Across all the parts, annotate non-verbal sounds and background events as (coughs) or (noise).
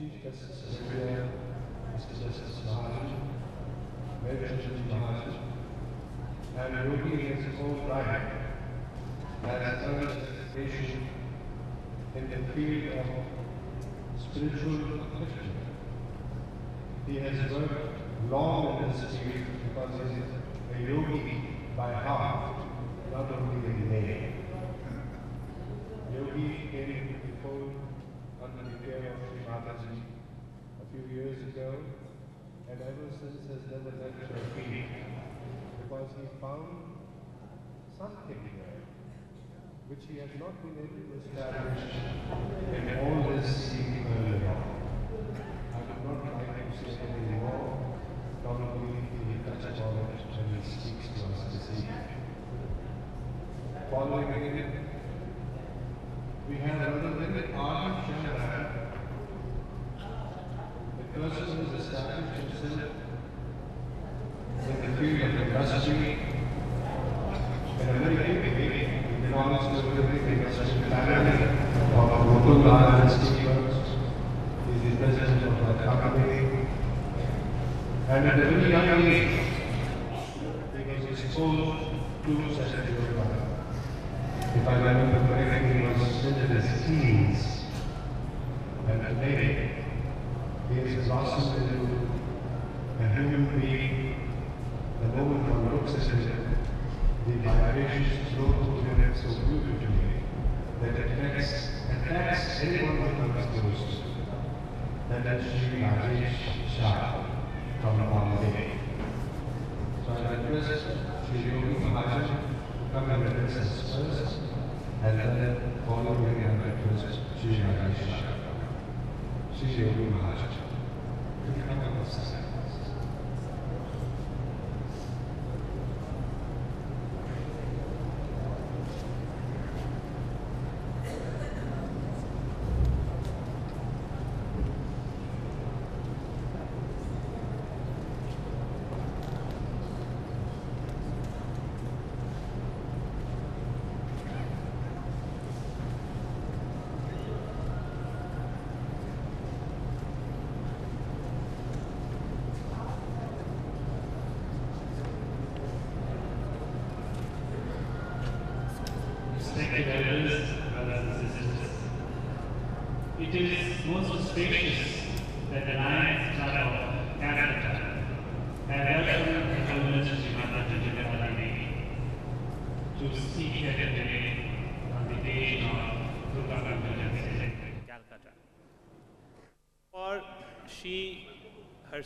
Chief Justice India, Mr. Justice Maharaj, Venerable Maharaj, and Yogi in his own right has earned reputation in the field of spiritual upliftment. He has worked long in this field because he is a yogi by heart, not only in name. Yogi came to Mataji a few years ago, and ever since has never left feet because he found something there which he had not been able to establish in all this earlier on. I would not like to say anything more. Probably he will touch upon it when he speaks to us this evening. Following it, we have another ardent Shahara, the person who in the of the industry in a very big way. He belongs to a very big industrial family of Gokul Maharaj Steamers. He is the president of that company. And at very young was exposed to such a yoga. If I remember correctly, he was still in his teens. And today, he has blossomed into a human being. The moment one looks at him, the vibrations flow through him so beautifully that it affects, attracts anyone who comes close to. That is Sri Rajesh Shah from Bombay. So I request Sri Yogi Maharaj to come and address us first, and then following and request Sri Rajesh Shah. de Jeová. Obrigado a vocês.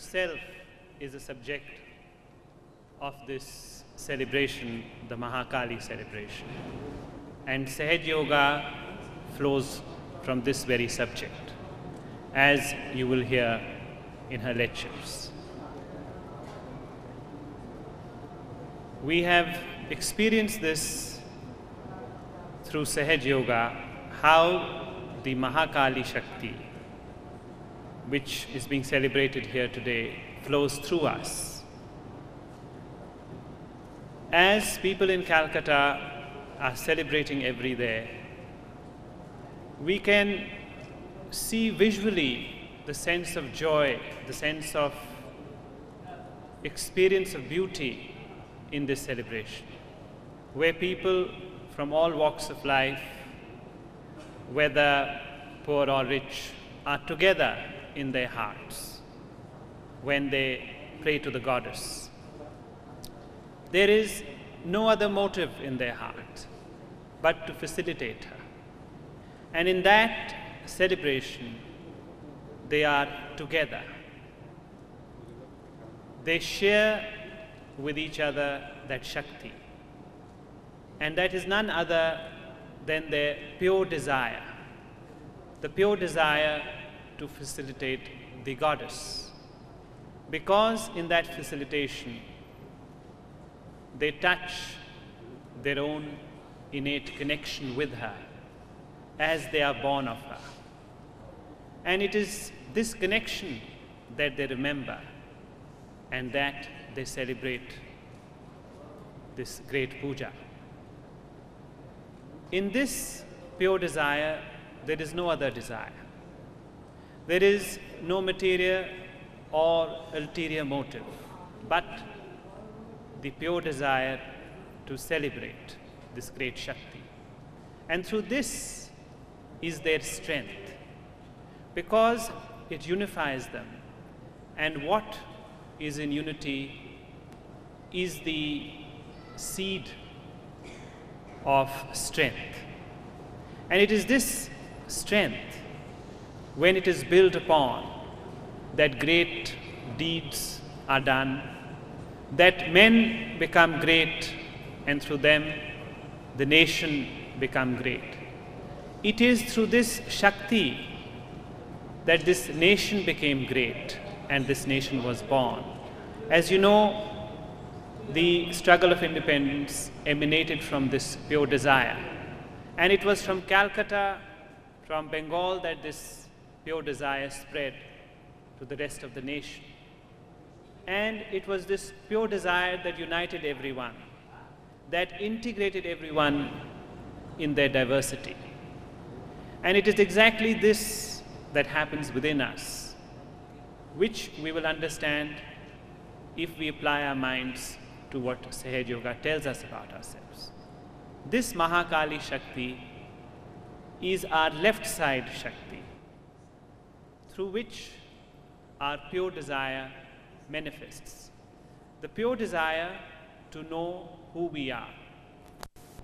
Herself is a subject of this celebration, the Mahakali celebration. And Sahaj Yoga flows from this very subject, as you will hear in her lectures. We have experienced this through Sahaj Yoga, how the Mahakali Shakti, which is being celebrated here today, flows through us. As people in Calcutta are celebrating every day, we can see visually the sense of joy, the sense of experience of beauty in this celebration, where people from all walks of life, whether poor or rich, are together in their hearts when they pray to the goddess. There is no other motive in their heart but to facilitate her. And in that celebration, they are together. They share with each other that Shakti. And that is none other than their pure desire. The pure desire to facilitate the goddess. Because in that facilitation, they touch their own innate connection with her as they are born of her. And it is this connection that they remember and that they celebrate this great puja. In this pure desire, there is no other desire. There is no material or ulterior motive, but the pure desire to celebrate this great Shakti. And through this is their strength, because it unifies them. And what is in unity is the seed of strength. And it is this strength, when it is built upon, that great deeds are done, that men become great, and through them the nation become great. It is through this Shakti that this nation became great and this nation was born. As you know, the struggle of independence emanated from this pure desire. And it was from Calcutta, from Bengal, that this pure desire spread to the rest of the nation. And it was this pure desire that united everyone, that integrated everyone in their diversity. And it is exactly this that happens within us, which we will understand if we apply our minds to what Sahaj Yoga tells us about ourselves. This Mahakali Shakti is our left side Shakti, through which our pure desire manifests. The pure desire to know who we are,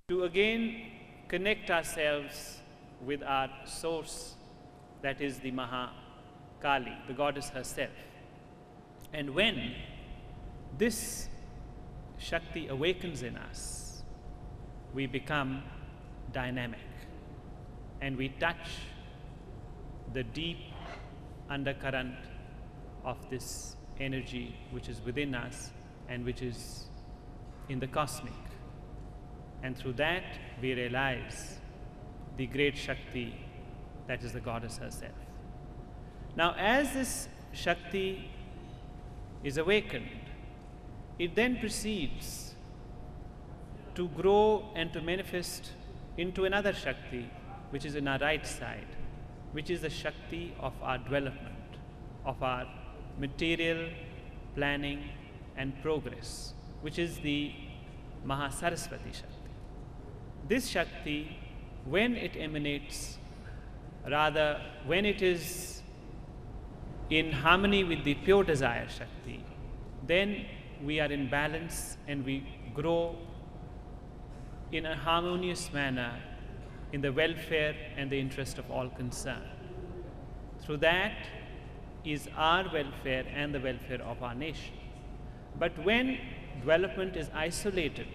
to again connect ourselves with our source, that is the Mahakali, the goddess herself. And when this Shakti awakens in us, we become dynamic and we touch the deep undercurrent of this energy which is within us and which is in the cosmic. And through that, we realize the great Shakti that is the goddess herself. Now, as this Shakti is awakened, it then proceeds to grow and to manifest into another Shakti, which is in our right side, which is the Shakti of our development, of our material planning and progress, which is the Mahasaraswati Shakti. This Shakti, when it emanates, rather, when it is in harmony with the pure desire Shakti, then we are in balance and we grow in a harmonious manner in the welfare and the interest of all concerned. Through that is our welfare and the welfare of our nation. But when development is isolated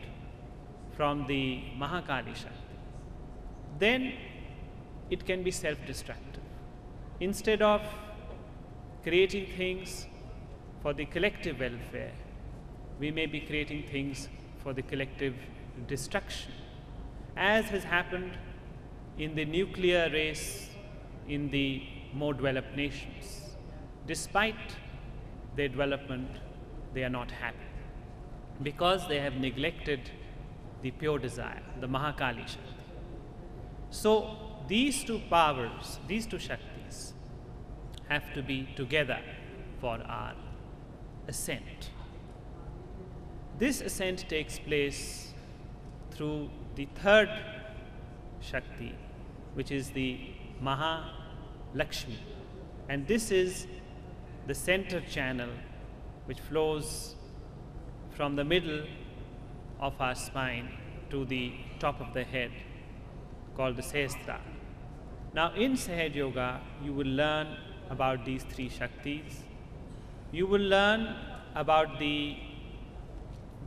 from the Mahakali Shakti, then it can be self destructive. Instead of creating things for the collective welfare, we may be creating things for the collective destruction, as has happened in the nuclear race in the more developed nations. Despite their development, they are not happy because they have neglected the pure desire, the Mahakali Shakti. So, these two powers, these two Shaktis, have to be together for our ascent. This ascent takes place through the third Shakti, which is the Maha Lakshmi. And this is the center channel which flows from the middle of our spine to the top of the head, called the Sahasrara. Now, in Sahaj Yoga, you will learn about these three Shaktis. You will learn about the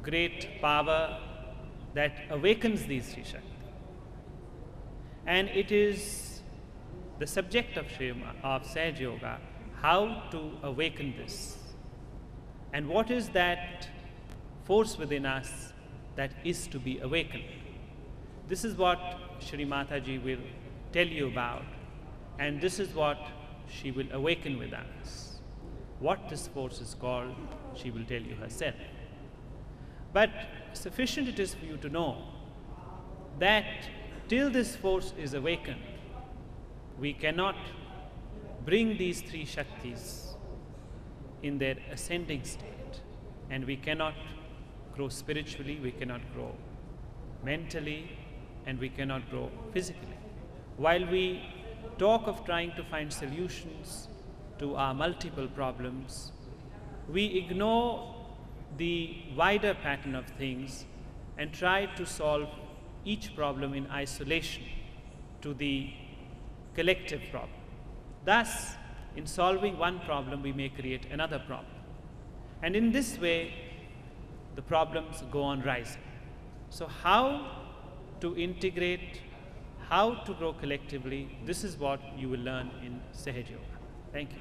great power that awakens these three Shakti. And it is the subject of Shrima, of Sahaj Yoga, how to awaken this. And what is that force within us that is to be awakened? This is what Shri Mataji will tell you about, and this is what she will awaken with us. What this force is called, she will tell you herself. But sufficient it is for you to know that till this force is awakened, we cannot bring these three Shaktis in their ascending state. And we cannot grow spiritually, we cannot grow mentally, and we cannot grow physically. While we talk of trying to find solutions to our multiple problems, we ignore the wider pattern of things and try to solve each problem in isolation to the collective problem. Thus, in solving one problem, we may create another problem. And in this way, the problems go on rising. So, how to integrate, how to grow collectively, this is what you will learn in Sahaj Yoga. Thank you.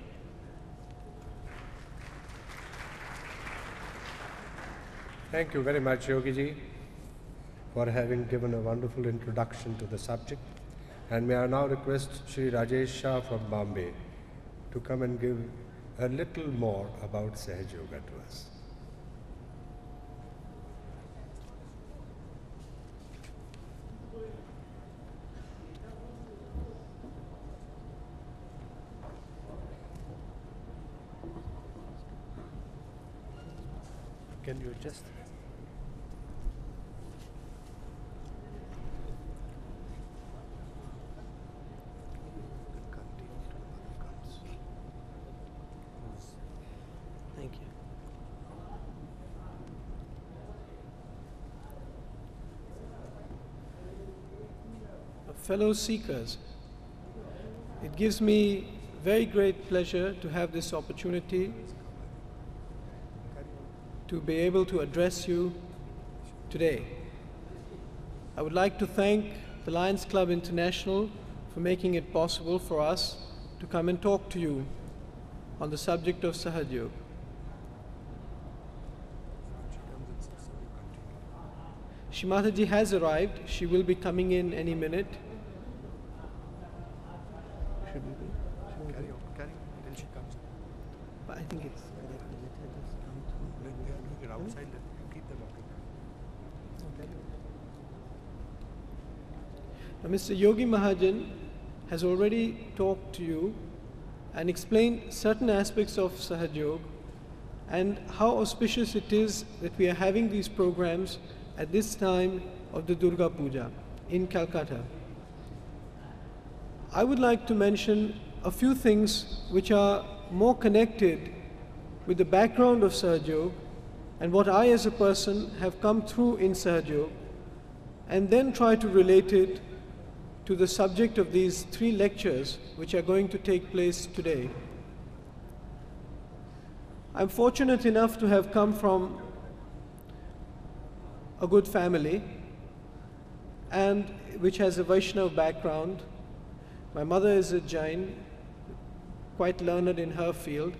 Thank you very much, Yogi ji, for having given a wonderful introduction to the subject. And may I now request Sri Rajesh Shah from Bombay to come and give a little more about Sahaj Yoga to us. Can you adjust? Thank you. Fellow seekers, it gives me very great pleasure to have this opportunity to be able to address you today. I would like to thank the Lions Club International for making it possible for us to come and talk to you on the subject of Sahaj Yoga. Shimata has arrived. She will be coming in any minute. Should we be? Should we be? Carry on, carry on till she comes. But I think it's. When they are doing it outside, then you keep them occupied. Now, Mr. Yogi Mahajan has already talked to you and explained certain aspects of Sahaj Yoga and how auspicious it is that we are having these programs at this time of the Durga Puja in Calcutta. I would like to mention a few things which are more connected with the background of Sahaj and what I as a person have come through in Sahaj and then try to relate it to the subject of these three lectures which are going to take place today. I'm fortunate enough to have come from a good family and which has a Vaishnav background. My mother is a Jain, quite learned in her field.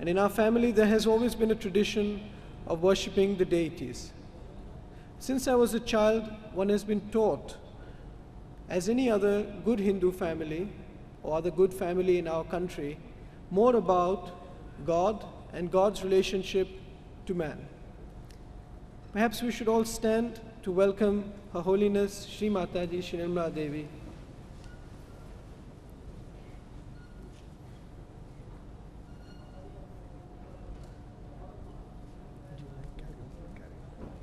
And in our family, there has always been a tradition of worshipping the deities. Since I was a child, one has been taught, as any other good Hindu family or other good family in our country, more about God and God's relationship to man. Perhaps we should all stand to welcome Her Holiness Sri Mataji Shri Devi. Carry on, carry on.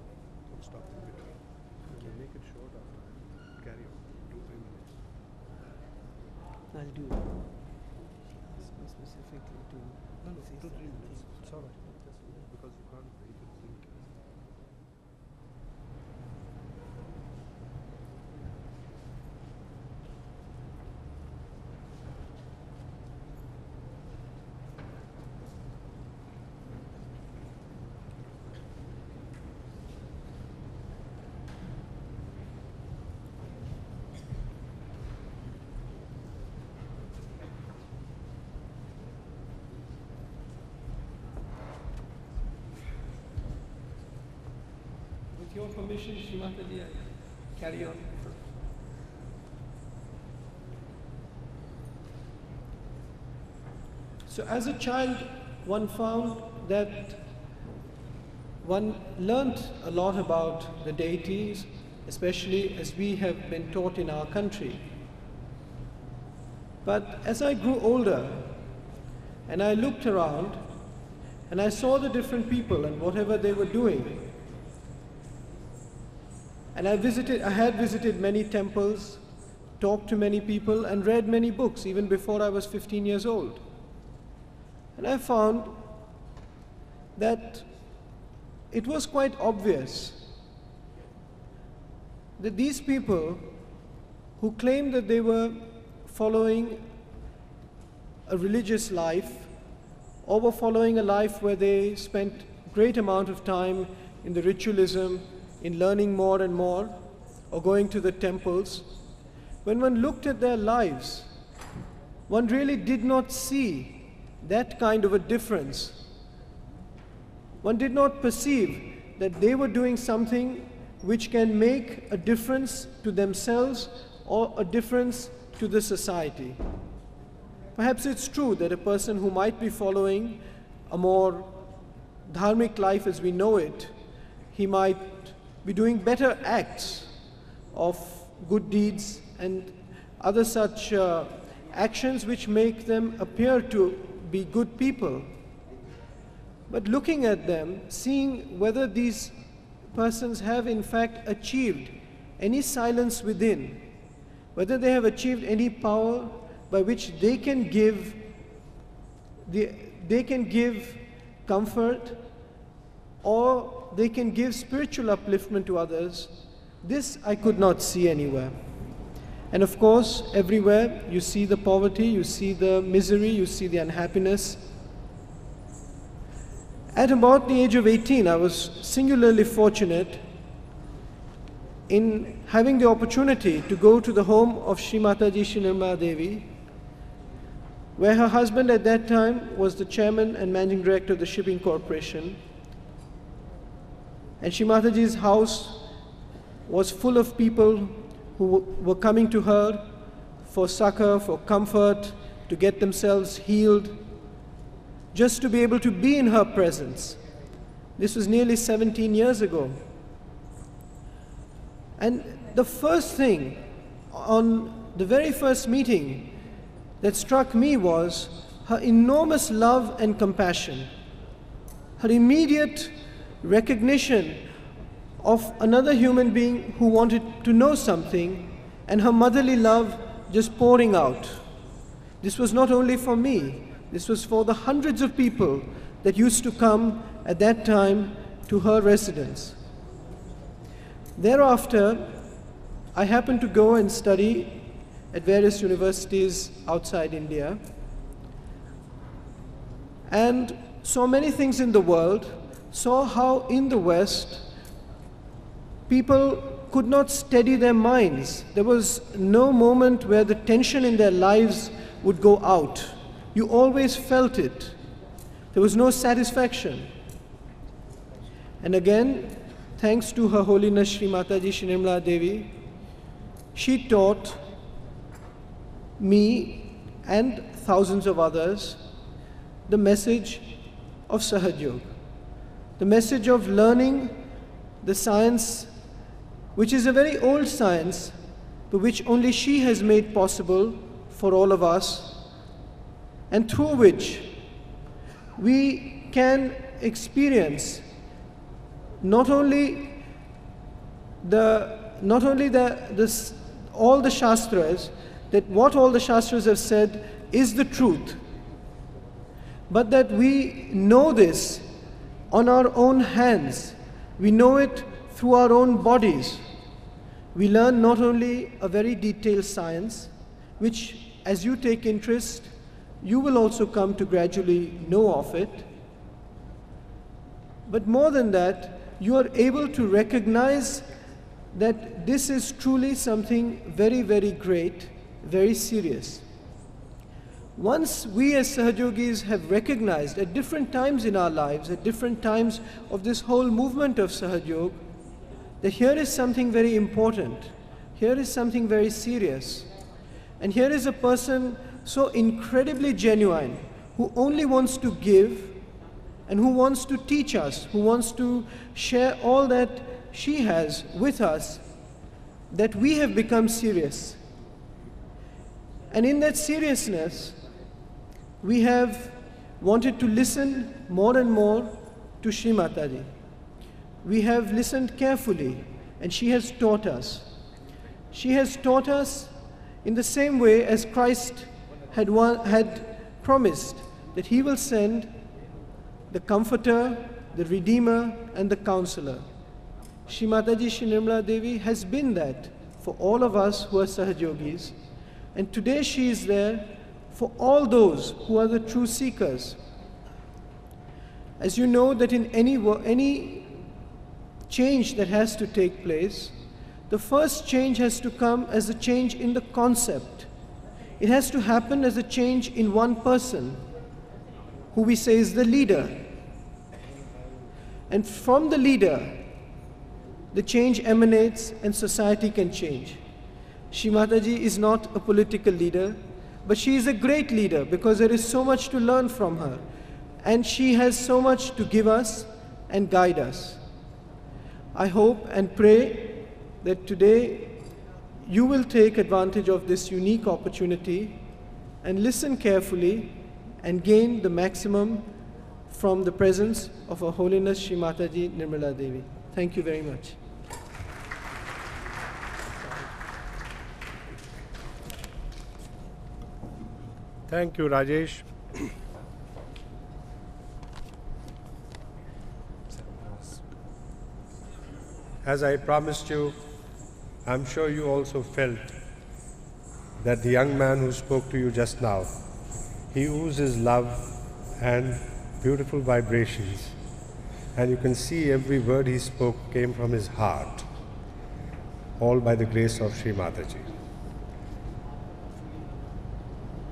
Don't stop in between. You make it short after that. Carry on. Two, three minutes. I'll do specifically to No, no, two, three minutes. It's all right. Just because you can't break it. think. Your permission, Shrimataji, I carry on. So, as a child, one found that one learnt a lot about the deities, especially as we have been taught in our country. But as I grew older and I looked around and I saw the different people and whatever they were doing, and I visited, I had visited many temples, talked to many people, and read many books even before I was 15 years old. And I found that it was quite obvious that these people who claimed that they were following a religious life or were following a life where they spent great amount of time in the ritualism, in learning more and more, or going to the temples, when one looked at their lives, one really did not see that kind of a difference. One did not perceive that they were doing something which can make a difference to themselves or a difference to the society. Perhaps it's true that a person who might be following a more dharmic life as we know it, he might be doing better acts of good deeds and other such uh, actions which make them appear to be good people. But looking at them, seeing whether these persons have in fact achieved any silence within, whether they have achieved any power by which they can give the, they can give comfort or they can give spiritual upliftment to others, this I could not see anywhere. And of course, everywhere you see the poverty, you see the misery, you see the unhappiness. At about the age of 18, I was singularly fortunate in having the opportunity to go to the home of Sri Mataji Shinirma Devi, where her husband at that time was the chairman and managing director of the shipping corporation. And Sri Mataji's house was full of people who were coming to her for succor, for comfort, to get themselves healed, just to be able to be in her presence. This was nearly 17 years ago. And the first thing on the very first meeting that struck me was her enormous love and compassion, her immediate recognition of another human being who wanted to know something, and her motherly love just pouring out. This was not only for me, this was for the hundreds of people that used to come at that time to her residence. Thereafter, I happened to go and study at various universities outside India and saw many things in the world, saw how in the West people could not steady their minds. There was no moment where the tension in their lives would go out. You always felt it. There was no satisfaction. And again, thanks to Her Holiness Sri Mataji Shinirmala Devi, she taught me and thousands of others the message of Sahaja the message of learning the science, which is a very old science, but which only she has made possible for all of us, and through which we can experience not only the not only the, all the shastras that what all the shastras have said is the truth but that we know this on our own hands we know it through our own bodies we learn not only a very detailed science which as you take interest you will also come to gradually know of it but more than that you are able to recognize that this is truly something very, very great, very serious. Once we as Sahajogis have recognized at different times in our lives, at different times of this whole movement of Sahajog, that here is something very important, here is something very serious, and here is a person so incredibly genuine who only wants to give and who wants to teach us, who wants to share all that she has with us, that we have become serious. And in that seriousness, we have wanted to listen more and more to Sri Mataji. We have listened carefully, and she has taught us. She has taught us in the same way as Christ had, one, had promised that he will send the Comforter, the Redeemer, and the Counselor. Shri Mataji Nirmala Devi has been that for all of us who are Sahajogis, and today she is there for all those who are the true seekers. As you know that in any, any change that has to take place, the first change has to come as a change in the concept. It has to happen as a change in one person, who we say is the leader. And from the leader, the change emanates and society can change. Shri Mataji is not a political leader, but she is a great leader because there is so much to learn from her. And she has so much to give us and guide us. I hope and pray that today you will take advantage of this unique opportunity and listen carefully and gain the maximum from the presence of Her Holiness Shri Mataji Nirmala Devi. Thank you very much. Thank you, Rajesh. As I promised you, I'm sure you also felt that the young man who spoke to you just now, he oozes love and beautiful vibrations. And you can see every word he spoke came from his heart, all by the grace of Sri Mataji.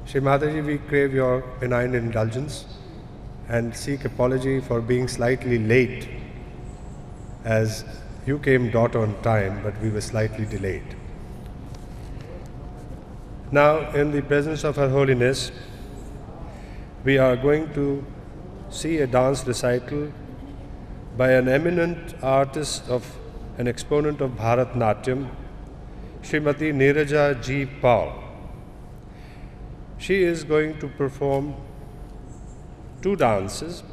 Sri Mataji, we crave your benign indulgence and seek apology for being slightly late as you came dot on time, but we were slightly delayed. Now, in the presence of Her Holiness, we are going to see a dance recital by an eminent artist of an exponent of Bharatnatyam, Srimati Neeraja G. Paul. She is going to perform two dances.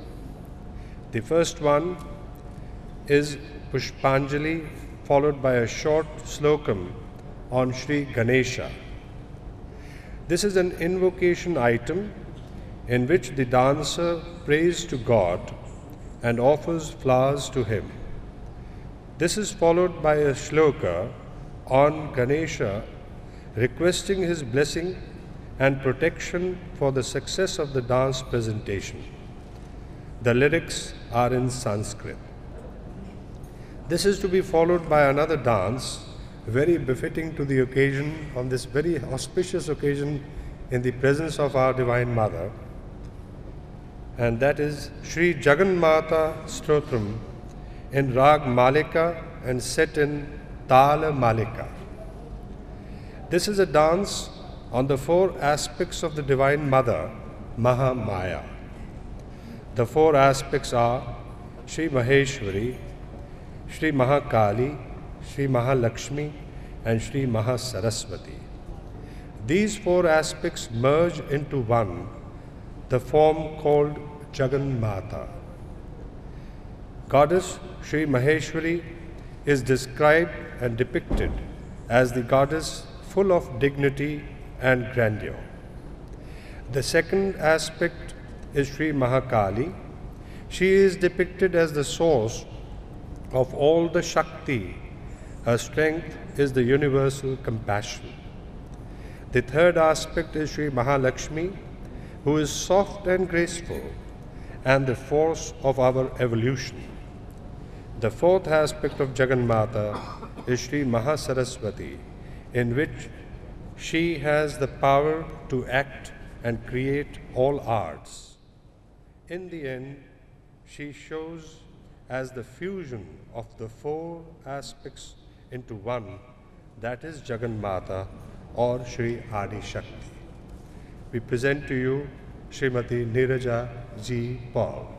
The first one is Pushpanjali, followed by a short slokam on Sri Ganesha. This is an invocation item in which the dancer prays to God and offers flowers to him. This is followed by a shloka on Ganesha requesting his blessing and protection for the success of the dance presentation. The lyrics are in Sanskrit. This is to be followed by another dance, very befitting to the occasion, on this very auspicious occasion in the presence of our Divine Mother, and that is Sri Jagannatha Stotram in Rag Malika and set in Tala Malika. This is a dance on the four aspects of the Divine Mother, Mahamaya. The four aspects are Sri Maheshwari, Sri Mahakali, Sri Mahalakshmi, and Sri Mahasaraswati. These four aspects merge into one, the form called Jagannatha. Goddess Sri Maheshwari is described and depicted as the goddess full of dignity and grandeur. The second aspect is Sri Mahakali. She is depicted as the source of all the Shakti, her strength is the universal compassion. The third aspect is Sri Mahalakshmi, who is soft and graceful and the force of our evolution. The fourth aspect of Jagannatha is Sri Mahasaraswati, in which she has the power to act and create all arts. In the end, she shows as the fusion of the four aspects into one, that is Jagannatha or Sri Adi Shakti. We present to you Srimati Neeraja G. Paul.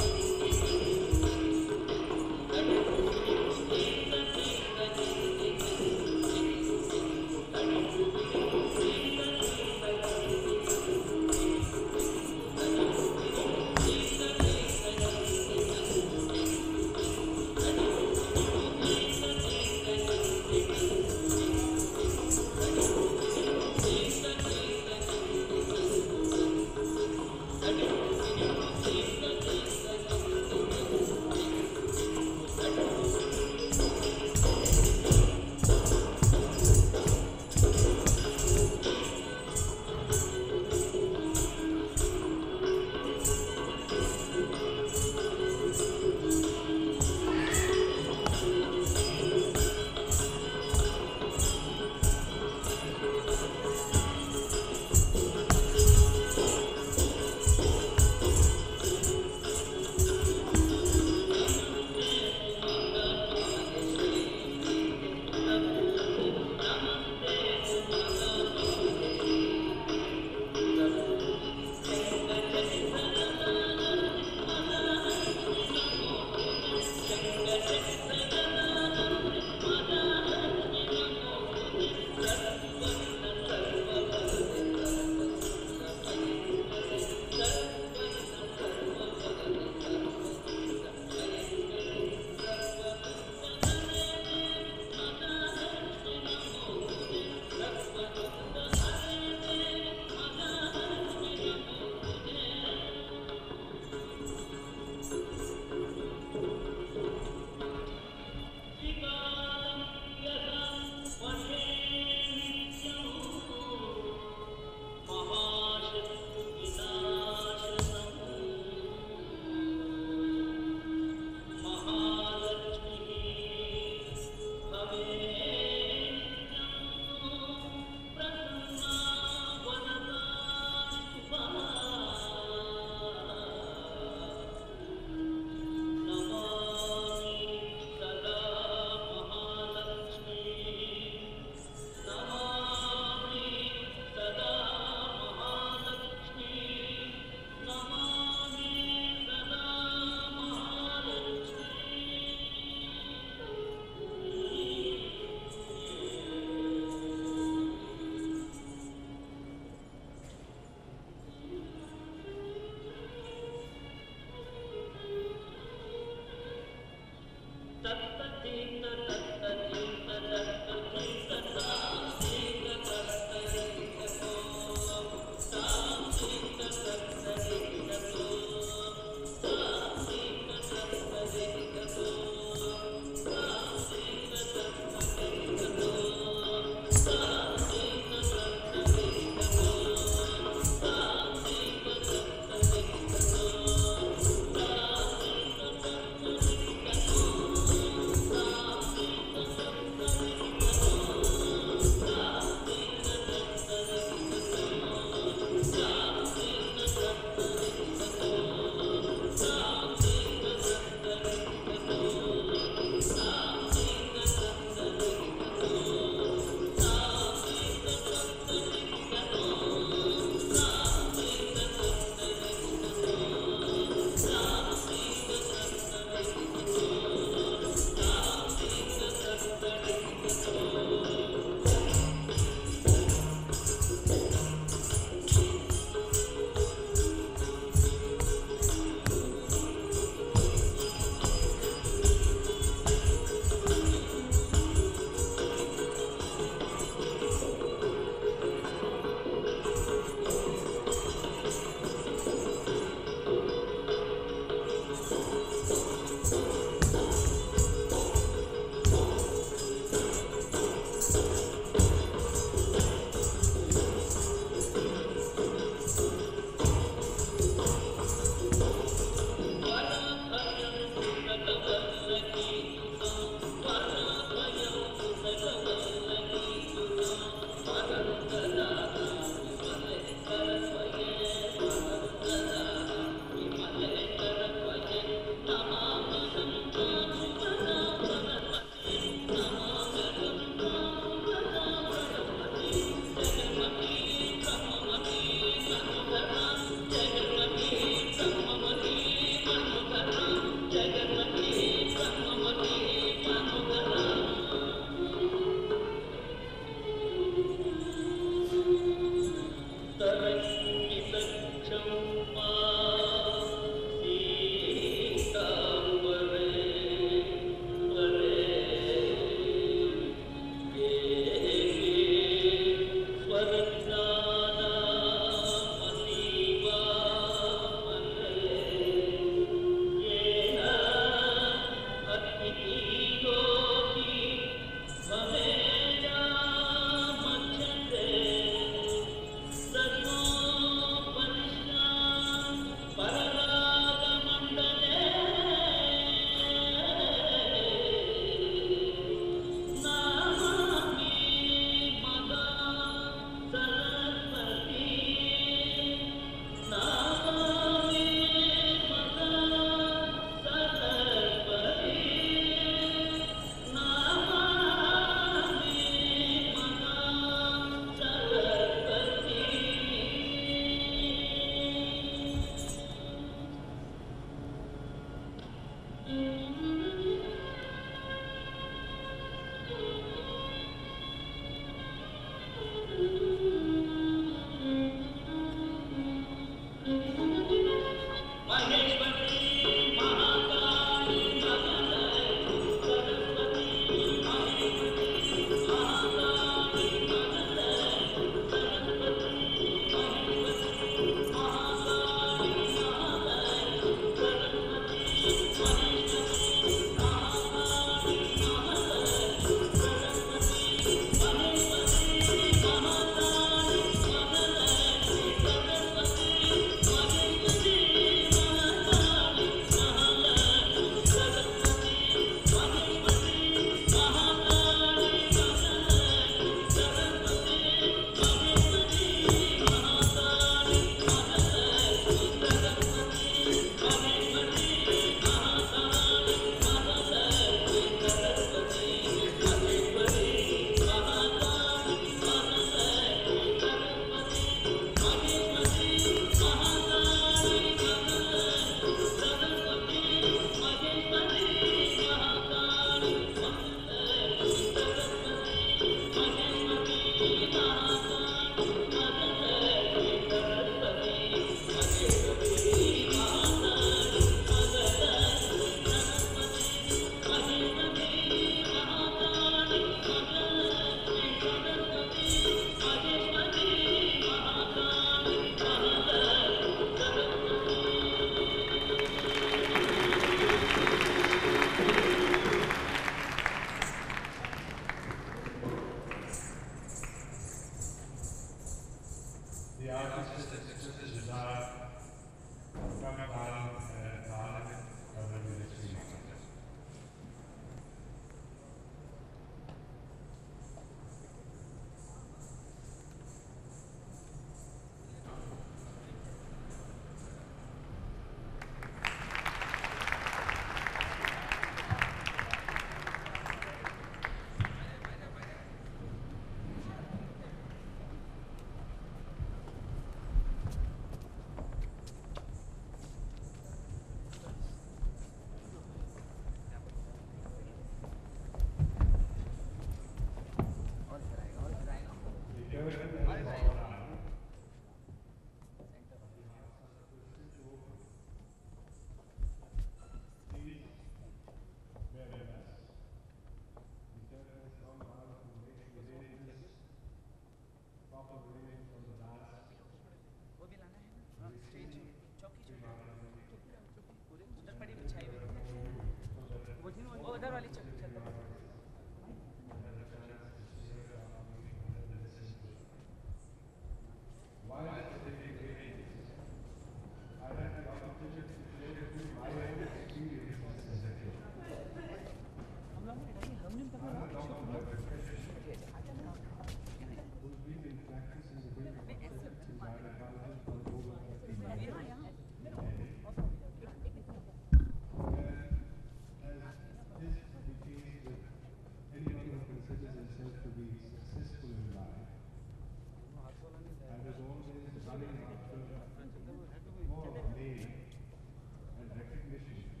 relationship.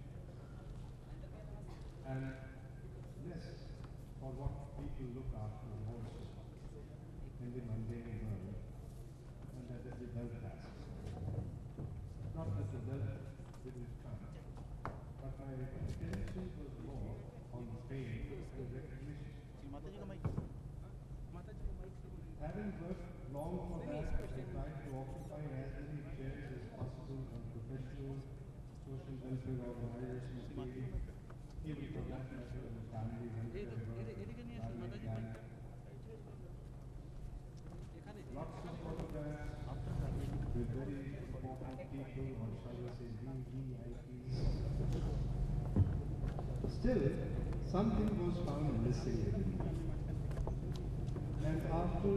And less for what people look after most in the mundane world, and that is the wealth tasks. Not that the wealth didn't come, but my attention was more on pain and recognition. Having worked long for that, I tried to occupy as many chairs as possible on professionals Still, something was found missing within me. And after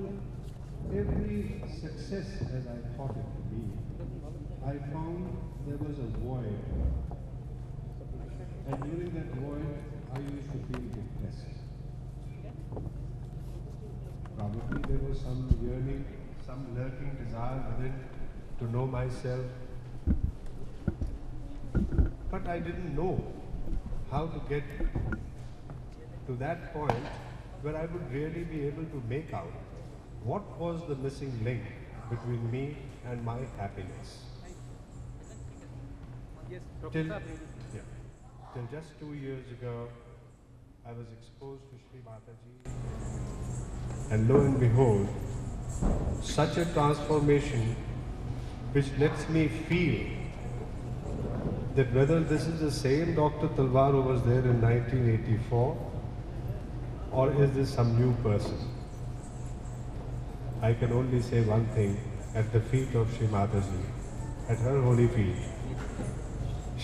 every success as I thought it to be, I found there was a void. And during that void, I used to feel depressed. Probably there was some yearning, some lurking desire within to know myself. But I didn't know how to get to that point where I would really be able to make out what was the missing link between me and my happiness. Till, yeah, till just two years ago, I was exposed to Sri Mataji. And lo and behold, such a transformation which lets me feel that whether this is the same Dr. Talwar who was there in 1984 or is this some new person? I can only say one thing at the feet of Sri Mataji, at her holy feet.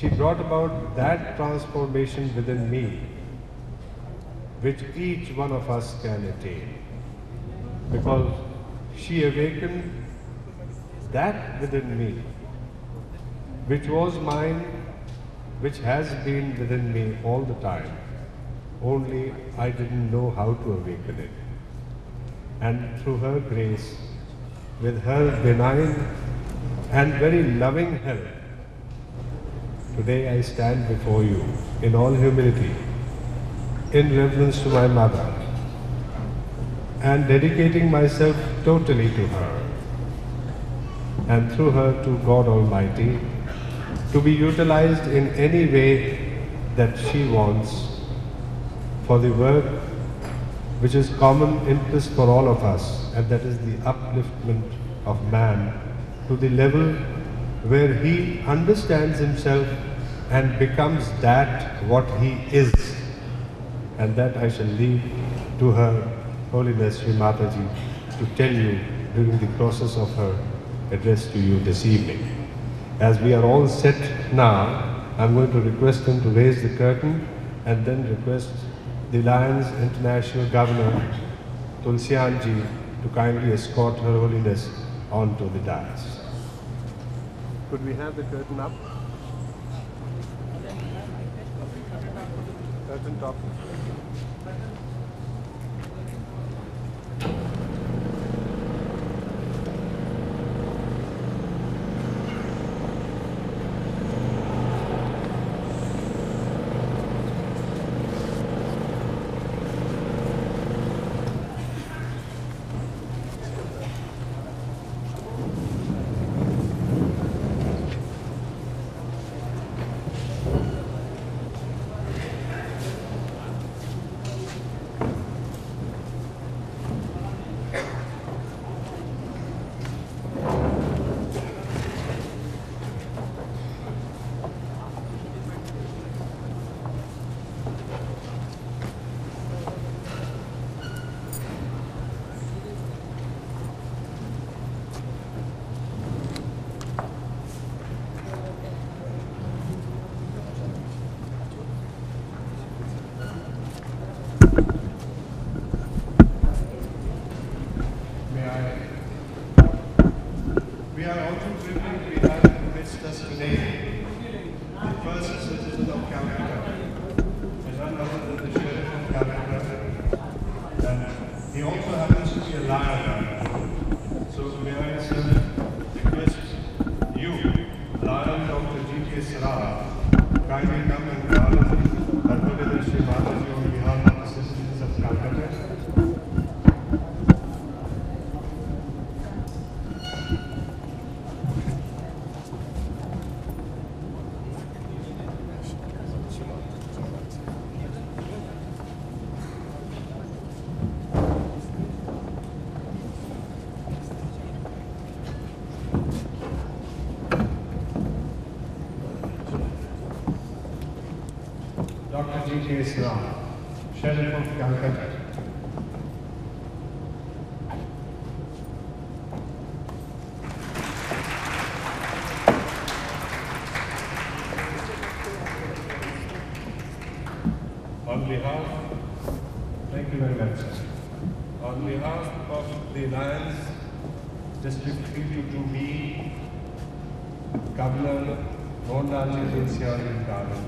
She brought about that transformation within me which each one of us can attain. Because she awakened that within me which was mine, which has been within me all the time. Only I didn't know how to awaken it. And through her grace, with her benign and very loving help, today I stand before you in all humility, in reverence to my mother, and dedicating myself totally to her, and through her to God Almighty, to be utilized in any way that she wants for the work which is common interest for all of us, and that is the upliftment of man to the level where he understands himself and becomes that what he is. And that I shall leave to her Holiness Sri Mataji to tell you during the process of her address to you this evening. As we are all set now, I'm going to request him to raise the curtain and then request the Lions International Governor, Tulsianji, to kindly escort Her Holiness onto the dais. Could we have the curtain up? Curtain top. On behalf, thank you very much. On behalf of the Alliance District 322B, Governor Mohanlal Jinsyal and Garland.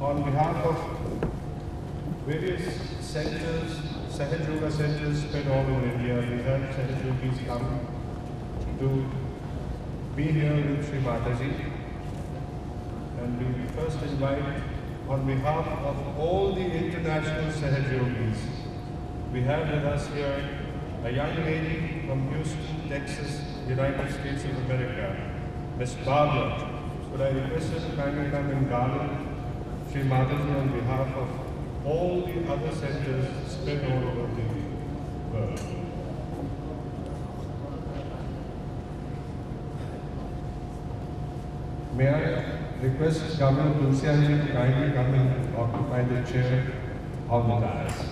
On behalf of various centers, Sahaj Yoga centers spread all over India, Sahaj Yogis come to be here with Sri Mataji. And we first invite on behalf of all the international Sahaj Yogis. We have with us here a young lady from Houston, Texas, United States of America, Miss Barbara. Could I request her to kindly come and garland Sri Mataji on behalf of all the other centers spread all over the world. May I request Governor Tulsianji to kindly come and occupy the chair of the dais.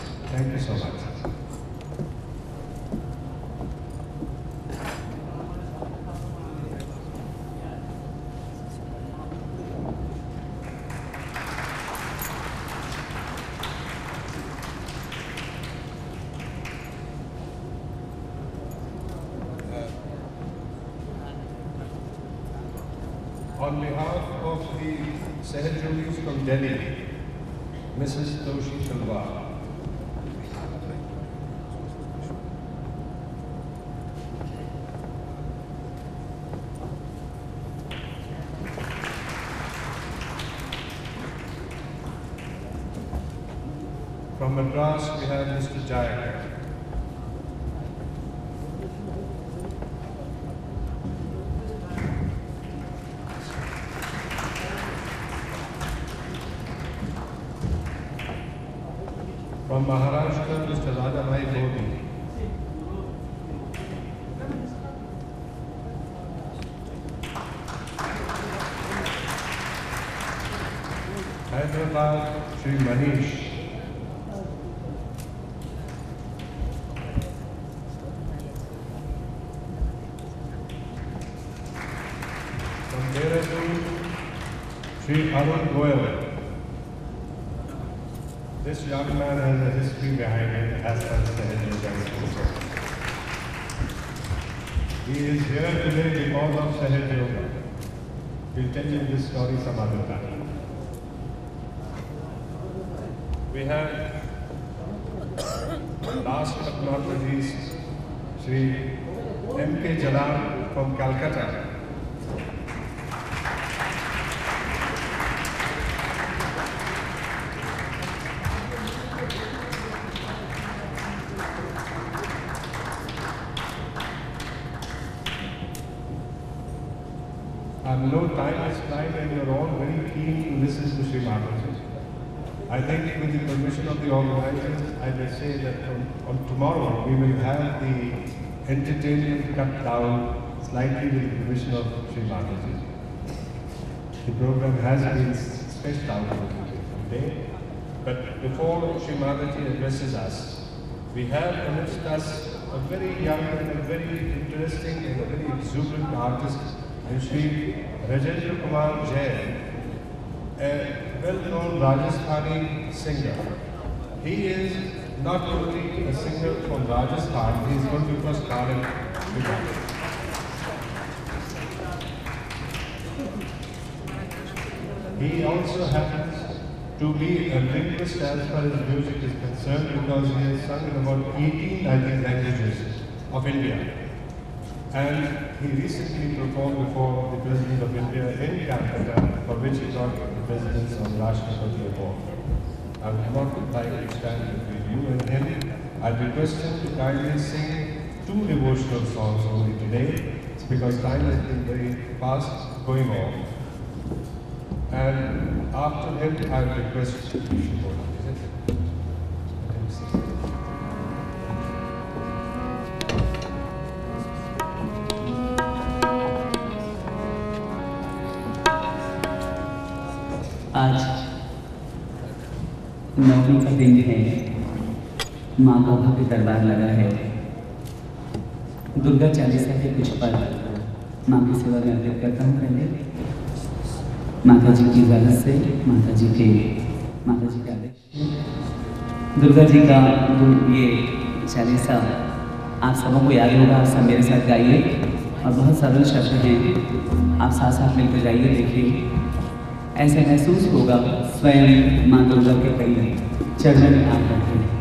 From we have Mr. Jayakar. From Maharashtra, Mr. Radhamai Modi. Hyderabad, Sri Manish. This young man has a history behind him as far as the. He is here today because of Sahaj Yoga. We'll tell you this story some other time. We have, (coughs) last but not least, Sri M.K. Jalal from Calcutta. Know time is flying and you're all very keen to listen to Sri Mataji. I think with the permission of the organizers, I may say that on, on tomorrow we will have the entertainment cut down slightly with the permission of Sri Mataji. The program has been stretched out today. But before Sri Mataji addresses us, we have amidst us a very young and a very interesting and a very exuberant artist, and Sri Rajendra Kumar Jain, a well-known Rajasthani singer. He is not only a singer from Rajasthan, he is going to first with us. He also happens to be a linguist as far as music is concerned because he has sung in about 18, I think, languages of India. And he recently performed before the President of India in Calcutta, for which he got the President's of Rashtrapati Award. I would not like to stand between you and him. I request him to kindly sing two devotional songs only today, because time has been very fast going on. And after him, I request Shivoji. रोशनी का दिन है। माँ का भव्य दरबार लगा है। दुर्गा चालीसा के कुछ पर माँ की सेवा में अर्पित करता हूँ पहले। माता जी की इजाज़त से माता जी के माता जी का आदेश। दुर्गा जी का ये चालीसा, आप सबों को याद होगा, आप सब मेरे साथ गाइए। और बहुत सरल शब्द हैं। आप साथ साथ मिलकर जाइए, देखिए। ऐसे महसूस होगा स्वयं माँ दुर्गा के कई चरण में आ हैं।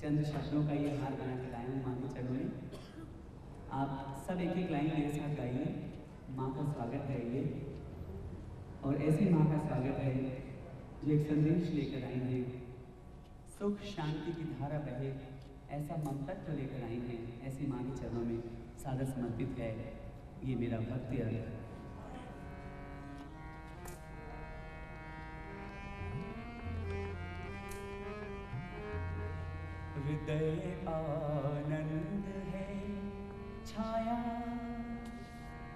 चंद शब्दों का ये हार बना के लाया हूँ माँ के चरणों में आप सब एक एक लाइन मेरे साथ गाइए। माँ का स्वागत है ये। और ऐसी माँ का स्वागत है जो एक संदेश लेकर आई है। सुख शांति की धारा बहे, ऐसा ममतक लेकर आई है, ऐसी माँ के चरणों में सादर समर्पित है। ये मेरा भक्ति अर्थ है हृदय आनंद है, छाया।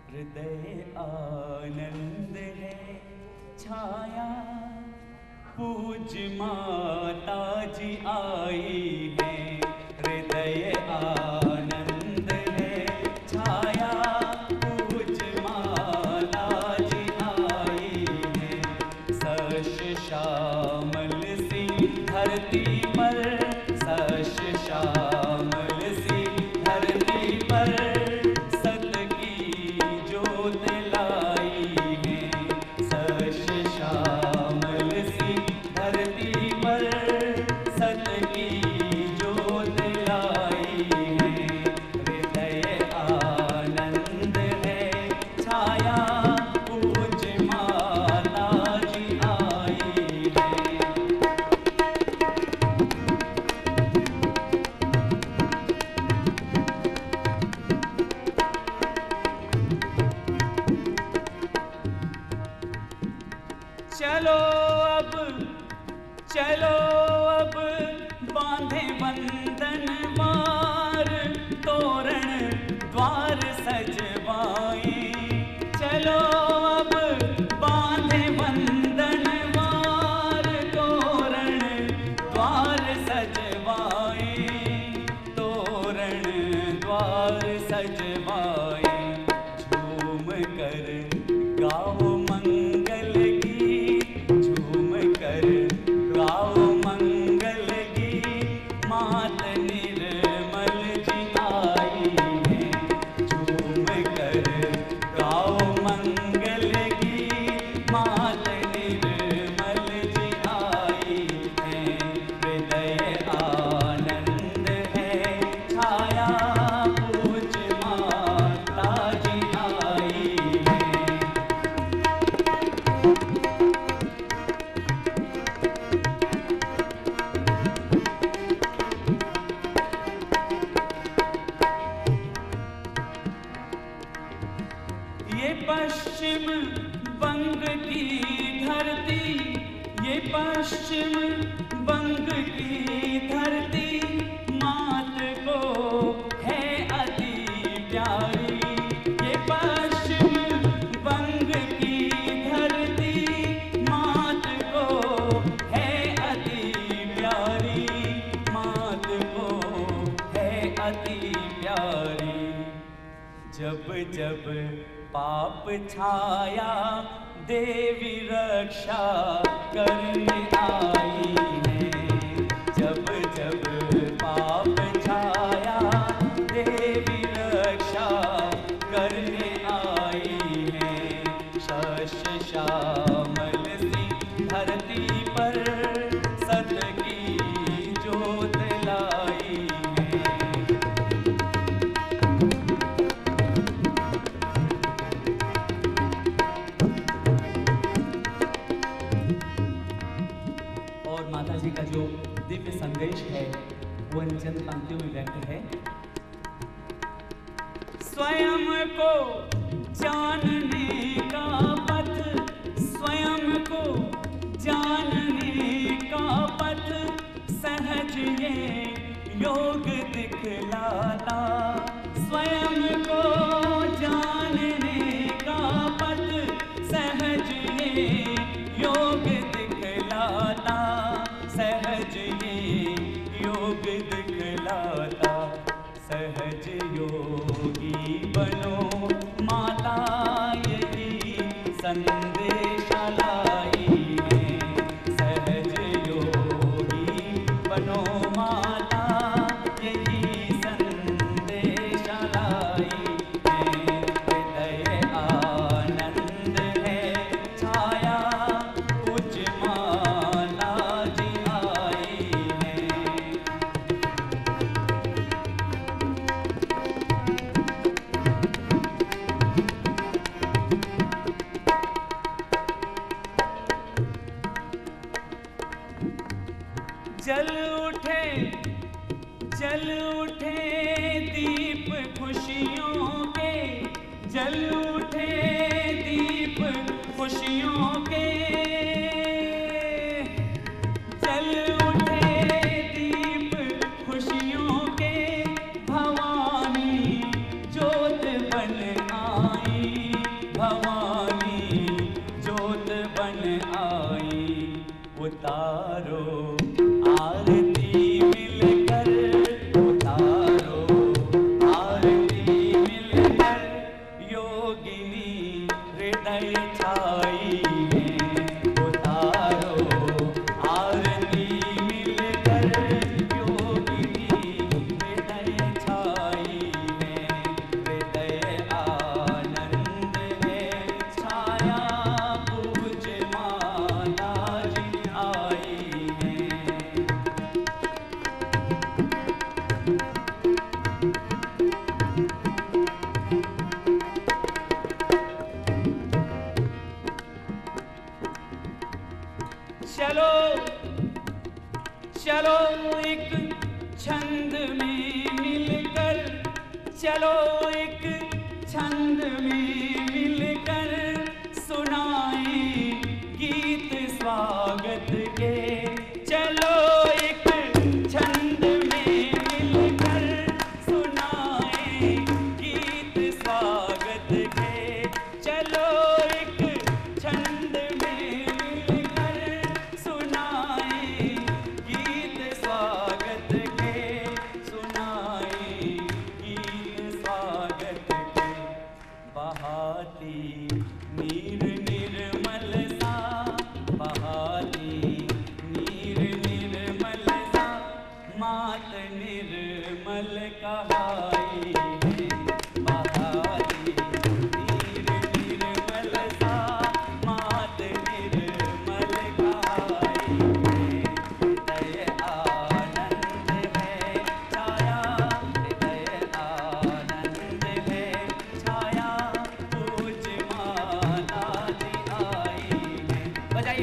हृदय आनंद है, छाया। पूज माता जी आई है, हृदय आ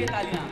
italiano.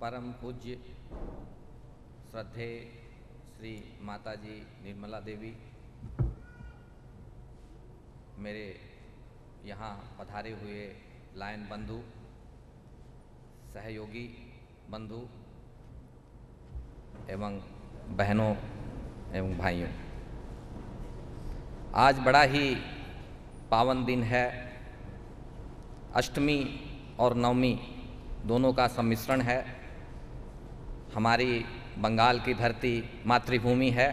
परम पूज्य श्रद्धे श्री माता जी निर्मला देवी मेरे यहाँ पधारे हुए लायन बंधु, सहयोगी बंधु एवं बहनों एवं भाइयों, आज बड़ा ही पावन दिन है। अष्टमी और नवमी दोनों का सम्मिश्रण है। हमारी बंगाल की धरती मातृभूमि है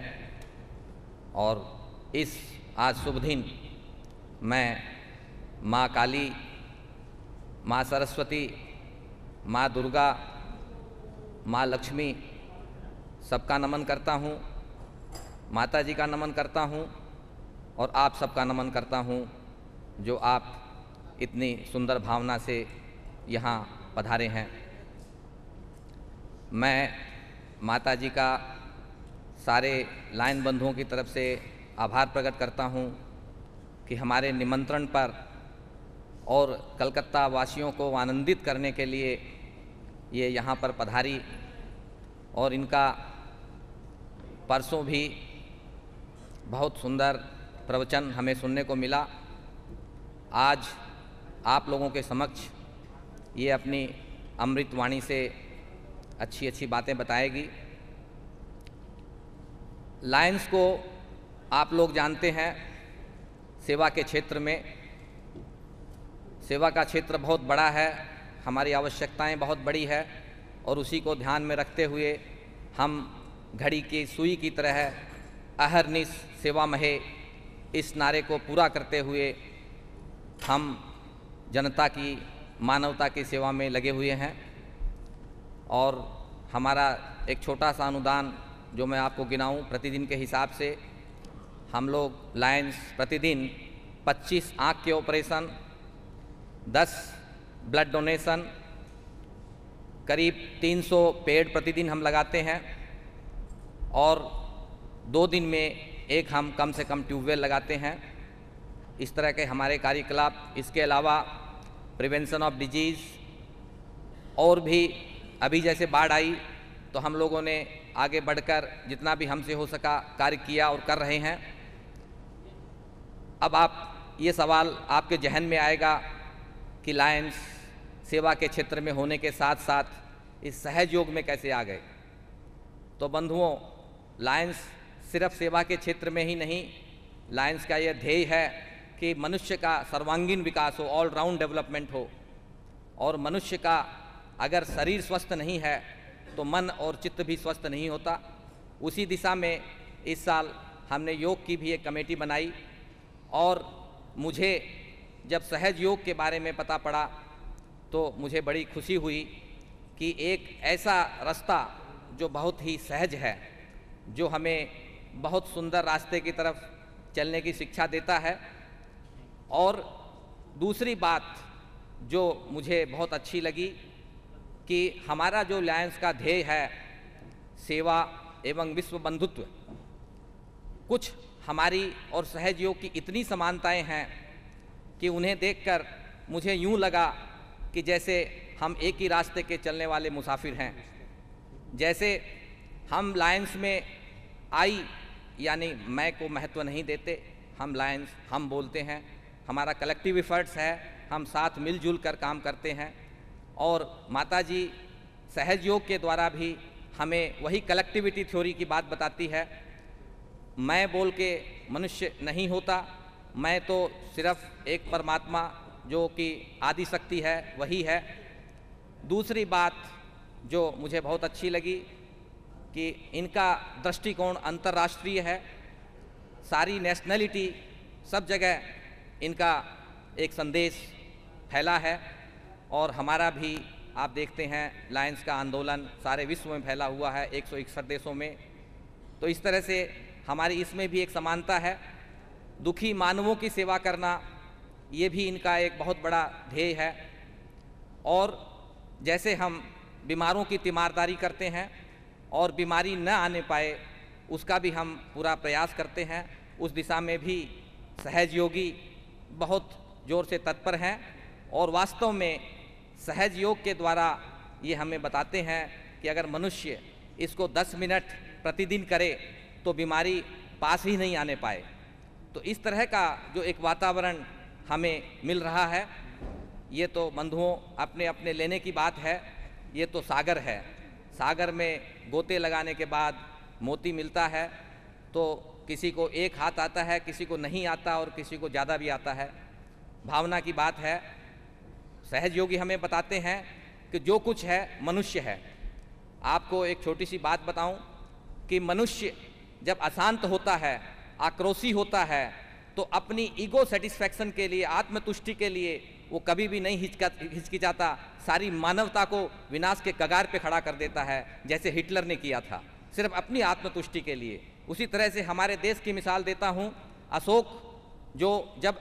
और इस आज शुभ दिन मैं माँ काली, माँ सरस्वती, माँ दुर्गा, माँ लक्ष्मी सबका नमन करता हूँ माता जी का नमन करता हूँ और आप सबका नमन करता हूँ जो आप इतनी सुंदर भावना से यहाँ पधारे हैं। मैं माता जी का सारे लाइन बंधुओं की तरफ़ से आभार प्रकट करता हूँ कि हमारे निमंत्रण पर और कलकत्ता वासियों को आनंदित करने के लिए ये यहाँ पर पधारी और इनका परसों भी बहुत सुंदर प्रवचन हमें सुनने को मिला। आज आप लोगों के समक्ष ये अपनी अमृतवाणी से अच्छी अच्छी बातें बताएगी। लायंस को आप लोग जानते हैं, सेवा के क्षेत्र में। सेवा का क्षेत्र बहुत बड़ा है, हमारी आवश्यकताएँ बहुत बड़ी है, और उसी को ध्यान में रखते हुए हम घड़ी की सुई की तरह अहरनिश सेवा महे, इस नारे को पूरा करते हुए हम जनता की, मानवता की सेवा में लगे हुए हैं। और हमारा एक छोटा सा अनुदान जो मैं आपको गिनाऊं प्रतिदिन के हिसाब से, हम लोग लायंस प्रतिदिन 25 आँख के ऑपरेशन 10 ब्लड डोनेशन, करीब 300 पेड़ प्रतिदिन हम लगाते हैं और दो दिन में एक हम कम से कम ट्यूबवेल लगाते हैं। इस तरह के हमारे कार्यकलाप, इसके अलावा प्रिवेंशन ऑफ़ डिज़ीज़ और भी अभी जैसे बाढ़ आई तो हम लोगों ने आगे बढ़कर जितना भी हमसे हो सका कार्य किया और कर रहे हैं। अब आप, ये सवाल आपके जहन में आएगा कि लायंस सेवा के क्षेत्र में होने के साथ साथ इस सहज योग में कैसे आ गए? तो बंधुओं लायंस सिर्फ़ सेवा के क्षेत्र में ही नहीं लायंस का यह ध्येय है कि मनुष्य का सर्वांगीण विकास हो ऑलराउंड डेवलपमेंट हो, और मनुष्य का अगर शरीर स्वस्थ नहीं है तो मन और चित्त भी स्वस्थ नहीं होता। उसी दिशा में इस साल हमने योग की भी एक कमेटी बनाई और मुझे जब सहज योग के बारे में पता पड़ा तो मुझे बड़ी खुशी हुई कि एक ऐसा रास्ता जो बहुत ही सहज है, जो हमें बहुत सुंदर रास्ते की तरफ़ चलने की शिक्षा देता है। और दूसरी बात जो मुझे बहुत अच्छी लगी कि हमारा जो लायंस का ध्येय है सेवा एवं विश्व बंधुत्व, कुछ हमारी और सहज योग की इतनी समानताएँ हैं कि उन्हें देखकर मुझे यूँ लगा कि जैसे हम एक ही रास्ते के चलने वाले मुसाफिर हैं। जैसे हम लायंस में आई, यानी मैं को महत्व नहीं देते, हम लायंस हम बोलते हैं, हमारा कलेक्टिव इफ़र्ट्स है, हम साथ मिलजुल कर काम करते हैं। और माता जी सहज योग के द्वारा भी हमें वही कलेक्टिविटी थ्योरी की बात बताती है। मैं बोल के मनुष्य नहीं होता, मैं तो सिर्फ़ एक परमात्मा जो कि आदि शक्ति है, वही है। दूसरी बात जो मुझे बहुत अच्छी लगी कि इनका दृष्टिकोण अंतर्राष्ट्रीय है। सारी नेशनैलिटी सब जगह इनका एक संदेश फैला है। और हमारा भी, आप देखते हैं लायंस का आंदोलन सारे विश्व में फैला हुआ है, एक सौ इकसठ देशों में। तो इस तरह से हमारी इसमें भी एक समानता है। दुखी मानवों की सेवा करना, ये भी इनका एक बहुत बड़ा ध्येय है। और जैसे हम बीमारों की तीमारदारी करते हैं और बीमारी न आने पाए, उसका भी हम पूरा प्रयास करते हैं। उस दिशा में भी सहज योगी बहुत ज़ोर से तत्पर हैं और वास्तव में सहज योग के द्वारा ये हमें बताते हैं कि अगर मनुष्य इसको 10 मिनट प्रतिदिन करे तो बीमारी पास ही नहीं आने पाए। तो इस तरह का जो एक वातावरण हमें मिल रहा है, ये तो बंधुओं, अपने अपने लेने की बात है, ये तो सागर है। सागर में गोते लगाने के बाद मोती मिलता है तो किसी को एक हाथ आता है, किसी को नहीं आता और किसी को ज़्यादा भी आता है। भावना की बात है सहज योगी हमें बताते हैं कि जो कुछ है, मनुष्य है। आपको एक छोटी सी बात बताऊँ कि मनुष्य जब अशांत होता है, आक्रोशी होता है तो अपनी ईगो सेटिस्फैक्शन के लिए, आत्मतुष्टि के लिए वो कभी भी नहीं हिचका, हिचकिचाता। सारी मानवता को विनाश के कगार पे खड़ा कर देता है, जैसे हिटलर ने किया था, सिर्फ़ अपनी आत्मतुष्टि के लिए। उसी तरह से हमारे देश की मिसाल देता हूँ, अशोक, जो जब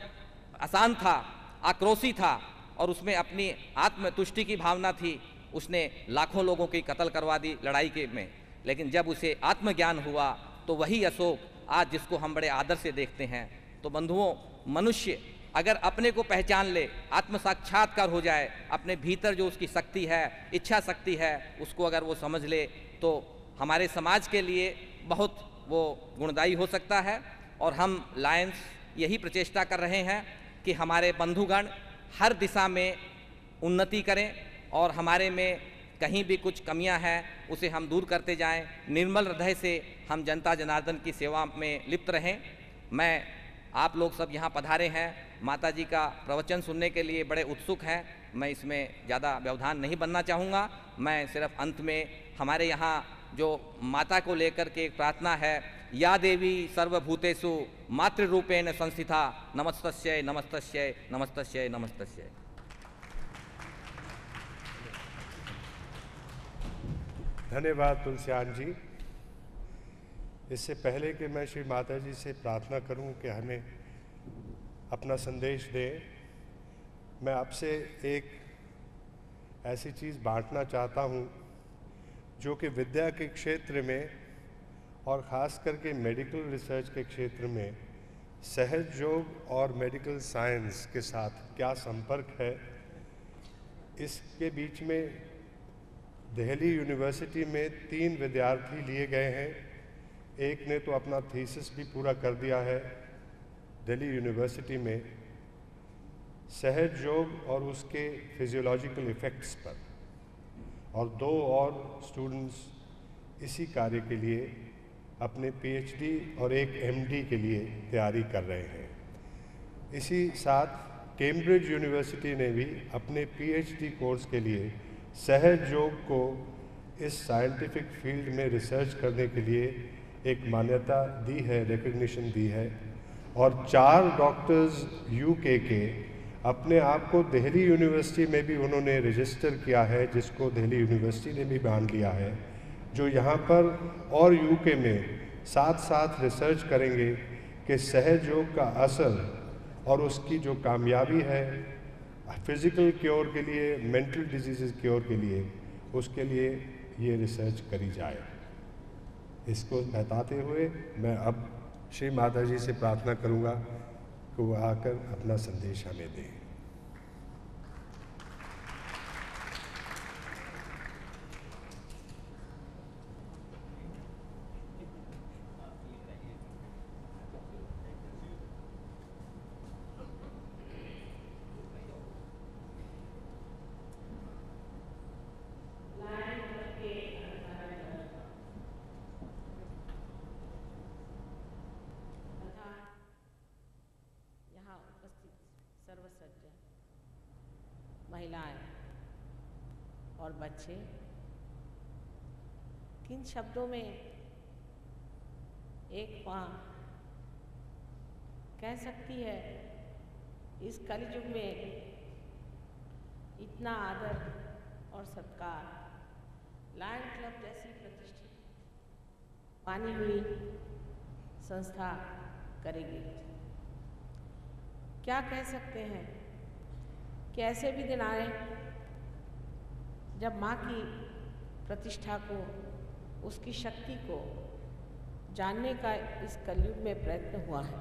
अशांत था, आक्रोशी था और उसमें अपनी आत्मतुष्टि की भावना थी। उसने लाखों लोगों की कत्ल करवा दी लड़ाई के में। लेकिन जब उसे आत्मज्ञान हुआ तो वही अशोक आज जिसको हम बड़े आदर से देखते हैं। तो बंधुओं, मनुष्य अगर अपने को पहचान ले आत्म साक्षात्कार हो जाए, अपने भीतर जो उसकी शक्ति है, इच्छा शक्ति है, उसको अगर वो समझ ले तो हमारे समाज के लिए बहुत वो गुणदायी हो सकता है। और हम लायंस यही प्रचेष्टा कर रहे हैं कि हमारे बंधुगण हर दिशा में उन्नति करें और हमारे में कहीं भी कुछ कमियाँ हैं, उसे हम दूर करते जाएँ। निर्मल हृदय से हम जनता जनार्दन की सेवा में लिप्त रहें। मैं, आप लोग सब यहाँ पधारे हैं। माता जी का प्रवचन सुनने के लिए बड़े उत्सुक हैं। मैं इसमें ज़्यादा व्यवधान नहीं बनना चाहूँगा। मैं सिर्फ़ अंत में हमारे यहाँ जो माता को लेकर के एक प्रार्थना है या देवी सर्वभूतेषु मातृ रूपेण संस्थिता, नमस्तस्य नमस्तस्य नमस्तस्य नमस्तस्य। धन्यवाद तुलसियान जी। इससे पहले कि मैं श्री माता जी से प्रार्थना करूँ कि हमें अपना संदेश दें, मैं आपसे एक ऐसी चीज़ बांटना चाहता हूँ, जो कि विद्या के क्षेत्र में और ख़ास करके मेडिकल रिसर्च के क्षेत्र में सहज योग और मेडिकल साइंस के साथ क्या संपर्क है? इसके बीच में दिल्ली यूनिवर्सिटी में तीन विद्यार्थी लिए गए हैं। एक ने तो अपना थीसिस भी पूरा कर दिया है दिल्ली यूनिवर्सिटी में, सहज योग और उसके फिजियोलॉजिकल इफ़ेक्ट्स पर। और दो और स्टूडेंट्स इसी कार्य के लिए अपने पीएचडी और एक एमडी के लिए तैयारी कर रहे हैं। इसी साथ कैम्ब्रिज यूनिवर्सिटी ने भी अपने पीएचडी कोर्स के लिए सहज योग को इस साइंटिफिक फ़ील्ड में रिसर्च करने के लिए एक मान्यता दी है रिकग्निशन दी है और चार डॉक्टर्स यूके के अपने आप को दिल्ली यूनिवर्सिटी में भी उन्होंने रजिस्टर किया है, जिसको दिल्ली यूनिवर्सिटी ने भी मान लिया है। जो यहाँ पर और यूके में साथ साथ रिसर्च करेंगे कि सहज योग का असर और उसकी जो कामयाबी है फ़िज़िकल क्योर के लिए मेंटल डिज़ीज़ क्योर के लिए, उसके लिए ये रिसर्च करी जाए। इसको बताते हुए मैं अब श्री माता जी से प्रार्थना करूँगा कि वो आकर अपना संदेश हमें दें महिलाएँ और बच्चे। किन शब्दों में एक माँ कह सकती है, इस कलयुग में इतना आदर और सत्कार, लायन क्लब जैसी प्रतिष्ठित, मानी हुई संस्था करेगी। क्या कह सकते हैं? कि ऐसे भी दिन आए जब माँ की प्रतिष्ठा को, उसकी शक्ति को जानने का इस कलयुग में प्रयत्न हुआ है।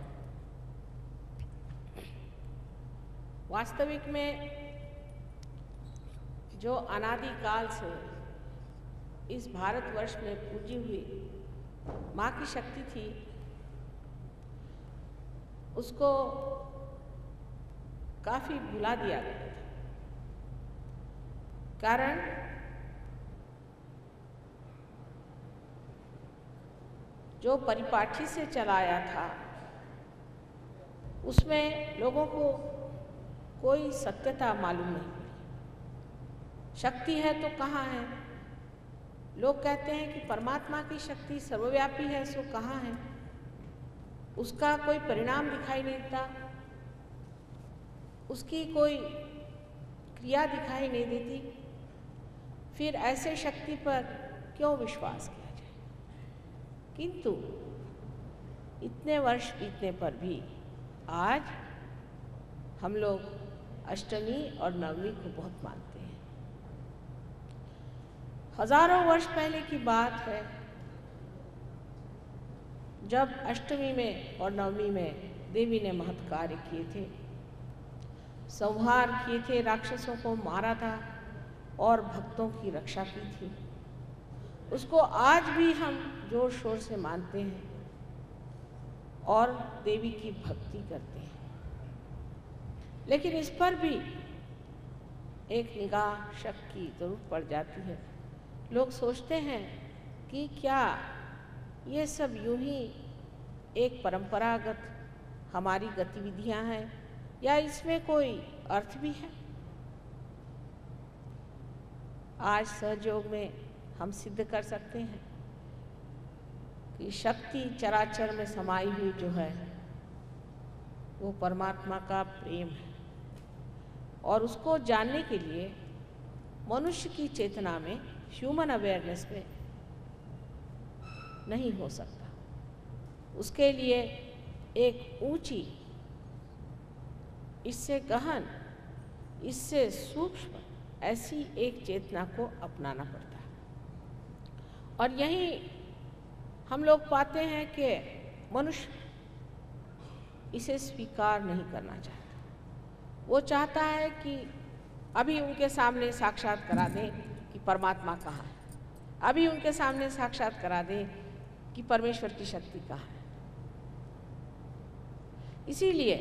वास्तविक में जो अनादिकाल से इस भारतवर्ष में पूजी हुई माँ की शक्ति थी, उसको काफ़ी भुला दिया गया। कारण? जो परिपाठी से चलाया था, उसमें लोगों को कोई सत्यता मालूम नहीं शक्ति है तो कहाँ है? लोग कहते हैं कि परमात्मा की शक्ति सर्वव्यापी है, सो कहाँ है? उसका कोई परिणाम दिखाई नहीं देता। उसकी कोई क्रिया दिखाई नहीं देती। फिर ऐसे शक्ति पर क्यों विश्वास किया जाए? किंतु इतने वर्ष बीतने पर भी आज हम लोग अष्टमी और नवमी को बहुत मानते हैं। हज़ारों वर्ष पहले की बात है, जब अष्टमी में और नवमी में देवी ने महत् कार्य किए थे संहार किए थे, राक्षसों को मारा था और भक्तों की रक्षा की थी। उसको आज भी हम ज़ोर शोर से मानते हैं और देवी की भक्ति करते हैं। लेकिन इस पर भी एक निगाह शक की ज़रूरत पड़ जाती है। लोग सोचते हैं कि क्या ये सब यूँ ही एक परंपरागत हमारी गतिविधियाँ हैं या इसमें कोई अर्थ भी है? आज सहयोग में हम सिद्ध कर सकते हैं कि शक्ति चराचर में समाई हुई जो है, वो परमात्मा का प्रेम है। और उसको जानने के लिए मनुष्य की चेतना में ह्यूमन अवेयरनेस में नहीं हो सकता। उसके लिए एक ऊँची, इससे गहन, इससे सूक्ष्म ऐसी एक चेतना को अपनाना पड़ता है। और यही हम लोग पाते हैं कि मनुष्य इसे स्वीकार नहीं करना चाहता। वो चाहता है कि अभी उनके सामने साक्षात करा दें कि परमात्मा कहाँ है। अभी उनके सामने साक्षात करा दें कि परमेश्वर की शक्ति कहाँ है। इसीलिए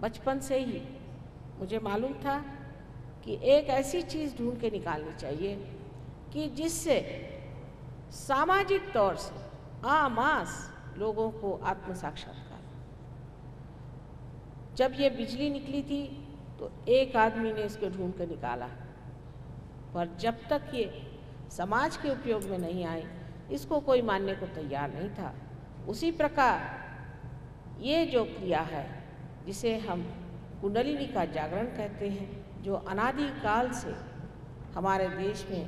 बचपन से ही मुझे मालूम था कि एक ऐसी चीज़ ढूंढ के निकालनी चाहिए कि जिससे सामाजिक तौर से आमास लोगों को आत्म साक्षात्कार जब ये बिजली निकली थी तो एक आदमी ने इसको ढूंढ कर निकाला। पर जब तक ये समाज के उपयोग में नहीं आई इसको कोई मानने को तैयार नहीं था। उसी प्रकार ये जो क्रिया है, जिसे हम कुंडलिनी का जागरण कहते हैं जो अनादिकाल से हमारे देश में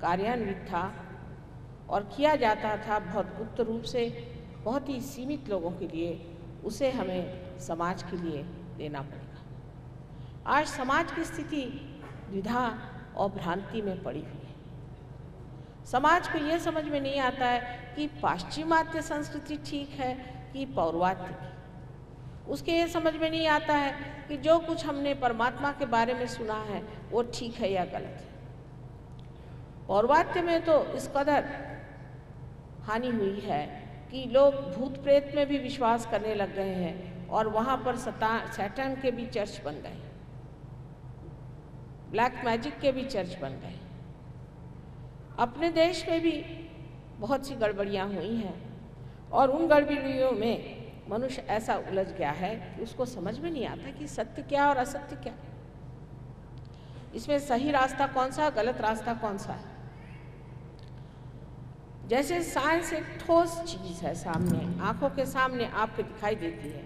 कार्यान्वित था और किया जाता था बहुत गुप्त रूप से, बहुत ही सीमित लोगों के लिए, उसे हमें समाज के लिए देना पड़ेगा। आज समाज की स्थिति द्विधा और भ्रांति में पड़ी हुई है। समाज को यह समझ में नहीं आता है कि पाश्चिमात्य संस्कृति ठीक है कि पौर्वात्य की। उसके ये समझ में नहीं आता है कि जो कुछ हमने परमात्मा के बारे में सुना है, वो ठीक है या गलत है। पौरवात्य में तो इस कदर हानि हुई है कि लोग भूत प्रेत में भी विश्वास करने लग गए हैं और वहाँ पर सता सैटन के भी चर्च बन गए। ब्लैक मैजिक के भी चर्च बन गए। अपने देश में भी बहुत सी गड़बड़ियाँ हुई हैं और उन गड़बड़ियों में मनुष्य ऐसा उलझ गया है कि उसको समझ में नहीं आता कि सत्य क्या और असत्य क्या। इसमें सही रास्ता कौन सा, गलत रास्ता कौन सा है? जैसे साइंस एक ठोस चीज़ है सामने, आँखों के सामने आपको दिखाई देती है,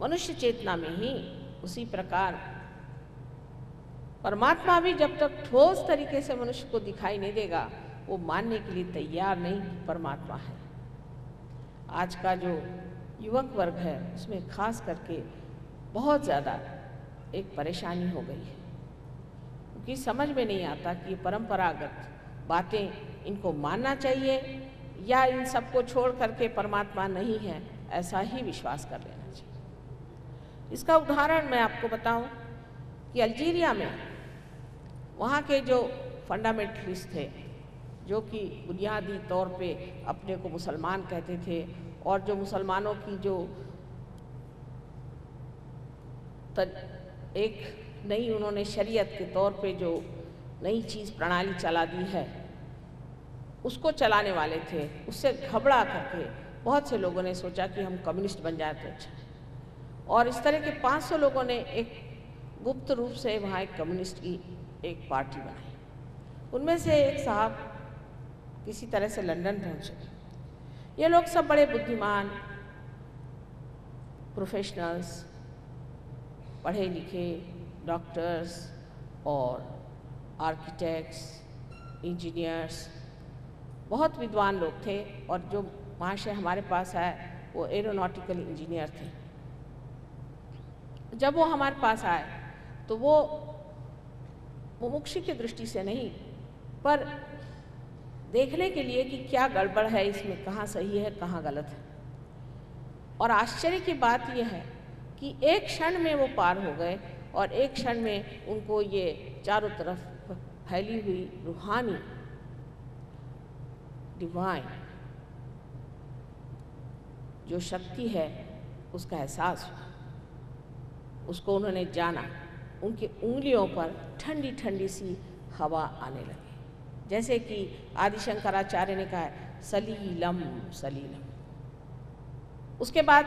मनुष्य चेतना में ही उसी प्रकार परमात्मा भी जब तक ठोस तरीके से मनुष्य को दिखाई नहीं देगा, वो मानने के लिए तैयार नहीं परमात्मा है। आज का जो युवक वर्ग है, उसमें खास करके बहुत ज़्यादा एक परेशानी हो गई है। क्योंकि समझ में नहीं आता कि परंपरागत बातें इनको मानना चाहिए या इन सबको छोड़ करके परमात्मा नहीं है, ऐसा ही विश्वास कर लेना चाहिए। इसका उदाहरण मैं आपको बताऊँ कि अल्जीरिया में वहाँ के जो फंडामेंटलिस्ट थे, जो कि बुनियादी तौर पे अपने को मुसलमान कहते थे और जो मुसलमानों की जो एक नई उन्होंने शरीयत के तौर पे जो नई चीज़ प्रणाली चला दी है, उसको चलाने वाले थे, उससे घबरा करके बहुत से लोगों ने सोचा कि हम कम्युनिस्ट बन जाए तो अच्छा। और इस तरह के 500 लोगों ने एक गुप्त रूप से वहाँ एक कम्युनिस्ट की एक पार्टी बनाई। उनमें से एक साहब किसी तरह से लंदन पहुँचे। ये लोग सब बड़े बुद्धिमान प्रोफेशनल्स पढ़े लिखे डॉक्टर्स और आर्किटेक्ट्स इंजीनियर्स बहुत विद्वान लोग थे और जो महाशय हमारे पास आए, वो एरोनॉटिकल इंजीनियर थे। जब वो हमारे पास आए तो वो मुमुक्षु की दृष्टि से नहीं, पर देखने के लिए कि क्या गड़बड़ है इसमें, कहाँ सही है, कहाँ गलत है। और आश्चर्य की बात यह है कि एक क्षण में वो पार हो गए और एक क्षण में उनको ये चारों तरफ़ फैली हुई रूहानी डिवाइन जो शक्ति है, उसका एहसास हुआ। उसको उन्होंने जाना, उनकी उंगलियों पर ठंडी ठंडी सी हवा आने लगी। जैसे कि आदिशंकराचार्य ने कहा है, सलीलम सलीलम। उसके बाद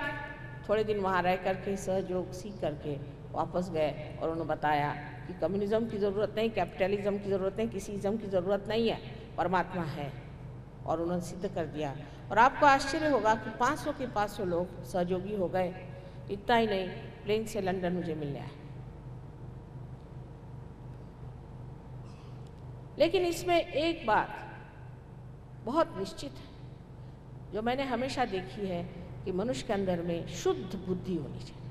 थोड़े दिन वहाँ रह करके, सहयोग सीख करके वापस गए और उन्होंने बताया कि कम्युनिज्म की ज़रूरत नहीं, कैपिटलिज्म की ज़रूरत नहीं किसी इज़म की ज़रूरत नहीं है, परमात्मा है। और उन्होंने सिद्ध कर दिया। और आपको आश्चर्य होगा कि 500 के 500 लोग सहयोगी हो गए। इतना ही नहीं, प्लेन से लंदन मुझे मिलने आए। लेकिन इसमें एक बात बहुत निश्चित है, जो मैंने हमेशा देखी है कि मनुष्य के अंदर में शुद्ध बुद्धि होनी चाहिए।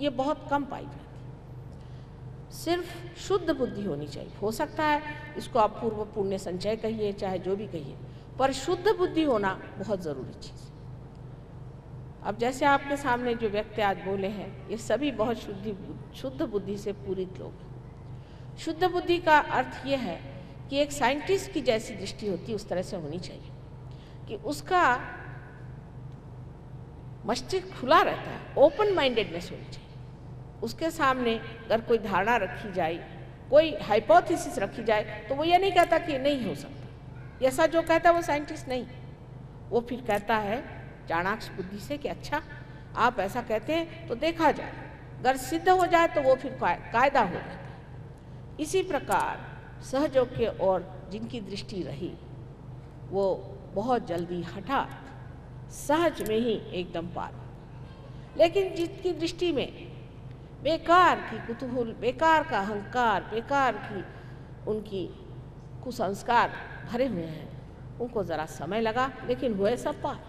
ये बहुत कम पाई जाती है। सिर्फ़ शुद्ध बुद्धि होनी चाहिए। हो सकता है इसको आप पूर्व पुण्य संचय कहिए, चाहे जो भी कहिए, पर शुद्ध बुद्धि होना बहुत ज़रूरी चीज़ है। अब जैसे आपके सामने जो व्यक्ति आज बोले हैं, ये सभी बहुत शुद्धि, शुद्ध बुद्धि से पूरित लोग हैं। शुद्ध बुद्धि का अर्थ ये है कि एक साइंटिस्ट की जैसी दृष्टि होती है, उस तरह से होनी चाहिए। कि उसका मस्तिष्क खुला रहता है ओपन माइंडेडनेस होनी चाहिए। उसके सामने अगर कोई धारणा रखी जाए, कोई हाइपोथेसिस रखी जाए तो वो ये नहीं कहता कि नहीं हो सकता। ऐसा जो कहता है, वो साइंटिस्ट नहीं। वो फिर कहता है चाणाक्ष बुद्धि से कि अच्छा आप ऐसा कहते हैं तो देखा जाए। अगर सिद्ध हो जाए तो वो फिर कायदा हो जाता है। इसी प्रकार सहयोग के और जिनकी दृष्टि रही, वो बहुत जल्दी हठा सहज में ही एकदम पार लेकिन जिनकी दृष्टि में बेकार की कुतूहल, बेकार का अहंकार, बेकार की उनकी कुसंस्कार भरे हुए हैं, उनको ज़रा समय लगा, लेकिन हुए सब पार।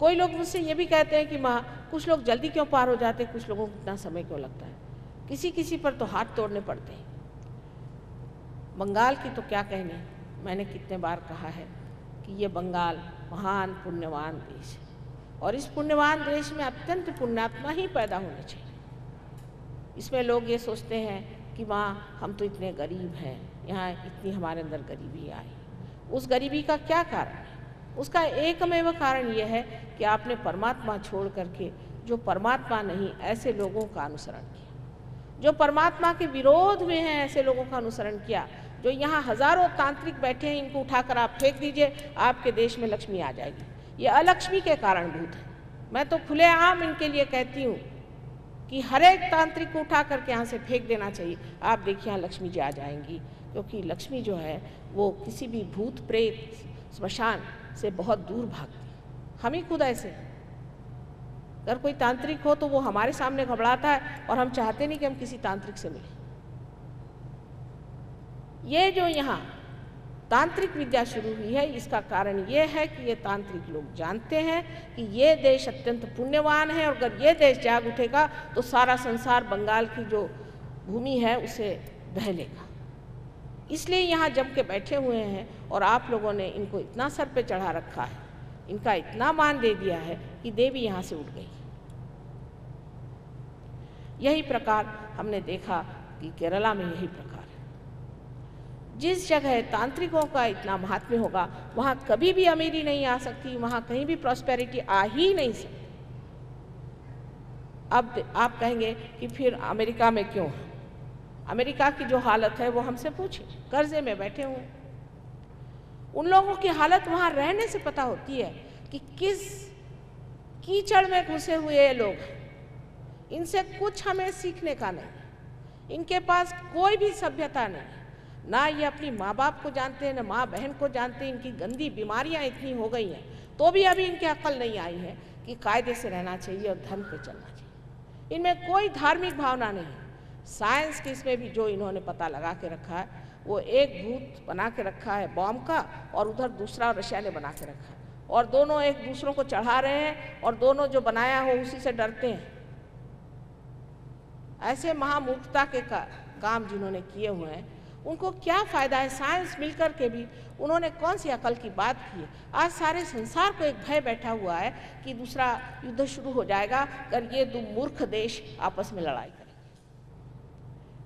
कोई लोग मुझसे ये भी कहते हैं कि माँ, कुछ लोग जल्दी क्यों पार हो जाते? कुछ लोगों को इतना समय क्यों लगता है? किसी किसी पर तो हाथ तोड़ने पड़ते हैं। बंगाल की तो क्या कहने? मैंने कितने बार कहा है कि ये बंगाल महान पुण्यवान देश है और इस पुण्यवान देश में अत्यंत पुण्यात्मा ही पैदा होने चाहिए। इसमें लोग ये सोचते हैं कि माँ हम तो इतने गरीब हैं, यहाँ इतनी हमारे अंदर गरीबी आई। उस गरीबी का क्या कारण है? उसका एकमेव कारण यह है कि आपने परमात्मा छोड़ करके, जो परमात्मा नहीं, ऐसे लोगों का अनुसरण किया। जो परमात्मा के विरोध में हैं, ऐसे लोगों का अनुसरण किया। जो यहाँ हज़ारों तांत्रिक बैठे हैं, इनको उठाकर आप फेंक दीजिए, आपके देश में लक्ष्मी आ जाएगी। ये अलक्ष्मी के कारणभूत है। मैं तो खुलेआम इनके लिए कहती हूँ कि हर एक तांत्रिक को उठा करके यहाँ से फेंक देना चाहिए। आप देखिए, यहाँ लक्ष्मी जी आ जाएँगी, क्योंकि लक्ष्मी जो है, वो किसी भी भूत प्रेत, स्मशान से बहुत दूर भागती हम ही खुद ऐसे अगर कोई तांत्रिक हो तो वो हमारे सामने घबराता है और हम चाहते नहीं कि हम किसी तांत्रिक से मिलें। ये जो यहाँ तांत्रिक विद्या शुरू हुई है, इसका कारण ये है कि ये तांत्रिक लोग जानते हैं कि ये देश अत्यंत पुण्यवान है और अगर ये देश जाग उठेगा तो सारा संसार बंगाल की जो भूमि है उसे बह लेगा। इसलिए यहाँ जम के बैठे हुए हैं और आप लोगों ने इनको इतना सर पे चढ़ा रखा है, इनका इतना मान दे दिया है कि देवी यहाँ से उठ गई। यही प्रकार हमने देखा कि केरला में यही प्रकार है। जिस जगह तांत्रिकों का इतना महात्म्य होगा, वहाँ कभी भी अमीरी नहीं आ सकती, वहाँ कहीं भी प्रॉस्पेरिटी आ ही नहीं सकती। अब आप कहेंगे कि फिर अमेरिका में क्यों? अमेरिका की जो हालत है वो हमसे पूछे कर्जे में बैठे हुए। उन लोगों की हालत वहाँ रहने से पता होती है कि किस कीचड़ में घुसे हुए लोग हैं। इनसे कुछ हमें सीखने का नहीं। इनके पास कोई भी सभ्यता नहीं। ना ये अपनी माँ बाप को जानते हैं, ना माँ बहन को जानते हैं, इनकी गंदी बीमारियाँ इतनी हो गई हैं। तो भी अभी इनके अकल नहीं आई है कि कायदे से रहना चाहिए और धर्म पे चलना चाहिए। इनमें कोई धार्मिक भावना नहीं साइंस के इसमें भी जो इन्होंने पता लगा के रखा है, वो एक भूत बना के रखा है बॉम्ब का और उधर दूसरा रशिया ने बना के रखा है। और दोनों एक दूसरों को चढ़ा रहे हैं और दोनों जो बनाया हो उसी से डरते हैं। ऐसे महामूर्खता के का, काम जिन्होंने किए हुए हैं उनको क्या फ़ायदा है साइंस मिलकर के भी? उन्होंने कौन सी अकल की बात की है? आज सारे संसार को एक भय बैठा हुआ है कि दूसरा युद्ध शुरू हो जाएगा अगर ये दो मूर्ख देश आपस में लड़ाई करें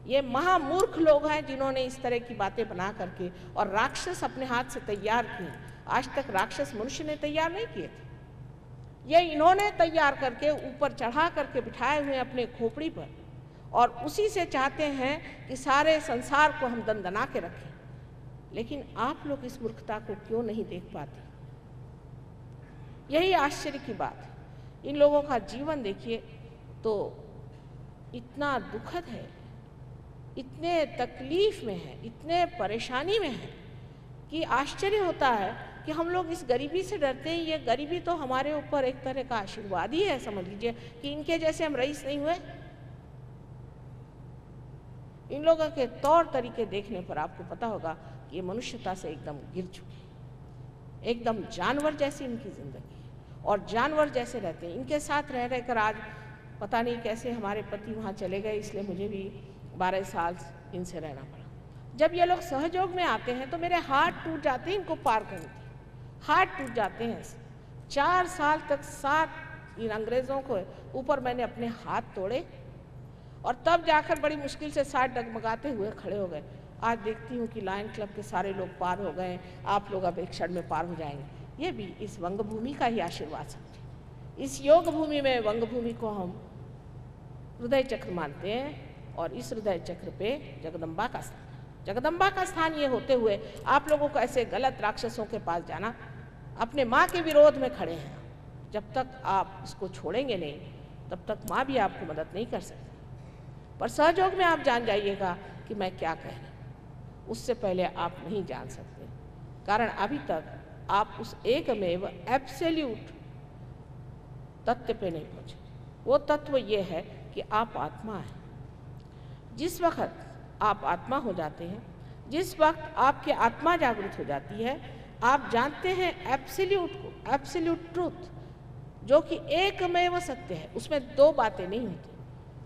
ये महामूर्ख लोग हैं जिन्होंने इस तरह की बातें बना करके और राक्षस अपने हाथ से तैयार किए। आज तक राक्षस मनुष्य ने तैयार नहीं किए थे। ये इन्होंने तैयार करके ऊपर चढ़ा करके बिठाए हुए अपने खोपड़ी पर। और उसी से चाहते हैं कि सारे संसार को हम दंदना के रखें। लेकिन आप लोग इस मूर्खता को क्यों नहीं देख पाते? यही आश्चर्य की बात इन लोगों का जीवन देखिए तो इतना दुखद है, इतने तकलीफ़ में है, इतने परेशानी में है कि आश्चर्य होता है कि हम लोग इस गरीबी से डरते हैं। ये गरीबी तो हमारे ऊपर एक तरह का आशीर्वाद ही है, समझ लीजिए कि इनके जैसे हम रईस नहीं हुए। इन लोगों के तौर तरीके देखने पर आपको पता होगा कि ये मनुष्यता से एकदम गिर चुके एकदम जानवर जैसी इनकी ज़िंदगी और जानवर जैसे रहते हैं। इनके साथ रह रहकर आज पता नहीं कैसे हमारे पति वहाँ चले गए, इसलिए मुझे भी बारह साल इनसे रहना पड़ा। जब ये लोग सहयोग में आते हैं तो मेरे हाथ टूट जाते हैं, इनको पार करने के हाथ टूट जाते हैं। चार साल तक सात इन अंग्रेज़ों को ऊपर मैंने अपने हाथ तोड़े। और तब जाकर बड़ी मुश्किल से साथ डगमगाते हुए खड़े हो गए। आज देखती हूँ कि लायन क्लब के सारे लोग पार हो गए, आप लोग अब एक क्षण में पार हो जाएँगे। ये भी इस वंग भूमि का ही आशीर्वाद समझे इस योग भूमि में वंग भूमि को हम हृदय चक्र मानते हैं और इस हृदय चक्र पे जगदम्बा का स्थान। जगदम्बा का स्थान ये होते हुए आप लोगों को ऐसे गलत राक्षसों के पास जाना, अपने माँ के विरोध में खड़े हैं। जब तक आप इसको छोड़ेंगे नहीं, तब तक माँ भी आपको मदद नहीं कर सकती। पर सहयोग में आप जान जाइएगा कि मैं क्या कह रही उससे पहले आप नहीं जान सकते। कारण अभी तक आप उस एक में एब्सोल्यूट तत्व पे नहीं पहुँचे। वो तत्व ये है कि आप आत्मा हैं। जिस वक्त आप आत्मा हो जाते हैं, जिस वक्त आपकी आत्मा जागृत हो जाती है, आप जानते हैं एब्सोल्यूट को एब्सोल्यूट ट्रूथ जो कि एक में वो सत्य है, उसमें दो बातें नहीं होती।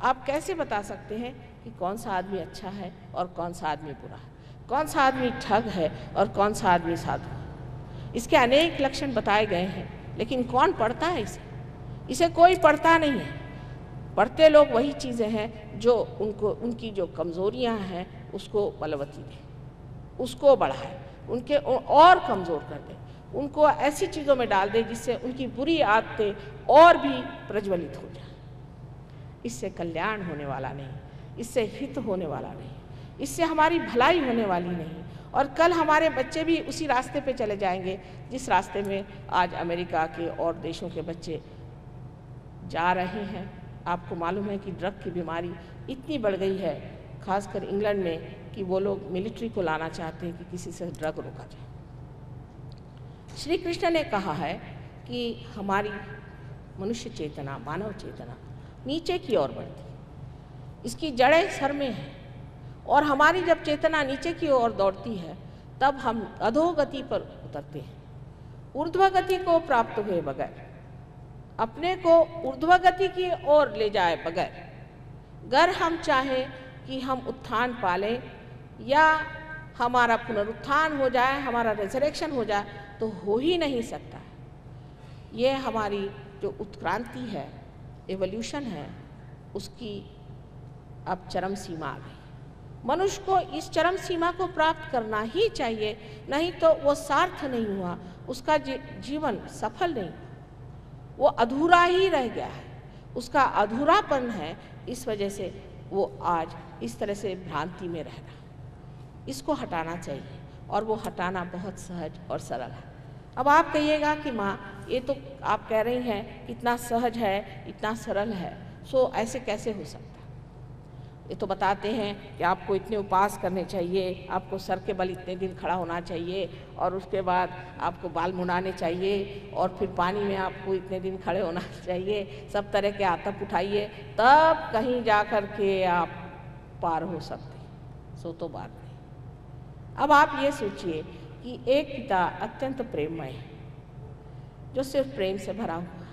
आप कैसे बता सकते हैं कि कौन सा आदमी अच्छा है और कौन सा आदमी बुरा है? कौन सा आदमी ठग है और कौन सा आदमी साधु है? इसके अनेक लक्षण बताए गए हैं, लेकिन कौन पढ़ता है इसे? इसे कोई पढ़ता नहीं है। पढ़ते लोग वही चीज़ें हैं जो उनको, उनकी जो कमज़ोरियाँ हैं, उसको बलवती दें, उसको बढ़ाए, उनके और कमज़ोर कर दें, उनको ऐसी चीज़ों में डाल दें जिससे उनकी बुरी आदतें और भी प्रज्वलित हो जाए। इससे कल्याण होने वाला नहीं, इससे हित होने वाला नहीं, इससे हमारी भलाई होने वाली नहीं। और कल हमारे बच्चे भी उसी रास्ते पे चले जाएँगे, जिस रास्ते में आज अमेरिका के और देशों के बच्चे जा रहे हैं। आपको मालूम है कि ड्रग की बीमारी इतनी बढ़ गई है, खासकर इंग्लैंड में, कि वो लोग मिलिट्री को लाना चाहते हैं कि किसी से ड्रग रोका जाए। श्री कृष्ण ने कहा है कि हमारी मनुष्य चेतना, मानव चेतना नीचे की ओर बढ़ती। इसकी जड़ें सर में हैं। और हमारी जब चेतना नीचे की ओर दौड़ती है, तब हम अधोगति पर उतरते हैं। ऊर्ध्व गति को प्राप्त हुए बगैर, अपने को ऊर्ध्व गति की ओर ले जाए बगैर अगर हम चाहें कि हम उत्थान पालें या हमारा पुनरुत्थान हो जाए, हमारा रिजरेक्शन हो जाए तो हो ही नहीं सकता। ये हमारी जो उत्क्रांति है एवोल्यूशन है, उसकी अब चरम सीमा आ गई। मनुष्य को इस चरम सीमा को प्राप्त करना ही चाहिए, नहीं तो वो सार्थ नहीं हुआ, उसका जीवन सफल नहीं वो अधूरा ही रह गया है, उसका अधूरापन है, इस वजह से वो आज इस तरह से भ्रांति में रह रहा इसको हटाना चाहिए, और वो हटाना बहुत सहज और सरल है। अब आप कहिएगा कि माँ, ये तो आप कह रही हैं, इतना सहज है, इतना सरल है, सो ऐसे कैसे हो सकता? ये तो बताते हैं कि आपको इतने उपास करने चाहिए, आपको सर के बल इतने दिन खड़ा होना चाहिए, और उसके बाद आपको बाल मुड़ाने चाहिए, और फिर पानी में आपको इतने दिन खड़े होना (laughs) चाहिए, सब तरह के आतप उठाइए, तब कहीं जा कर के आप पार हो सकते। सो तो बात नहीं। अब आप ये सोचिए कि एक पिता अत्यंत प्रेममय जो सिर्फ़ प्रेम से भरा हुआ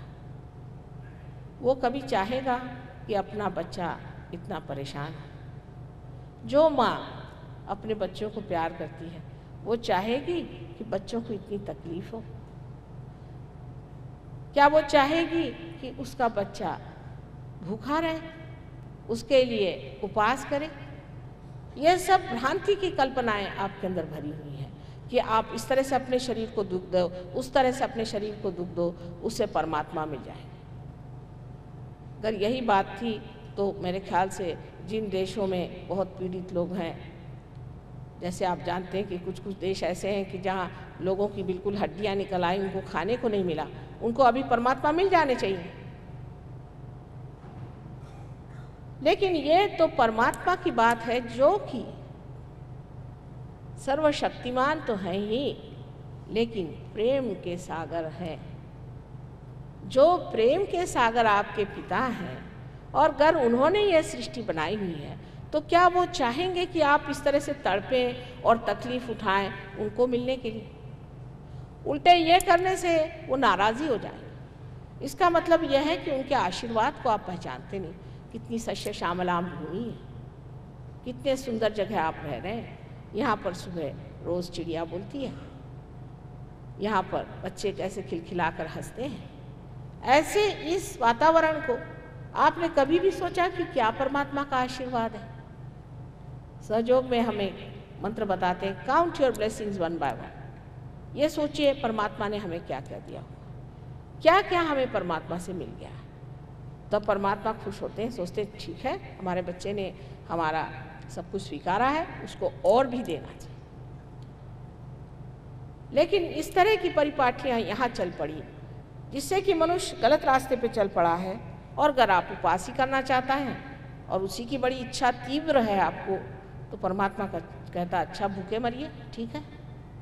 वो कभी चाहेगा कि अपना बच्चा इतना परेशान है। जो माँ अपने बच्चों को प्यार करती है, वो चाहेगी कि बच्चों को इतनी तकलीफ़ हो। क्या वो चाहेगी कि उसका बच्चा भूखा रहे, उसके लिए उपास करे? यह सब भ्रांति की कल्पनाएँ आपके अंदर भरी हुई हैं। कि आप इस तरह से अपने शरीर को दुख दो, उस तरह से अपने शरीर को दुख दो, उससे परमात्मा मिल जाए। अगर यही बात थी तो मेरे ख्याल से जिन देशों में बहुत पीड़ित लोग हैं, जैसे आप जानते हैं कि कुछ कुछ देश ऐसे हैं कि जहाँ लोगों की बिल्कुल हड्डियाँ निकल आई, उनको खाने को नहीं मिला, उनको अभी परमात्मा मिल जाने चाहिए। लेकिन ये तो परमात्मा की बात है जो कि सर्वशक्तिमान तो है ही, लेकिन प्रेम के सागर है। जो प्रेम के सागर आपके पिता हैं, और अगर उन्होंने यह सृष्टि बनाई हुई है तो क्या वो चाहेंगे कि आप इस तरह से तड़पें और तकलीफ़ उठाएँ उनको मिलने के लिए? उल्टे ये करने से वो नाराज़ी हो जाएँगे। इसका मतलब यह है कि उनके आशीर्वाद को आप पहचानते नहीं। कितनी सस्य श्यामलाम भूमि है, कितने सुंदर जगह आप रह रहे हैं। यहाँ पर सुबह रोज़ चिड़िया बोलती है। यहाँ पर बच्चे कैसे खिलखिला कर हँसते हैं। ऐसे इस वातावरण को आपने कभी भी सोचा कि क्या परमात्मा का आशीर्वाद है? सहयोग में हमें मंत्र बताते हैं count your blessings one by one ये सोचिए परमात्मा ने हमें क्या क्या दिया क्या क्या हमें परमात्मा से मिल गया? तब तो परमात्मा खुश होते हैं, सोचते ठीक है, हमारे बच्चे ने हमारा सब कुछ स्वीकारा है, उसको और भी देना चाहिए। लेकिन इस तरह की परिपाटियाँ यहाँ चल पड़ी, जिससे कि मनुष्य गलत रास्ते पे चल पड़ा है और अगर आप उपास ही करना चाहता है और उसी की बड़ी इच्छा तीव्र है आपको तो परमात्मा का कहता अच्छा भूखे मरिए, ठीक है?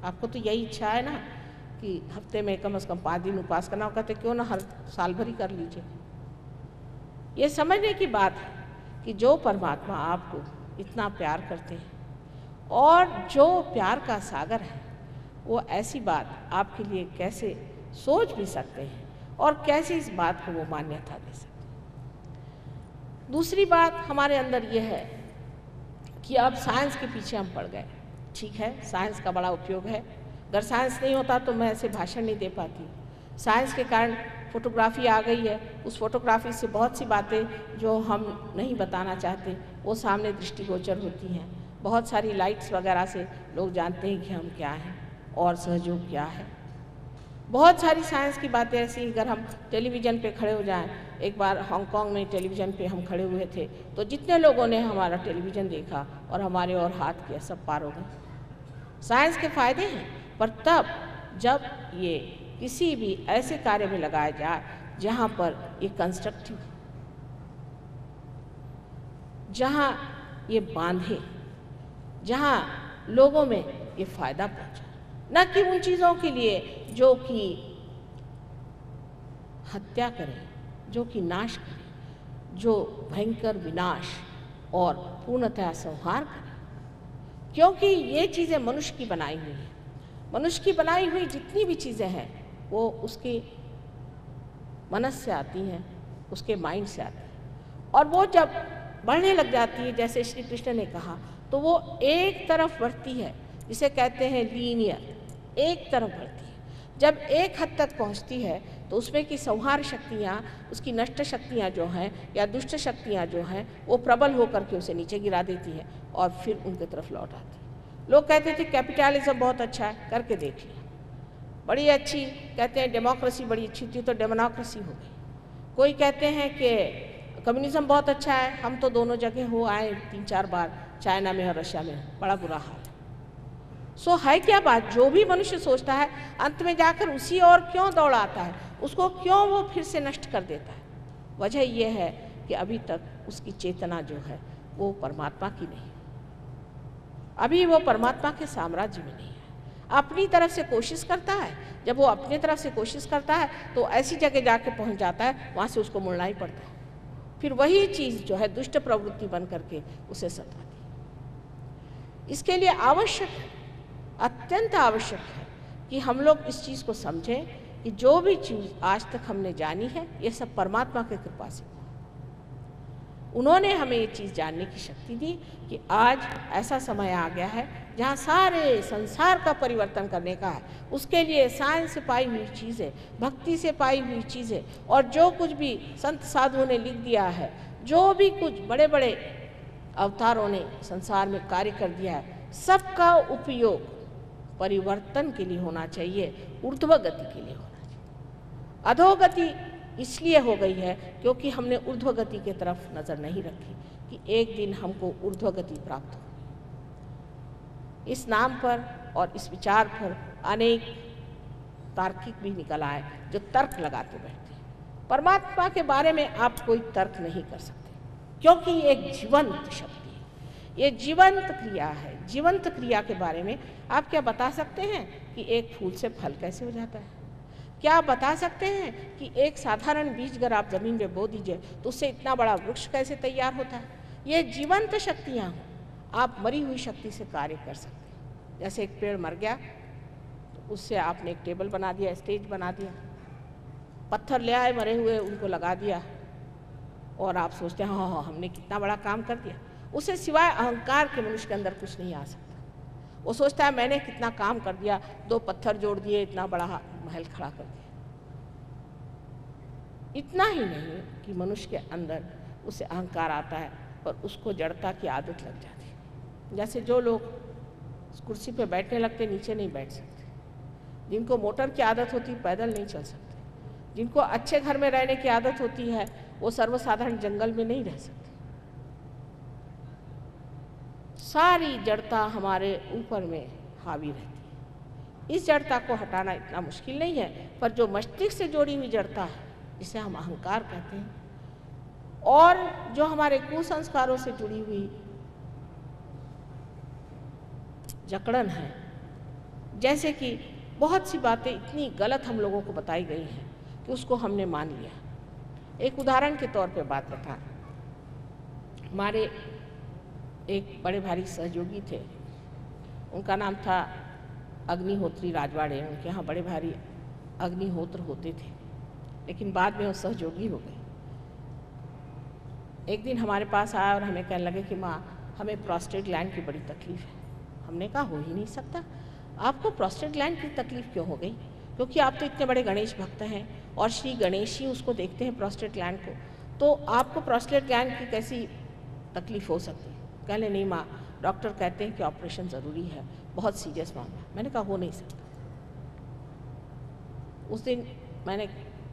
आपको तो यही इच्छा है ना कि हफ़्ते में कम से कम पाँच दिन उपास करना कहते, क्यों ना हर साल भर ही कर लीजिए? ये समझने की बात है कि जो परमात्मा आपको इतना प्यार करते हैं। और जो प्यार का सागर है, वो ऐसी बात आपके लिए कैसे सोच भी सकते हैं और कैसे इस बात को वो मान्यता दे सकते हैं। दूसरी बात हमारे अंदर यह है कि अब साइंस के पीछे हम पड़ गए। ठीक है, साइंस का बड़ा उपयोग है। अगर साइंस नहीं होता तो मैं ऐसे भाषण नहीं दे पाती। साइंस के कारण फोटोग्राफी आ गई है। उस फोटोग्राफी से बहुत सी बातें जो हम नहीं बताना चाहते वो सामने दृष्टिगोचर होती हैं। बहुत सारी लाइट्स वगैरह से लोग जानते हैं कि हम क्या हैं और सहयोग क्या है। बहुत सारी साइंस की बातें ऐसी अगर हम टेलीविज़न पे खड़े हो जाएँ, एक बार हांगकांग में टेलीविज़न पे हम खड़े हुए थे तो जितने लोगों ने हमारा टेलीविज़न देखा और हमारे और हाथ किया सब पार हो गए। साइंस के फ़ायदे हैं, पर तब जब ये किसी भी ऐसे कार्य में लगाया जाए जहाँ पर ये कंस्ट्रक्टिव जहाँ ये बांधे, जहाँ लोगों में ये फ़ायदा पहुँचा। न कि उन चीज़ों के लिए जो कि हत्या करें, जो कि नाश करें, जो भयंकर विनाश और पूर्णतः संहार करें। क्योंकि ये चीज़ें मनुष्य की बनाई हुई हैं। मनुष्य की बनाई हुई जितनी भी चीज़ें हैं, वो उसके मनस से आती हैं, उसके माइंड से आती हैं। और वो जब बढ़ने लग जाती है, जैसे श्री कृष्ण ने कहा। तो वो एक तरफ़ बढ़ती है, जिसे कहते हैं लीनियर, एक तरफ़ बढ़ती है। जब एक हद तक पहुँचती है तो उसमें की संहार शक्तियाँ, उसकी नष्ट शक्तियाँ जो हैं, या दुष्ट शक्तियाँ जो हैं, वो प्रबल होकर के उसे नीचे गिरा देती हैं, और फिर उनकी तरफ़ लौट आती है। लोग कहते थे, कैपिटलिज्म बहुत अच्छा है, करके देख लिया। बड़ी अच्छी, कहते हैं, डेमोक्रेसी बड़ी अच्छी थी तो डेमोक्रेसी हो गई। कोई कहते हैं कि कम्युनिज्म बहुत अच्छा है। हम तो दोनों जगह हो आए तीन चार बार, चाइना में और रशिया में। बड़ा बुरा हाल। है सो है क्या बात? जो भी मनुष्य सोचता है, अंत में जाकर उसी और क्यों दौड़ाता है? उसको क्यों वो फिर से नष्ट कर देता है? वजह यह है कि अभी तक उसकी चेतना जो है, वो परमात्मा की नहीं। अभी वो परमात्मा के साम्राज्य में नहीं है। अपनी तरफ़ से कोशिश करता है। जब वो अपनी तरफ़ से कोशिश करता है तो ऐसी जगह जाके पहुँच जाता है, वहाँ से उसको मुड़ना ही पड़ता है। फिर वही चीज़ जो है दुष्ट प्रवृत्ति बन करके उसे सताती दी। इसके लिए आवश्यक है, अत्यंत आवश्यक है कि हम लोग इस चीज़ को समझें कि जो भी चीज़ आज तक हमने जानी है, ये सब परमात्मा की कृपा से। उन्होंने हमें ये चीज़ जानने की शक्ति दी कि आज ऐसा समय आ गया है जहाँ सारे संसार का परिवर्तन करने का है। उसके लिए साइंस से पाई हुई चीज़ें, भक्ति से पाई हुई चीज़ें और जो कुछ भी संत साधुओं ने लिख दिया है, जो भी कुछ बड़े बड़े अवतारों ने संसार में कार्य कर दिया है, सबका उपयोग परिवर्तन के लिए होना चाहिए ऊर्ध्व गति के लिए होना चाहिए। अधोगति इसलिए हो गई है क्योंकि हमने ऊर्ध्व गति के तरफ़ नज़र नहीं रखी कि एक दिन हमको ऊर्ध्व गति प्राप्त हो। इस नाम पर और इस विचार पर अनेक तार्किक भी निकल आए जो तर्क लगाते बैठते परमात्मा के बारे में आप कोई तर्क नहीं कर सकते, क्योंकि ये एक जीवंत शक्ति है। ये जीवंत क्रिया है। जीवंत क्रिया के बारे में आप क्या बता सकते हैं कि एक फूल से फल कैसे हो जाता है? क्या आप बता सकते हैं कि एक साधारण बीज अगर आप ज़मीन में बो दीजिए तो उससे इतना बड़ा वृक्ष कैसे तैयार होता है? ये जीवंत शक्तियाँ हों। आप मरी हुई शक्ति से कार्य कर सकते हैं। जैसे एक पेड़ मर गया तो उससे आपने एक टेबल बना दिया, स्टेज बना दिया, पत्थर ले आए मरे हुए, उनको लगा दिया, और आप सोचते हैं हाँ हाँ हमने कितना बड़ा काम कर दिया। उसे सिवाय अहंकार के मनुष्य के अंदर कुछ नहीं आ सकता। वो सोचता है, मैंने कितना काम कर दिया, दो पत्थर जोड़ दिए, इतना बड़ा महल खड़ा कर दिया। इतना ही नहीं कि मनुष्य के अंदर उसे अहंकार आता है और उसको जड़ता की आदत लग जाती है। जैसे जो लोग कुर्सी पे बैठने लगते, नीचे नहीं बैठ सकते। जिनको मोटर की आदत होती, पैदल नहीं चल सकते। जिनको अच्छे घर में रहने की आदत होती है, वो सर्वसाधारण जंगल में नहीं रह सकते। सारी जड़ता हमारे ऊपर में हावी रहती इस जड़ता को हटाना इतना मुश्किल नहीं है, पर जो मस्तिष्क से जोड़ी हुई जड़ता है जिसे हम अहंकार कहते हैं, और जो हमारे कुसंस्कारों से जुड़ी हुई जकड़न है, जैसे कि बहुत सी बातें इतनी गलत हम लोगों को बताई गई हैं कि उसको हमने मान लिया। एक उदाहरण के तौर पे बात बता हमारे एक बड़े भारी सहयोगी थे, उनका नाम था अग्निहोत्री राजवाड़े हैं, उनके यहाँ बड़े भारी अग्निहोत्र होते थे। लेकिन बाद में वो सहयोगी हो गए। एक दिन हमारे पास आया और हमें कहने लगे कि माँ, हमें प्रोस्टेट ग्लैंड की बड़ी तकलीफ़ है। हमने कहा, हो ही नहीं सकता। आपको प्रोस्टेट ग्लैंड की तकलीफ़ क्यों हो गई? क्योंकि आप तो इतने बड़े गणेश भक्त हैं और श्री गणेश ही उसको देखते हैं प्रोस्टेट ग्लैंड को। तो आपको प्रोस्टेट ग्लैंड की कैसी तकलीफ़ हो सकती है? कहले नहीं माँ डॉक्टर कहते हैं कि ऑपरेशन ज़रूरी है। बहुत सीरियस मामला मैंने कहा, हो नहीं सकता। उस दिन मैंने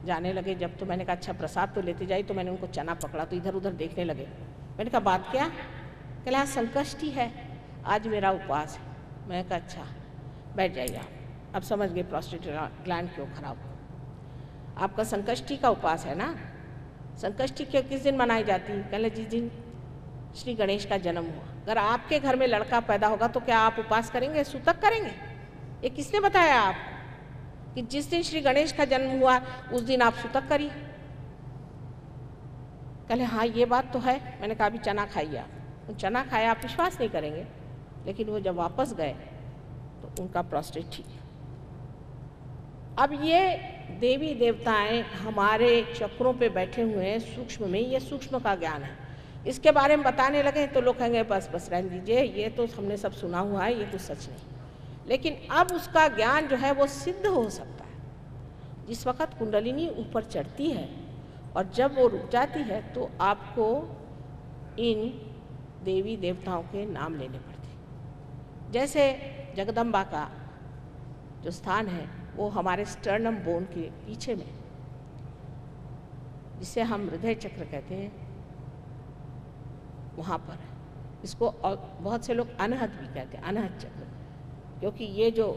जाने लगे, जब तो मैंने कहा अच्छा प्रसाद तो लेते जाई तो मैंने उनको चना पकड़ा तो इधर उधर देखने लगे। मैंने कहा, बात क्या? कहला हाँ संकष्टी है। आज मेरा उपवास है। मैंने कहा अच्छा बैठ जाइए आप। अब समझ गए प्रोस्टेट ग्लैंड क्यों खराब हो आपका संकष्टी का उपवास है ना? संकष्टी क्यों, किस दिन मनाई जाती? है कहले जिस दिन श्री गणेश का जन्म हुआ। अगर आपके घर में लड़का पैदा होगा तो क्या आप उपवास करेंगे, सूतक करेंगे? ये किसने बताया आप कि जिस दिन श्री गणेश का जन्म हुआ, उस दिन आप सूतक करिए। कहले हाँ ये बात तो है। मैंने कहा, अभी चना खाइए आप। चना खाया, आप विश्वास नहीं करेंगे। लेकिन वो जब वापस गए तो उनका प्रोस्टेट ठीक अब ये देवी देवताएँ हमारे चक्रों पे बैठे हुए हैं, सूक्ष्म में, ये सूक्ष्म का ज्ञान है। इसके बारे में बताने लगे तो लोग कहेंगे, बस बस, रहने दीजिए, ये तो हमने सब सुना हुआ है, ये कुछ सच नहीं। लेकिन अब उसका ज्ञान जो है, वो सिद्ध हो सकता है। जिस वक्त कुंडलिनी ऊपर चढ़ती है और जब वो रुक जाती है तो आपको इन देवी देवताओं के नाम लेने पड़ते हैं। जैसे जगदम्बा का जो स्थान है, वो हमारे स्टर्नम बोन के पीछे में जिसे हम हृदय चक्र कहते हैं। वहाँ पर है। इसको बहुत से लोग अनहत भी कहते हैं अनहत चक्र। क्योंकि ये जो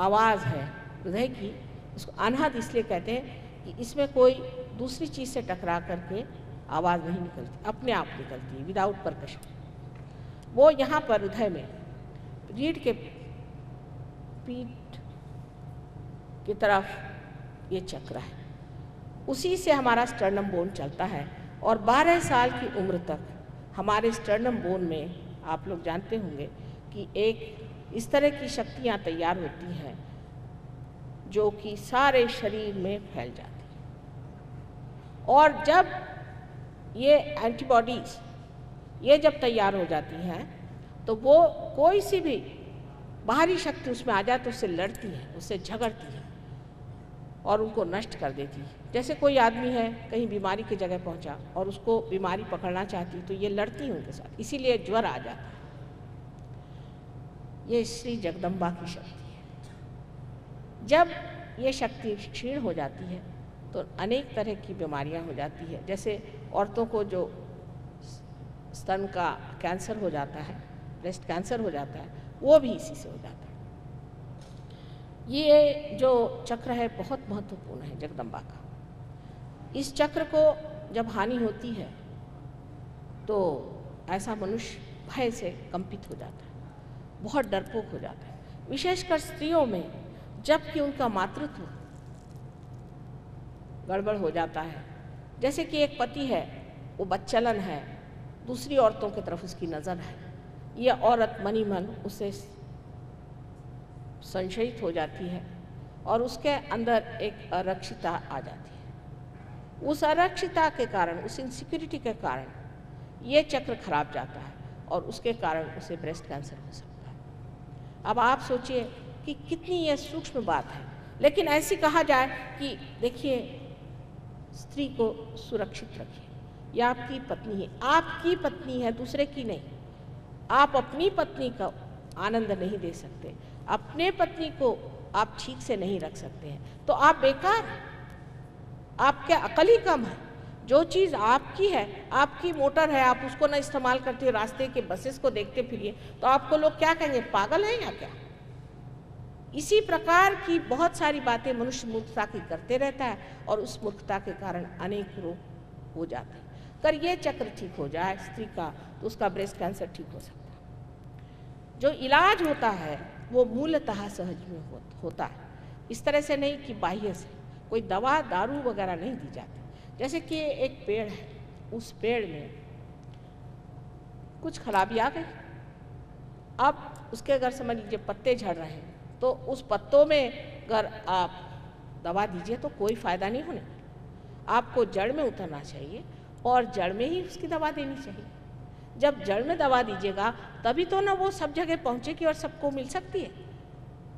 आवाज़ है, हृदय की, इसको अनहत इसलिए कहते हैं कि इसमें कोई दूसरी चीज़ से टकरा करके आवाज़ नहीं निकलती, अपने आप निकलती है विदाउट परकशन वो यहाँ पर हृदय में, रीढ़ के पीठ की तरफ़ ये चक्र है। उसी से हमारा स्टर्नम बोन चलता है और 12 साल की उम्र तक हमारे स्टर्नम बोन में आप लोग जानते होंगे कि एक इस तरह की शक्तियाँ तैयार होती हैं जो कि सारे शरीर में फैल जाती हैं। और जब ये एंटीबॉडीज़ ये जब तैयार हो जाती हैं तो वो कोई सी भी बाहरी शक्ति उसमें आ जाए तो उससे लड़ती है, उससे झगड़ती है। और उनको नष्ट कर देती। है जैसे कोई आदमी है, कहीं बीमारी की जगह पहुँचा और उसको बीमारी पकड़ना चाहती तो ये लड़ती है उनके साथ। इसीलिए ज्वर आ जाता ये श्री जगदम्बा की शक्ति है। जब ये शक्ति क्षीण हो जाती है तो अनेक तरह की बीमारियाँ हो जाती है। जैसे औरतों को जो स्तन का कैंसर हो जाता है, ब्रेस्ट कैंसर हो जाता है, वो भी इसी से हो जाता है। ये जो चक्र है बहुत महत्वपूर्ण है जगदम्बा का। इस चक्र को जब हानि होती है तो ऐसा मनुष्य भय से कंपित हो जाता है, बहुत डरपोक हो जाता है। विशेषकर स्त्रियों में जबकि उनका मातृत्व गड़बड़ हो जाता है, जैसे कि एक पति है, वो बच्चलन है, दूसरी औरतों की तरफ़ उसकी नज़र है। यह औरत मनी मन उसे संशयित हो जाती है और उसके अंदर एक अरक्षिता आ जाती है। उस अरक्षिता के कारण, उस इनसिक्योरिटी के कारण ये चक्र खराब जाता है और उसके कारण उसे ब्रेस्ट कैंसर हो सकता है। अब आप सोचिए कि कितनी ये सूक्ष्म बात है। लेकिन ऐसी कहा जाए कि देखिए, स्त्री को सुरक्षित रखिए। यह आपकी पत्नी है। आपकी पत्नी है, दूसरे की नहीं। आप अपनी पत्नी का आनंद नहीं दे सकते। अपने पत्नी को आप ठीक से नहीं रख सकते हैं। तो आप बेकार आपके अकल ही कम है। जो चीज़ आपकी है, आपकी मोटर है, आप उसको ना इस्तेमाल करते हो रास्ते के बसेस को देखते फिरिए तो आपको लोग क्या कहेंगे, पागल है या क्या? इसी प्रकार की बहुत सारी बातें मनुष्य मूर्खता की करते रहता है और उस मूर्खता के कारण अनेक रोग हो जाते हैं। अगर ये चक्र ठीक हो जाए, स्त्री का तो उसका ब्रेस्ट कैंसर ठीक हो सकता है। जो इलाज होता है वो मूलतः सहज में हो, होता है। इस तरह से नहीं कि बाह्य से। कोई दवा दारू वगैरह नहीं दी जाती। जैसे कि एक पेड़ है उस पेड़ में कुछ खराबी आ गई। अब उसके अगर समझ लीजिए पत्ते झड़ रहे हैं तो उस पत्तों में अगर आप दवा दीजिए तो कोई फ़ायदा नहीं होने आपको जड़ में उतरना चाहिए और जड़ में ही उसकी दवा देनी चाहिए। जब जड़ में दवा दीजिएगा, तभी तो ना वो सब जगह पहुँचेगी और सबको मिल सकती है।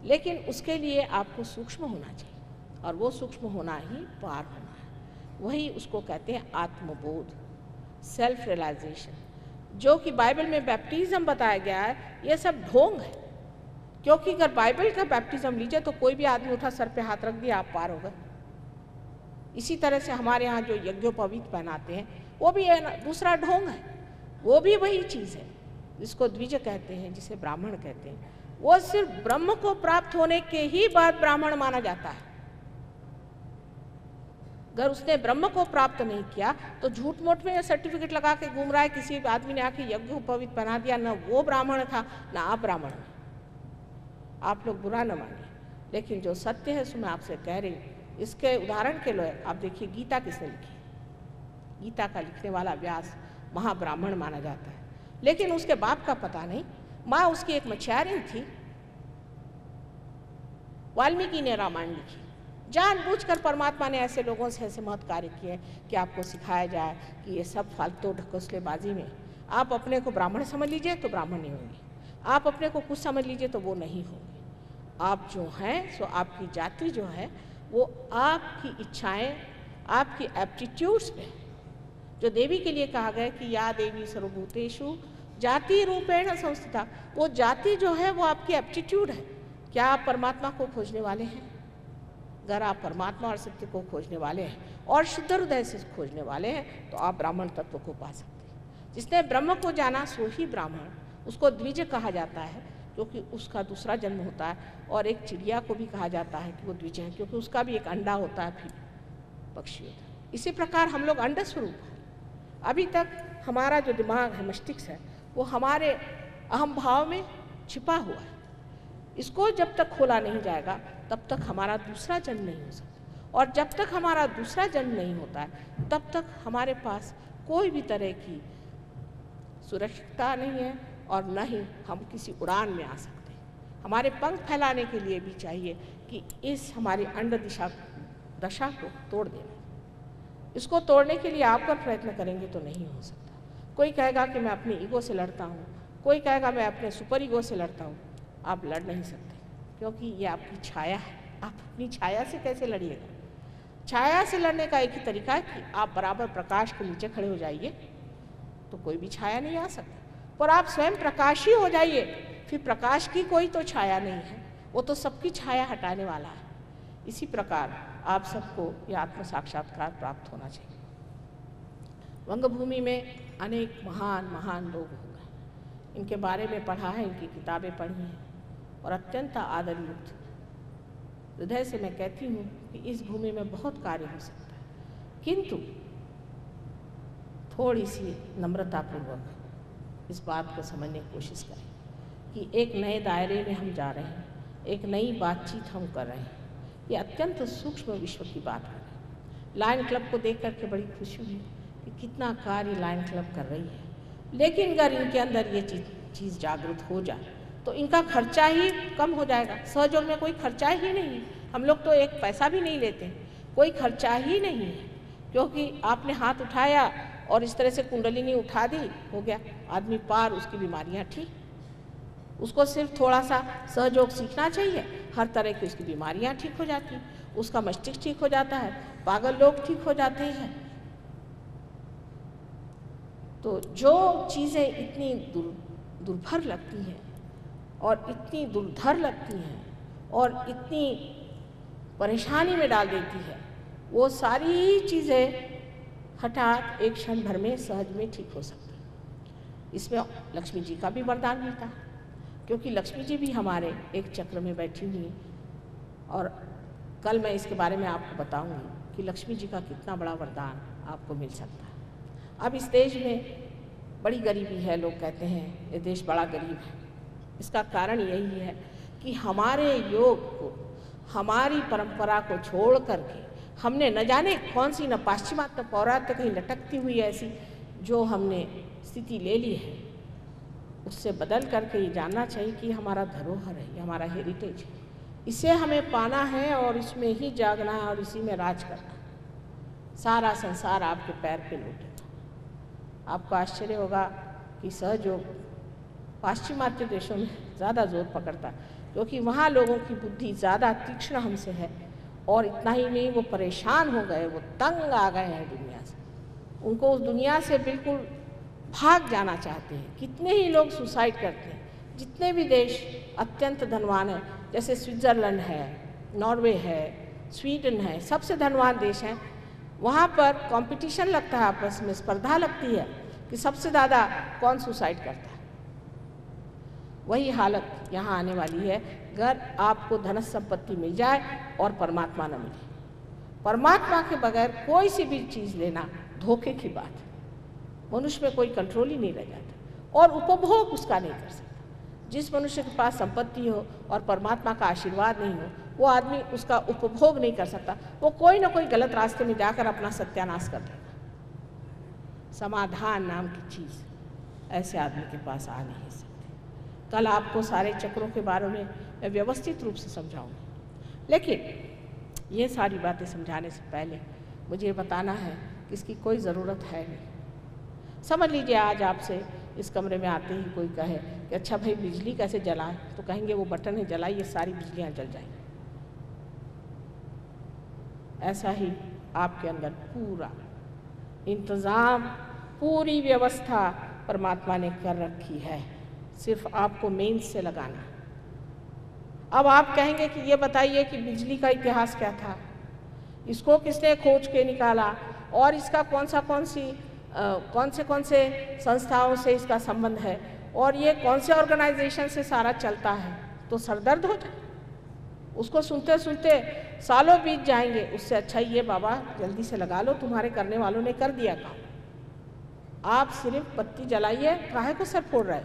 लेकिन उसके लिए आपको सूक्ष्म होना चाहिए, और वो सूक्ष्म होना ही पार होना है। वही उसको कहते हैं आत्मबोध सेल्फ रियलाइजेशन जो कि बाइबल में बैप्टिज्म बताया गया है, ये सब ढोंग है। क्योंकि अगर बाइबल का बैप्टिज्म लीजिए तो कोई भी आदमी उठा सर पे हाथ रख दिया, आप पार हो गए। इसी तरह से हमारे यहाँ जो यज्ञोपवीत पहनाते हैं, वो भी दूसरा ढोंग है। वो भी वही चीज़ है, जिसको द्विज कहते हैं, जिसे ब्राह्मण कहते हैं। वो सिर्फ़ ब्रह्म को प्राप्त होने के ही बाद ब्राह्मण माना जाता है। अगर उसने ब्रह्म को प्राप्त नहीं किया तो झूठ मूठ में सर्टिफिकेट लगा के घूम रहा है, किसी आदमी ने आके यज्ञ उपवित बना दिया, ना वो ब्राह्मण था, ना आप ब्राह्मण। आप लोग बुरा न मानिए। लेकिन जो सत्य है सो मैं आपसे कह रही इसके उदाहरण के लिए आप देखिए, गीता किसने लिखी? गीता का लिखने वाला व्यास महाब्राह्मण माना जाता है। लेकिन उसके बाप का पता नहीं। माँ उसकी एक मछियारिन थी। वाल्मीकि ने रामायण लिखी। जानबूझकर परमात्मा ने ऐसे लोगों से ऐसे महत्व कार्य किए कि आपको सिखाया जाए कि ये सब फालतू ढकोसलेबाजी में। आप अपने को ब्राह्मण समझ लीजिए तो ब्राह्मण नहीं होंगे। आप अपने को कुछ समझ लीजिए तो वो नहीं होंगे। आप जो हैं, सो आपकी जाति जो है, वो आपकी इच्छाएँ, आपकी एप्टीट्यूड्स पे जो देवी के लिए कहा गया कि या देवी सर्वभूतेशु जाति रूपेण संस्थिता। वो जाति जो है, वो आपकी एप्टीट्यूड है। क्या आप परमात्मा को खोजने वाले हैं? अगर आप परमात्मा और सत्य को खोजने वाले हैं और शुद्ध हृदय से खोजने वाले हैं तो आप ब्राह्मण तत्व को पा सकते हैं। जिसने ब्रह्म को जाना, सो ही ब्राह्मण। उसको द्विज कहा जाता है क्योंकि उसका दूसरा जन्म होता है। और एक चिड़िया को भी कहा जाता है कि वो द्विज है, क्योंकि उसका भी एक अंडा होता है फिर पक्षी होता है इसी प्रकार हम लोग अंड स्वरूप हैं। अभी तक हमारा जो दिमाग है, मस्तिष्क है, वो हमारे अहम भाव में छिपा हुआ है। इसको जब तक खोला नहीं जाएगा, तब तक हमारा दूसरा जन्म नहीं हो सकता। और जब तक हमारा दूसरा जन्म नहीं होता है, तब तक हमारे पास कोई भी तरह की सुरक्षितता नहीं है और न ही हम किसी उड़ान में आ सकते हमारे पंख फैलाने के लिए भी चाहिए कि इस हमारी अंड दिशा दशा को तोड़ देना। इसको तोड़ने के लिए आप अगर प्रयत्न करेंगे तो नहीं हो सकता। कोई कहेगा कि मैं अपनी ईगो से लड़ता हूँ, कोई कहेगा मैं अपने सुपर ईगो से लड़ता हूँ, आप लड़ नहीं सकते, क्योंकि ये आपकी छाया है। आप अपनी छाया से कैसे लड़िएगा? छाया से लड़ने का एक ही तरीका है कि आप बराबर प्रकाश के नीचे खड़े हो जाइए तो कोई भी छाया नहीं आ सकता। पर आप स्वयं प्रकाश ही हो जाइए, फिर प्रकाश की कोई तो छाया नहीं है, वो तो सबकी छाया हटाने वाला है। इसी प्रकार आप सबको यह आत्म साक्षात्कार प्राप्त होना चाहिए। वंगभूमि में अनेक महान महान लोग हो गए इनके बारे में पढ़ा है, इनकी किताबें पढ़ी हैं और अत्यंत आदर युक्त हृदय से मैं कहती हूँ कि इस भूमि में बहुत कार्य हो सकता है, किंतु थोड़ी सी नम्रतापूर्वक इस बात को समझने की कोशिश करें कि एक नए दायरे में हम जा रहे हैं, एक नई बातचीत हम कर रहे हैं। ये अत्यंत सूक्ष्म विश्व की बात है। लायन क्लब को देख करके बड़ी खुशी हुई कि कितना कार्य लायन क्लब कर रही है। लेकिन अगर इनके अंदर ये चीज़ चीज़ जागरूक हो जाए तो इनका खर्चा ही कम हो जाएगा। सहयोग में कोई खर्चा ही नहीं हम लोग तो एक पैसा भी नहीं लेते। कोई खर्चा ही नहीं है। क्योंकि आपने हाथ उठाया और इस तरह से कुंडलिनी उठा दी, हो गया। आदमी पार, उसकी बीमारियाँ ठीक। उसको सिर्फ़ थोड़ा सा सहयोग सीखना चाहिए। हर तरह की उसकी बीमारियाँ ठीक हो जाती, उसका मस्तिष्क ठीक हो जाता है, पागल लोग ठीक हो जाते हैं। तो जो चीज़ें इतनी दुर, दुर्भर लगती हैं और इतनी दुर्धर लगती हैं और इतनी परेशानी में डाल देती है, वो सारी चीज़ें हठात एक क्षण भर में सहज में ठीक हो सकती इसमें लक्ष्मी जी का भी वरदान मिलता। है क्योंकि लक्ष्मी जी भी हमारे एक चक्र में बैठी हुई हैं। और कल मैं इसके बारे में आपको बताऊँगी कि लक्ष्मी जी का कितना बड़ा वरदान आपको मिल सकता है। अब इस देश में बड़ी गरीबी है, लोग कहते हैं, ये देश बड़ा गरीब है। इसका कारण यही है कि हमारे योग को, हमारी परंपरा को छोड़ करके हमने न जाने कौन सी, न पाश्चिमात्य पौरात्य कहीं लटकती हुई ऐसी जो हमने स्थिति ले ली है। उससे बदल करके ये जानना चाहिए कि हमारा धरोहर है, ये हमारा हेरिटेज है। इसे हमें पाना है और इसमें ही जागना है और इसी में राज करना है। सारा संसार आपके पैर पे लूटेगा आपको आश्चर्य होगा कि सहयोग पाश्चिमात्य देशों में ज़्यादा ज़ोर पकड़ता है, क्योंकि वहाँ लोगों की बुद्धि ज़्यादा तीक्ष्ण हमसे है और इतना ही नहीं, वो परेशान हो गए, वो तंग आ गए हैं दुनिया से। उनको उस दुनिया से बिल्कुल भाग जाना चाहते हैं। कितने ही लोग सुसाइड करते हैं। जितने भी देश अत्यंत धनवान हैं, जैसे स्विट्ज़रलैंड है, नॉर्वे है, स्वीडन है, सबसे धनवान देश हैं, वहाँ पर कंपटीशन लगता है आपस में, स्पर्धा लगती है कि सबसे ज़्यादा कौन सुसाइड करता है। वही हालत यहाँ आने वाली है। अगर आपको धन संपत्ति मिल जाए और परमात्मा न मिले, परमात्मा के बगैर कोई सी भी चीज़ लेना धोखे की बात है। मनुष्य में कोई कंट्रोल ही नहीं रह जाता। और उपभोग उसका नहीं कर सकता। जिस मनुष्य के पास संपत्ति हो और परमात्मा का आशीर्वाद नहीं हो, वो आदमी उसका उपभोग नहीं कर सकता। वो कोई ना कोई गलत रास्ते में जाकर अपना सत्यानाश कर देगा। समाधान नाम की चीज़। ऐसे आदमी के पास आ नहीं सकती। कल आपको सारे चक्रों के बारे में मैं व्यवस्थित रूप से समझाऊँगी। लेकिन ये सारी बातें समझाने से पहले मुझे बताना है कि इसकी कोई ज़रूरत है नहीं। समझ लीजिए आज आपसे इस कमरे में आते ही कोई कहे कि अच्छा भाई बिजली कैसे जलाए? तो कहेंगे वो बटन है, जलाइए, सारी बिजलियाँ जल जाएँगी। ऐसा ही आपके अंदर पूरा इंतज़ाम, पूरी व्यवस्था परमात्मा ने कर रखी है। सिर्फ़ आपको मेंस से लगाना। अब आप कहेंगे कि ये बताइए कि बिजली का इतिहास क्या था? इसको किसने खोज के निकाला? और इसका कौन सा, कौन सी कौन से कौन से संस्थाओं से इसका संबंध है? और ये कौन से ऑर्गेनाइजेशन से सारा चलता है? तो सरदर्द हो। जाए उसको सुनते सुनते सालों बीत जाएँगे। उससे अच्छा ये, बाबा, जल्दी से लगा लो, तुम्हारे करने वालों ने कर दिया काम। आप सिर्फ़ बत्ती जलाइए, काहे को सर फोड़ रहे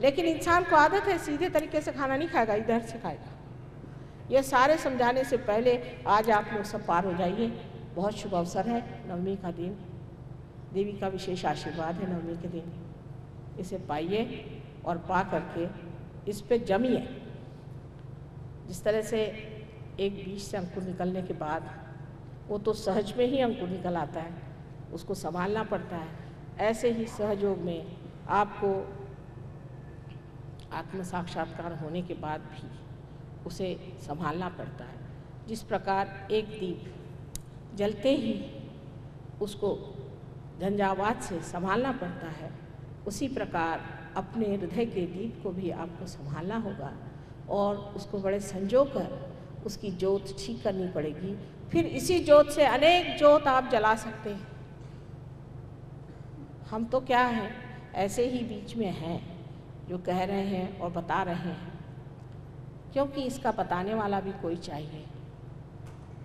लेकिन इंसान को आदत है, सीधे तरीके से खाना नहीं खाएगा, इधर से खाएगा। ये सारे समझाने से पहले आज आप सब पार हो जाइए। बहुत शुभ अवसर है, नवमी का दिन। देवी का विशेष आशीर्वाद है नवमी के दिन इसे पाइए और पा करके इस पे जमिए। जिस तरह से एक बीज से अंकुर निकलने के बाद वो तो सहज में ही अंकुर निकल आता है, उसको संभालना पड़ता है। ऐसे ही सहयोग में आपको आत्म साक्षात्कार होने के बाद भी उसे संभालना पड़ता है। जिस प्रकार एक दीप जलते ही उसको झंझावात से संभालना पड़ता है। उसी प्रकार अपने हृदय के दीप को भी आपको संभालना होगा और उसको बड़े संजो कर उसकी जोत ठीक करनी पड़ेगी। फिर इसी जोत से अनेक जोत आप जला सकते हैं। हम तो क्या हैं? ऐसे ही बीच में हैं जो कह रहे हैं और बता रहे हैं। क्योंकि इसका बताने वाला भी कोई चाहिए,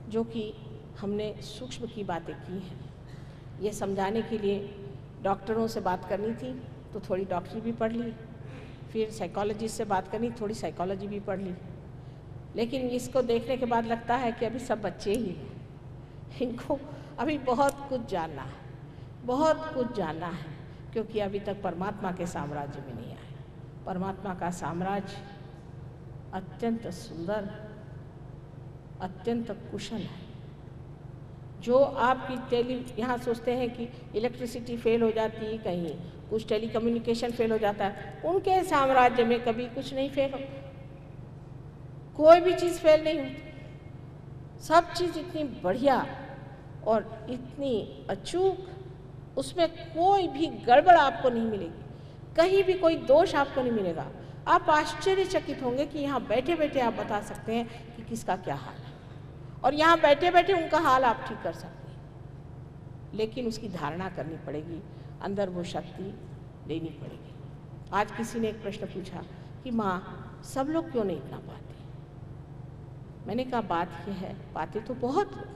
जो कि हमने सूक्ष्म की बातें की हैं। ये समझाने के लिए डॉक्टरों से बात करनी थी तो थोड़ी डॉक्टरी भी पढ़ ली, फिर साइकोलॉजिस्ट से बात करनी, थोड़ी साइकोलॉजी भी पढ़ ली। लेकिन इसको देखने के बाद लगता है कि अभी सब बच्चे ही हैं। इनको अभी बहुत कुछ जानना है, बहुत कुछ जानना है, क्योंकि अभी तक परमात्मा के साम्राज्य में नहीं आए परमात्मा का साम्राज्य अत्यंत सुंदर, अत्यंत कुशल है। जो आपकी टेली यहाँ सोचते हैं कि इलेक्ट्रिसिटी फेल हो जाती है कहीं, कुछ टेलीकम्युनिकेशन फेल हो जाता है, उनके साम्राज्य में कभी कुछ नहीं फेल होता कोई भी चीज़ फेल नहीं होती। सब चीज़ इतनी बढ़िया और इतनी अचूक, उसमें कोई भी गड़बड़ आपको नहीं मिलेगी। कहीं भी कोई दोष आपको नहीं मिलेगा। आप आश्चर्यचकित होंगे कि यहाँ बैठे बैठे आप बता सकते हैं कि किसका क्या हाल है। और यहाँ बैठे बैठे उनका हाल आप ठीक कर सकते हैं। लेकिन उसकी धारणा करनी पड़ेगी, अंदर वो शक्ति लेनी पड़ेगी। आज किसी ने एक प्रश्न पूछा कि माँ, सब लोग क्यों नहीं इतना पाते? मैंने कहा, बात यह है, पाते तो बहुत लोग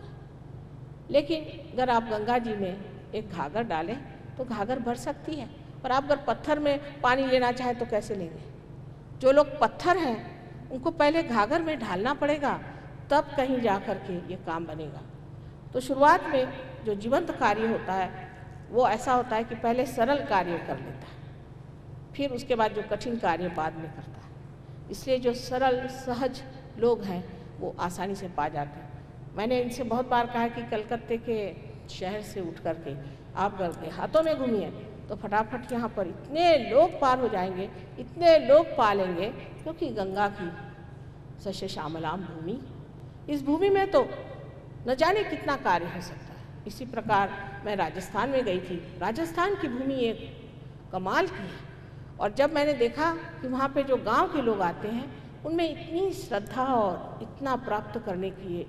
लेकिन अगर आप गंगा जी में एक घाघर डालें तो घाघर भर सकती है। और आप अगर पत्थर में पानी लेना चाहें तो कैसे लेंगे? जो लोग पत्थर हैं, उनको पहले घाघर में ढालना पड़ेगा तब कहीं जा कर के ये काम बनेगा। तो शुरुआत में जो जीवंत कार्य होता है, वो ऐसा होता है कि पहले सरल कार्य कर लेता है, फिर उसके बाद जो कठिन कार्य बाद में करता है। इसलिए जो सरल, सहज लोग हैं, वो आसानी से पा जाते हैं। मैंने इनसे बहुत बार कहा कि कलकत्ते के शहर से उठ कर के आप घर के हाथों में घूमिए तो फटाफट यहाँ पर इतने लोग पार हो जाएँगे, इतने लोग पा लेंगे क्योंकि गंगा की सशे श्यामलाम भूमि इस भूमि में तो न जाने कितना कार्य हो सकता है। इसी प्रकार मैं राजस्थान में गई थी। राजस्थान की भूमि एक कमाल की है। और जब मैंने देखा कि वहाँ पे जो गाँव के लोग आते हैं, उनमें इतनी श्रद्धा और इतना प्राप्त करने की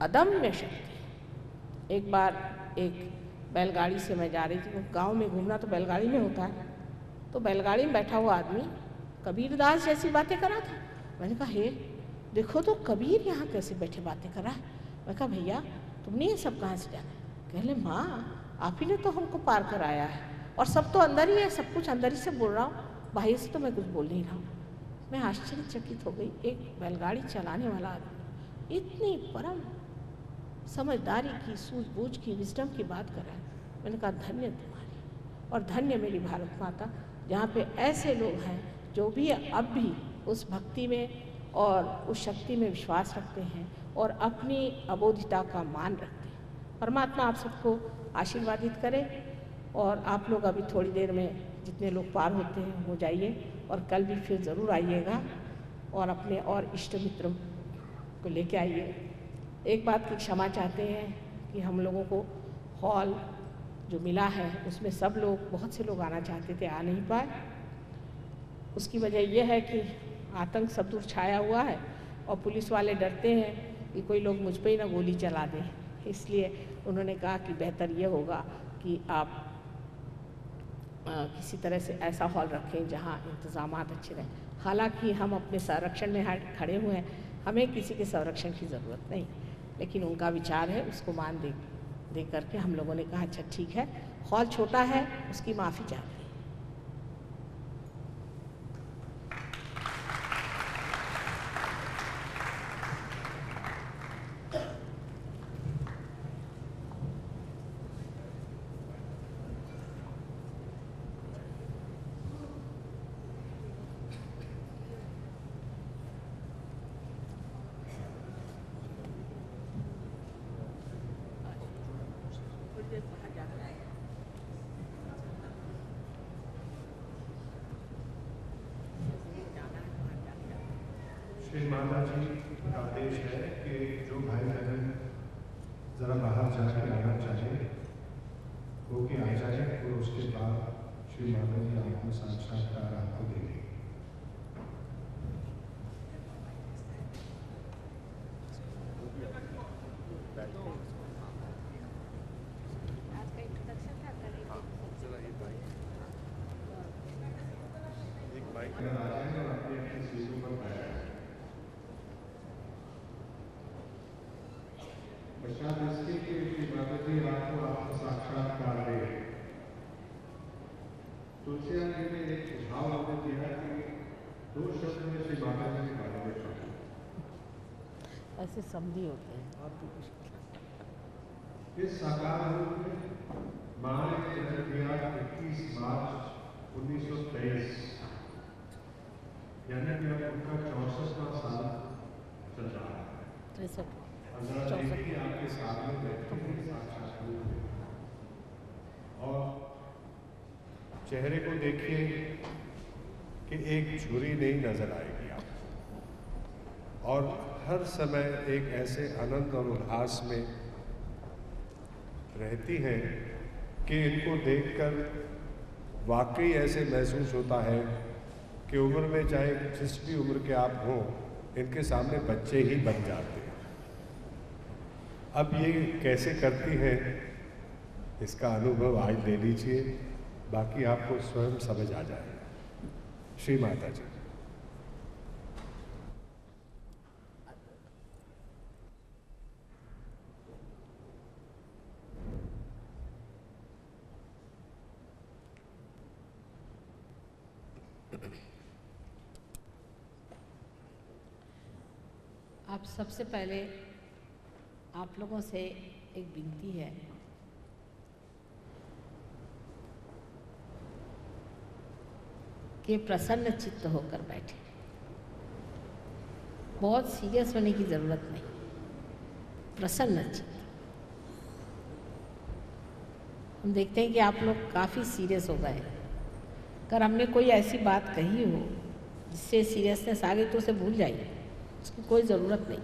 अदम्य शक्ति एक बार एक बैलगाड़ी से मैं जा रही थी। गाँव में घूमना तो बैलगाड़ी में होता है। तो बैलगाड़ी में बैठा हुआ आदमी कबीरदास जैसी बातें करा था। मैंने कहा, हे देखो तो कबीर यहाँ कैसे बैठे बातें कर रहा है? मैं कहा, भैया, तुमने ये सब कहाँ से जाना? कहले माँ, आप ही ने तो हमको पार कराया है। और सब तो अंदर ही है, सब कुछ अंदर ही से बोल रहा हूँ। बाहर से तो मैं कुछ बोल नहीं रहा हूँ। मैं आश्चर्यचकित हो गई, एक बैलगाड़ी चलाने वाला आदमी। इतनी परम समझदारी की, सूझबूझ की, विजडम की बात कर रहा है। मैंने कहा, धन्य तुम्हारी और धन्य मेरी भारत माता, जहाँ पे ऐसे लोग हैं, जो भी अब भी उस भक्ति में और उस शक्ति में विश्वास रखते हैं और अपनी अबोधिता का मान रखते हैं। परमात्मा आप सबको आशीर्वादित करे और आप लोग अभी थोड़ी देर में जितने लोग पार होते हैं हो जाइए और कल भी फिर ज़रूर आइएगा और अपने और इष्ट मित्र को लेके आइए। एक बात की क्षमा चाहते हैं कि हम लोगों को हॉल जो मिला है, उसमें सब लोग, बहुत से लोग आना चाहते थे, आ नहीं पाए। उसकी वजह यह है कि आतंक सब दूर छाया हुआ है और पुलिस वाले डरते हैं कि कोई लोग मुझ पर ही ना गोली चला दें। इसलिए उन्होंने कहा कि बेहतर ये होगा कि आप आ, किसी तरह से ऐसा हॉल रखें जहाँ इंतज़ाम अच्छे रहें। हालाँकि हम अपने संरक्षण में खड़े हुए हैं। हमें किसी के संरक्षण की ज़रूरत नहीं लेकिन उनका विचार है उसको मान दे दे करके हम लोगों ने कहा अच्छा ठीक है। हॉल छोटा है उसकी माफ़ी चाहते श्री माता जी का आदेश है कि जो भाई बहन ज़रा बाहर जाकर आना चाहे वो कि आ जाए और उसके बाद श्री माता जी आपको साक्षात्कार आपको देंगे पश्चात इसके कि श्री माता जी आपको आपका साक्षात्कार दे तुलसियान जी ने एक सुझाव हमें दिया कि दो शब्द में श्री माता जी के बारे में कहा ऐसे समझी होते हैं। और भी कुछ इस साकार रूप में माँ ने जन्म इक्कीस मार्च उन्नीस सौ तेईस। यानी कि अब उनका चौसठवां साल चल रहा है। तिरसठ आपके सामने बैठे हैं साक्षात में। और चेहरे को देखिए कि एक झुरी नहीं नज़र हर समय एक ऐसे आनंद और उल्लास में रहती हैं कि इनको देखकर वाकई ऐसे महसूस होता है कि उम्र में चाहे जिस भी उम्र के आप हों, इनके सामने बच्चे ही बन जाते हैं। अब ये कैसे करती हैं, इसका अनुभव आज ले लीजिए बाकी आपको स्वयं समझ आ जाएगा श्री माता जी आप सबसे पहले आप लोगों से एक विनती है। कि प्रसन्न चित्त होकर बैठे। बहुत सीरियस होने की ज़रूरत नहीं। प्रसन्न चित्त। हम देखते हैं कि आप लोग काफ़ी सीरियस हो गए। अगर हमने कोई ऐसी बात कही हो, जिससे सीरियसनेस आ गई तो उसे भूल जाइए। उसकी कोई ज़रूरत नहीं।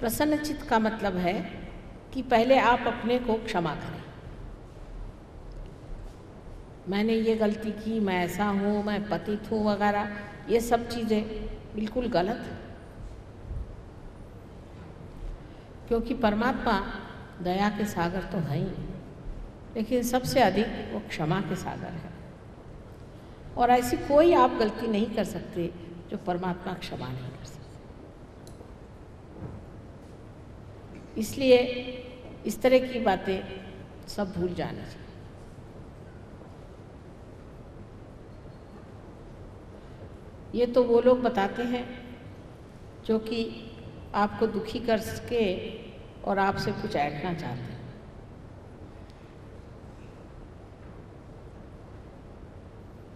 प्रसन्न चित्त का मतलब है कि पहले आप अपने को क्षमा करें। मैंने ये गलती की, मैं ऐसा हूँ, मैं पतित हूँ वगैरह, ये सब चीज़ें बिल्कुल गलत क्योंकि परमात्मा दया के सागर तो है ही, लेकिन सबसे अधिक वो क्षमा के सागर है। और ऐसी कोई आप गलती नहीं कर सकते जो परमात्मा क्षमा नहीं कर सकते। इसलिए इस तरह की बातें सब भूल जानी चाहिए। ये तो वो लोग बताते हैं जो कि आपको दुखी कर सके और आपसे कुछ ऐटना चाहते हैं।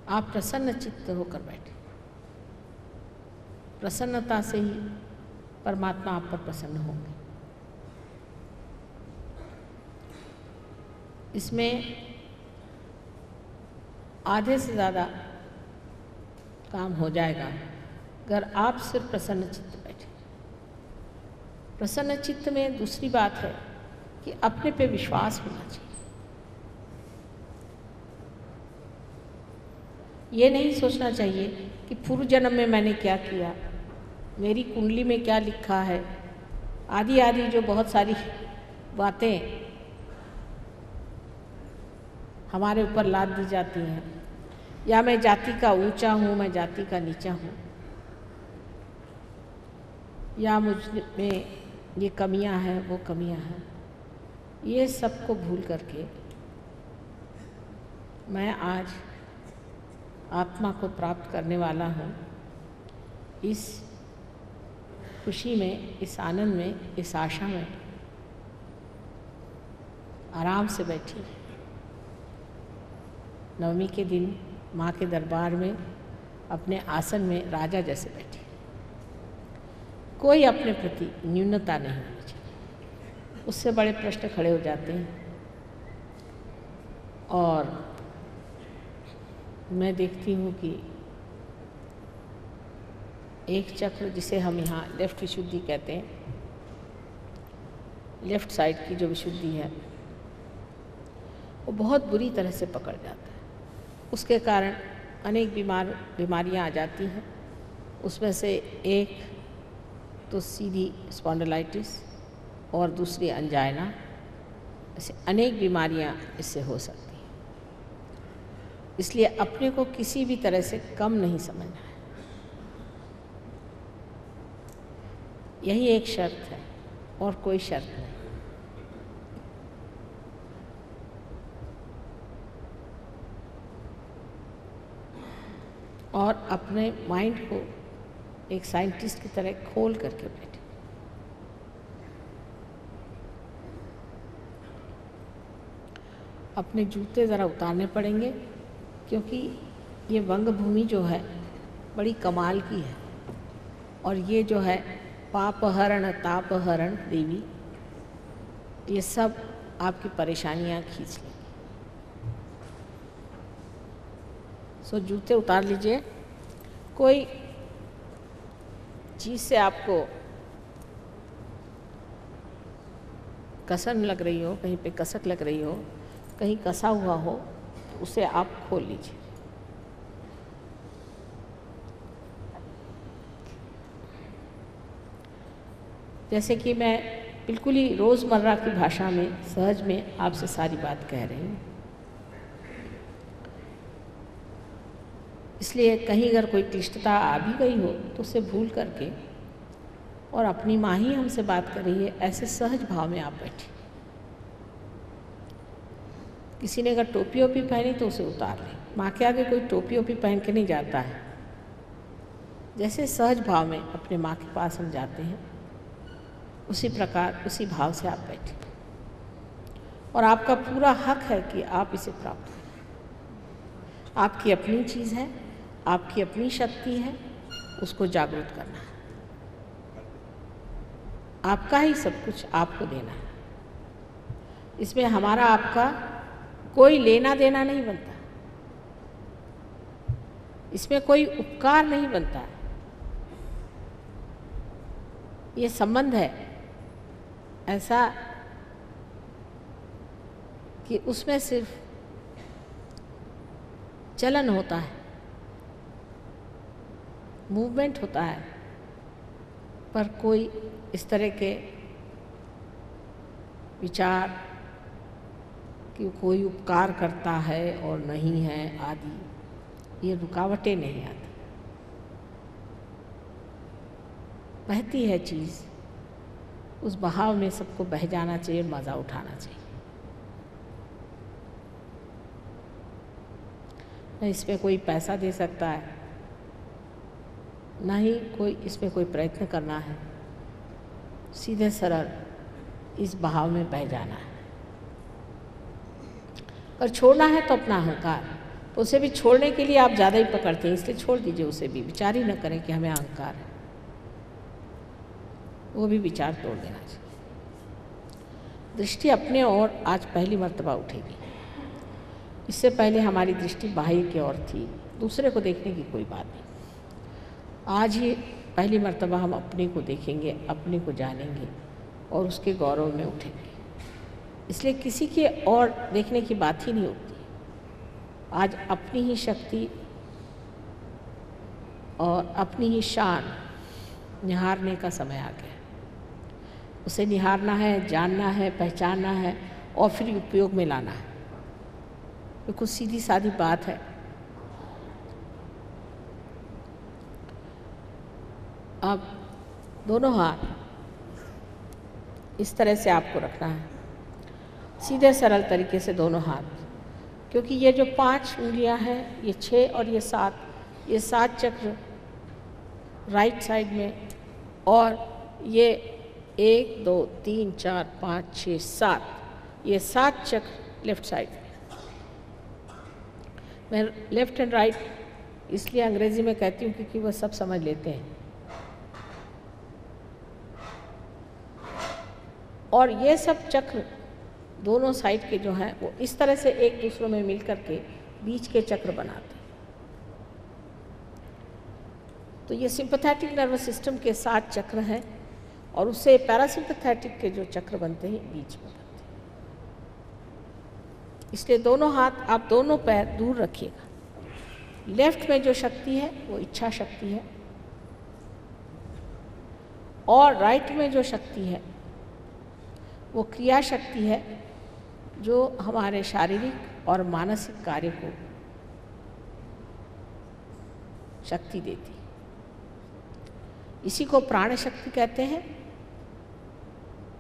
आप प्रसन्न चित्त होकर बैठे। प्रसन्नता से ही परमात्मा आप पर प्रसन्न होंगे। इसमें आधे से ज़्यादा काम हो जाएगा। अगर आप सिर्फ़ प्रसन्न चित्त बैठे। प्रसन्न चित्त में दूसरी बात है कि अपने पे विश्वास होना चाहिए। ये नहीं सोचना चाहिए कि पूर्व जन्म में मैंने क्या किया, मेरी कुंडली में क्या लिखा है आदि आदि जो बहुत सारी बातें हमारे ऊपर लाद दी जाती हैं। या मैं जाति का ऊँचा हूँ, मैं जाति का नीचा हूँ। या मुझमें ये कमियाँ हैं, वो कमियाँ हैं। ये सबको भूल करके मैं आज आत्मा को प्राप्त करने वाला हूँ। इस खुशी में, इस आनंद में, इस आशा में आराम से बैठी। नवमी के दिन माँ के दरबार में अपने आसन में राजा जैसे बैठे। कोई अपने प्रति न्यूनता नहीं होनी चाहिए। उससे बड़े प्रश्न खड़े हो जाते हैं। और मैं देखती हूँ कि एक चक्र जिसे हम यहाँ लेफ़्ट विशुद्धि कहते हैं लेफ़्ट साइड की जो विशुद्धि है, वो बहुत बुरी तरह से पकड़ जाता है। उसके कारण अनेक बीमार, बीमारियाँ आ जाती हैं। उसमें से एक तो सीधी स्पॉन्डलाइटिस और दूसरी अंजाइना ऐसे अनेक बीमारियाँ इससे हो सकती हैं। इसलिए अपने को किसी भी तरह से कम नहीं समझना है। यही एक शर्त है और कोई शर्त नहीं। और अपने माइंड को एक साइंटिस्ट की तरह खोल करके बैठे। अपने जूते ज़रा उतारने पड़ेंगे, क्योंकि ये वंग भूमि जो है, बड़ी कमाल की है। और ये जो है, पापहरण, तापहरण देवी, ये सब आपकी परेशानियाँ खींच लेंगी सो जूते उतार लीजिए। कोई चीज़ से आपको कसन लग रही हो, कहीं पे कसक लग रही हो, कहीं कसा हुआ हो तो उसे आप खोल लीजिए। जैसे कि मैं बिल्कुल ही रोज़मर्रा की भाषा में, सहज में आपसे सारी बात कह रही हूँ। इसलिए कहीं अगर कोई क्लिष्टता आ भी गई हो तो उसे भूल करके और अपनी माँ ही हमसे बात कर रही है ऐसे सहज भाव में आप बैठिए। किसी ने अगर टोपी ओपी पहनी तो उसे उतार लें। माँ के आगे कोई टोपी ओपी पहन के नहीं जाता है। जैसे सहज भाव में अपने माँ के पास हम जाते हैं, उसी प्रकार, उसी भाव से आप बैठे और आपका पूरा हक है कि आप इसे प्राप्त करें। आपकी अपनी चीज़ है आपकी अपनी शक्ति है, उसको जागरूक करना है। आपका ही सब कुछ आपको देना है। इसमें हमारा आपका कोई लेना देना नहीं बनता। इसमें कोई उपकार नहीं बनता। ये संबंध है ऐसा कि उसमें सिर्फ़ चलन होता है। मूवमेंट होता है, पर कोई इस तरह के विचार कि कोई उपकार करता है और नहीं है आदि, ये रुकावटें नहीं आती। बहती है चीज़, उस बहाव में सबको बह जाना चाहिए मज़ा उठाना चाहिए। न इसमें कोई पैसा दे सकता है न ही कोई इसमें कोई प्रयत्न करना है। सीधे सरल इस बहाव में बह जाना है। और छोड़ना है तो अपना अहंकार। तो उसे भी छोड़ने के लिए आप ज़्यादा ही पकड़ते हैं, इसलिए छोड़ दीजिए उसे भी। विचार ही न करें कि हमें अहंकार है। वो भी विचार तोड़ देना चाहिए। दृष्टि अपने ओर आज पहली मर्तबा उठेगी। इससे पहले हमारी दृष्टि बाहर की ओर थी। दूसरे को देखने की कोई बात नहीं। आज ही पहली मर्तबा हम अपने को देखेंगे, अपने को जानेंगे और उसके गौरव में उठेंगे। इसलिए किसी के और देखने की बात ही नहीं होती। आज अपनी ही शक्ति और अपनी ही शान निहारने का समय आ गया। उसे निहारना है, जानना है, पहचानना है और फिर उपयोग में लाना है। कुछ सीधी सादी बात है। अब दोनों हाथ इस तरह से आपको रखना है। सीधे सरल तरीके से दोनों हाथ, क्योंकि ये जो पाँच उंगलियाँ हैं, ये छः और ये सात ये सात चक्र राइट साइड में और ये एक, दो, तीन, चार, पाँच छः सात, ये सात चक्र लेफ़्ट साइड में। मैं लेफ़्ट एंड राइट इसलिए अंग्रेज़ी में कहती हूँ क्योंकि वह सब समझ लेते हैं। और ये सब चक्र दोनों साइड के जो हैं, वो इस तरह से एक दूसरों में मिल कर के बीच के चक्र बनाते हैं। तो ये सिंपथेटिक नर्वस सिस्टम के सात चक्र हैं और उससे पैरासिम्पथेटिक के जो चक्र बनते हैं, बीच में बनते हैं। इसलिए दोनों हाथ, आप दोनों पैर दूर रखिएगा। लेफ़्ट में जो शक्ति है, वो इच्छा शक्ति है। और राइट में जो शक्ति है वो क्रिया शक्ति है जो हमारे शारीरिक और मानसिक कार्य को शक्ति देती है। इसी को प्राण शक्ति कहते हैं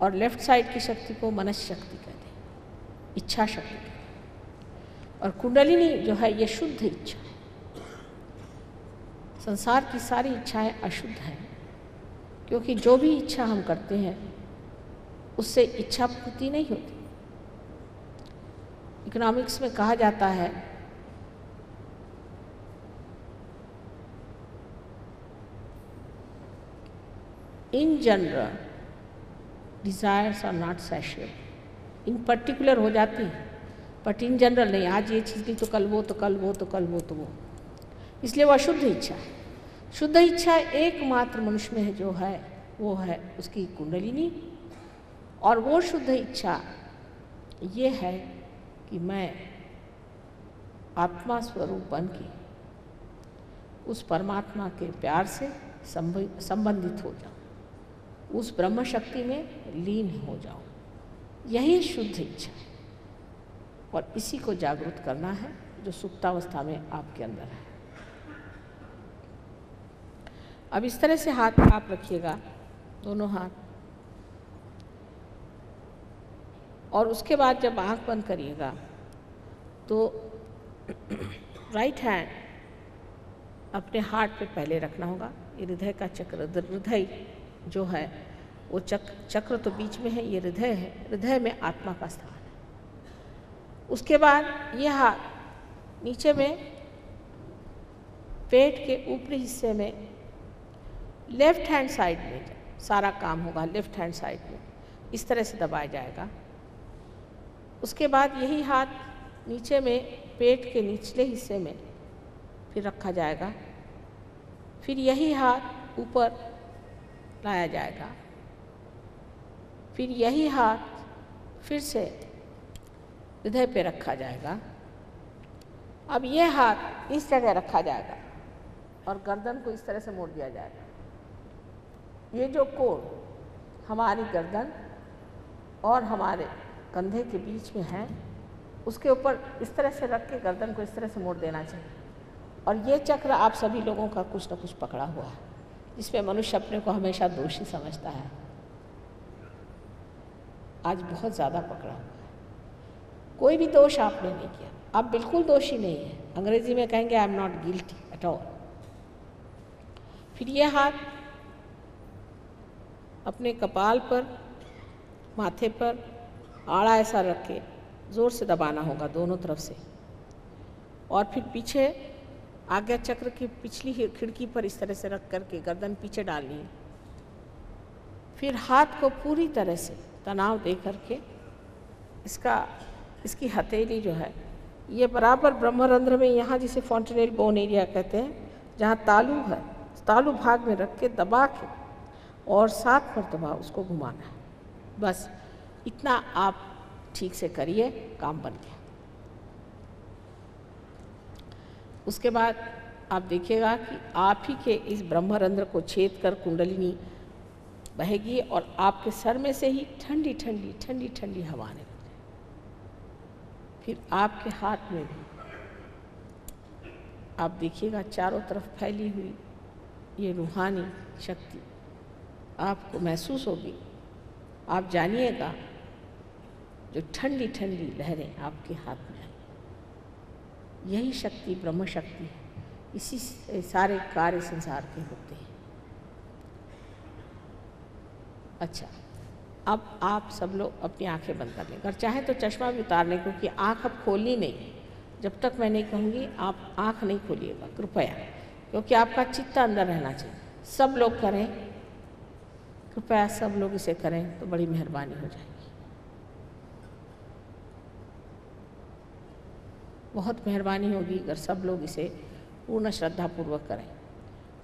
और लेफ़्ट साइड की शक्ति को मनस शक्ति कहते हैं। इच्छा शक्ति कहते हैं। और कुंडलिनी जो है, ये शुद्ध इच्छा है। संसार की सारी इच्छाएँ अशुद्ध हैं, क्योंकि जो भी इच्छा हम करते हैं उससे इच्छा पूर्ति नहीं होती। इकोनॉमिक्स में कहा जाता है in general desires are not satiable in particular हो जाती है बट इन जनरल नहीं। आज ये चीज़ ली तो कल वो तो कल वो तो कल वो तो वो। इसलिए वह अशुद्ध इच्छा है। शुद्ध इच्छा एकमात्र मनुष्य में है जो है, वो है उसकी कुंडलिनी। और वो शुद्ध इच्छा ये है कि मैं आत्मा स्वरूप बन के उस परमात्मा के प्यार से संबंधित हो जाऊँ। उस ब्रह्म शक्ति में लीन हो जाऊँ। यही शुद्ध इच्छा है। और इसी को जागरूक करना है जो सुप्तावस्था में आपके अंदर है। अब इस तरह से हाथ आप रखिएगा। दोनों हाथ और उसके बाद जब आँख बंद करिएगा तो राइट हैंड अपने हार्ट पे पहले रखना होगा। ये हृदय का चक्र, हृदय जो है, वो चक्र चक्र तो बीच में है, ये हृदय है। हृदय में आत्मा का स्थान है। उसके बाद ये हाथ नीचे में, पेट के ऊपरी हिस्से में लेफ़्ट हैंड साइड में, सारा काम होगा लेफ़्ट हैंड साइड में। इस तरह से दबाया जाएगा। उसके बाद यही हाथ नीचे में, पेट के निचले हिस्से में फिर रखा जाएगा। फिर यही हाथ ऊपर लाया जाएगा। फिर यही हाथ फिर से हृदय पे रखा जाएगा। अब ये हाथ इस जगह रखा जाएगा और गर्दन को इस तरह से मोड़ दिया जाएगा। ये जो कोण हमारी गर्दन और हमारे कंधे के बीच में है, उसके ऊपर इस तरह से रख के गर्दन को इस तरह से मोड़ देना चाहिए। और ये चक्र आप सभी लोगों का कुछ ना कुछ पकड़ा हुआ है, जिसमें मनुष्य अपने को हमेशा दोषी समझता है। आज बहुत ज़्यादा पकड़ा हुआ है। कोई भी दोष आपने नहीं किया। आप बिल्कुल दोषी नहीं है। अंग्रेज़ी में कहेंगे I am not guilty at all फिर ये हाथ अपने कपाल पर, माथे पर आड़ा ऐसा रख के ज़ोर से दबाना होगा दोनों तरफ़ से। और फिर पीछे आज्ञा चक्र की पिछली खिड़की पर इस तरह से रख करके गर्दन पीछे डालनी है। फिर हाथ को पूरी तरह से तनाव दे करके इसका, इसकी हथेली जो है, ये बराबर ब्रह्मरंध्र में यहाँ जिसे फॉन्टनेल बोन एरिया कहते हैं, जहाँ तालु है, तालु भाग में रख के दबा के और सात मरतबा उसको घुमाना है। बस। इतना आप ठीक से करिए, काम बन गया। उसके बाद आप देखिएगा कि आप ही के इस ब्रह्मरंध्र को छेद कर कुंडलिनी बहेगी और आपके सर में से ही ठंडी ठंडी ठंडी ठंडी हवा आने लग जाए फिर आपके हाथ में भी आप देखिएगा चारों तरफ़ फैली हुई ये रूहानी शक्ति आपको महसूस होगी आप जानिएगा, जो ठंडी ठंडी लहरें आपके हाथ में आई। यही शक्ति, ब्रह्म शक्ति है। इसी सारे कार्य संसार के होते हैं। अच्छा अब आप सब लोग अपनी आँखें बंद कर लें। अगर चाहे तो चश्मा भी उतार लें, क्योंकि आँख अब खोलनी नहीं जब तक मैं नहीं कहूँगी, आप आँख नहीं खोलिएगा, कृपया। क्योंकि आपका चित्त अंदर रहना चाहिए। सब लोग करें कृपया सब लोग इसे करें तो बड़ी मेहरबानी हो जाएगी। बहुत मेहरबानी होगी अगर सब लोग इसे पूर्ण श्रद्धापूर्वक करें।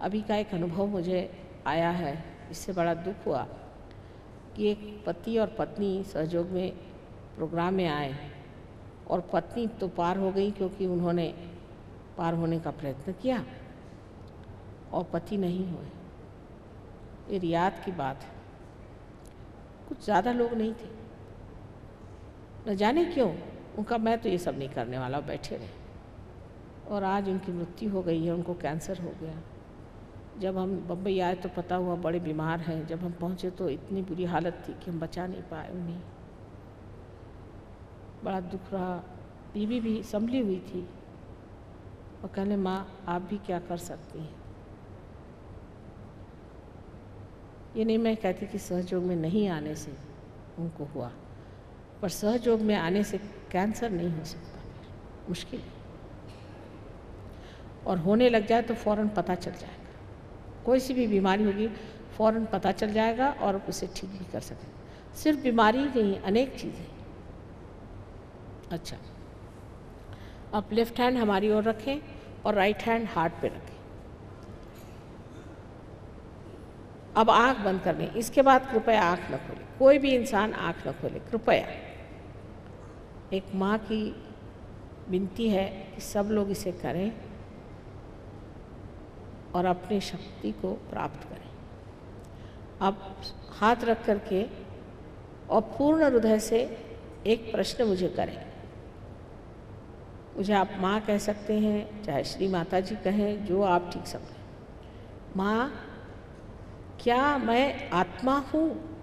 अभी का एक अनुभव मुझे आया है, इससे बड़ा दुख हुआ कि एक पति और पत्नी सहयोग में प्रोग्राम में आए और पत्नी तो पार हो गई क्योंकि उन्होंने पार होने का प्रयत्न किया और पति नहीं हुए। ये रियाद की बात है। कुछ ज़्यादा लोग नहीं थे। न जाने क्यों, उनका मैं तो ये सब नहीं करने वाला बैठे रहे। और आज उनकी मृत्यु हो गई है, उनको कैंसर हो गया। जब हम बम्बई आए तो पता हुआ बड़े बीमार हैं। जब हम पहुँचे तो इतनी बुरी हालत थी कि हम बचा नहीं पाए उन्हें। बड़ा दुख रहा। बीवी भी संभली हुई थी। और कहने, माँ, आप भी क्या कर सकती हैं? ये नहीं मैं कहती कि सहयोग में नहीं आने से उनको हुआ, पर सहयोग में आने से कैंसर नहीं हो सकता, मुश्किल और होने लग जाए तो फ़ौरन पता चल जाएगा। कोई सी भी बीमारी होगी, फ़ौरन पता चल जाएगा और उसे ठीक भी कर सकें। सिर्फ़ बीमारी नहीं, अनेक चीज़ें। अच्छा अब लेफ़्ट हैंड हमारी ओर रखें और राइट हैंड हार्ट पे रखें। अब आँख बंद कर लें। इसके बाद कृपया आँख न खोले। कोई भी इंसान आँख न खोले। कृपया। एक माँ की विनती है कि सब लोग इसे करें और अपनी शक्ति को प्राप्त करें। अब हाथ रख करके और पूर्ण हृदय से एक प्रश्न मुझे करें। मुझे आप माँ कह सकते हैं, चाहे श्री माता जी कहें, जो आप ठीक समझें। माँ क्या मैं आत्मा हूँ?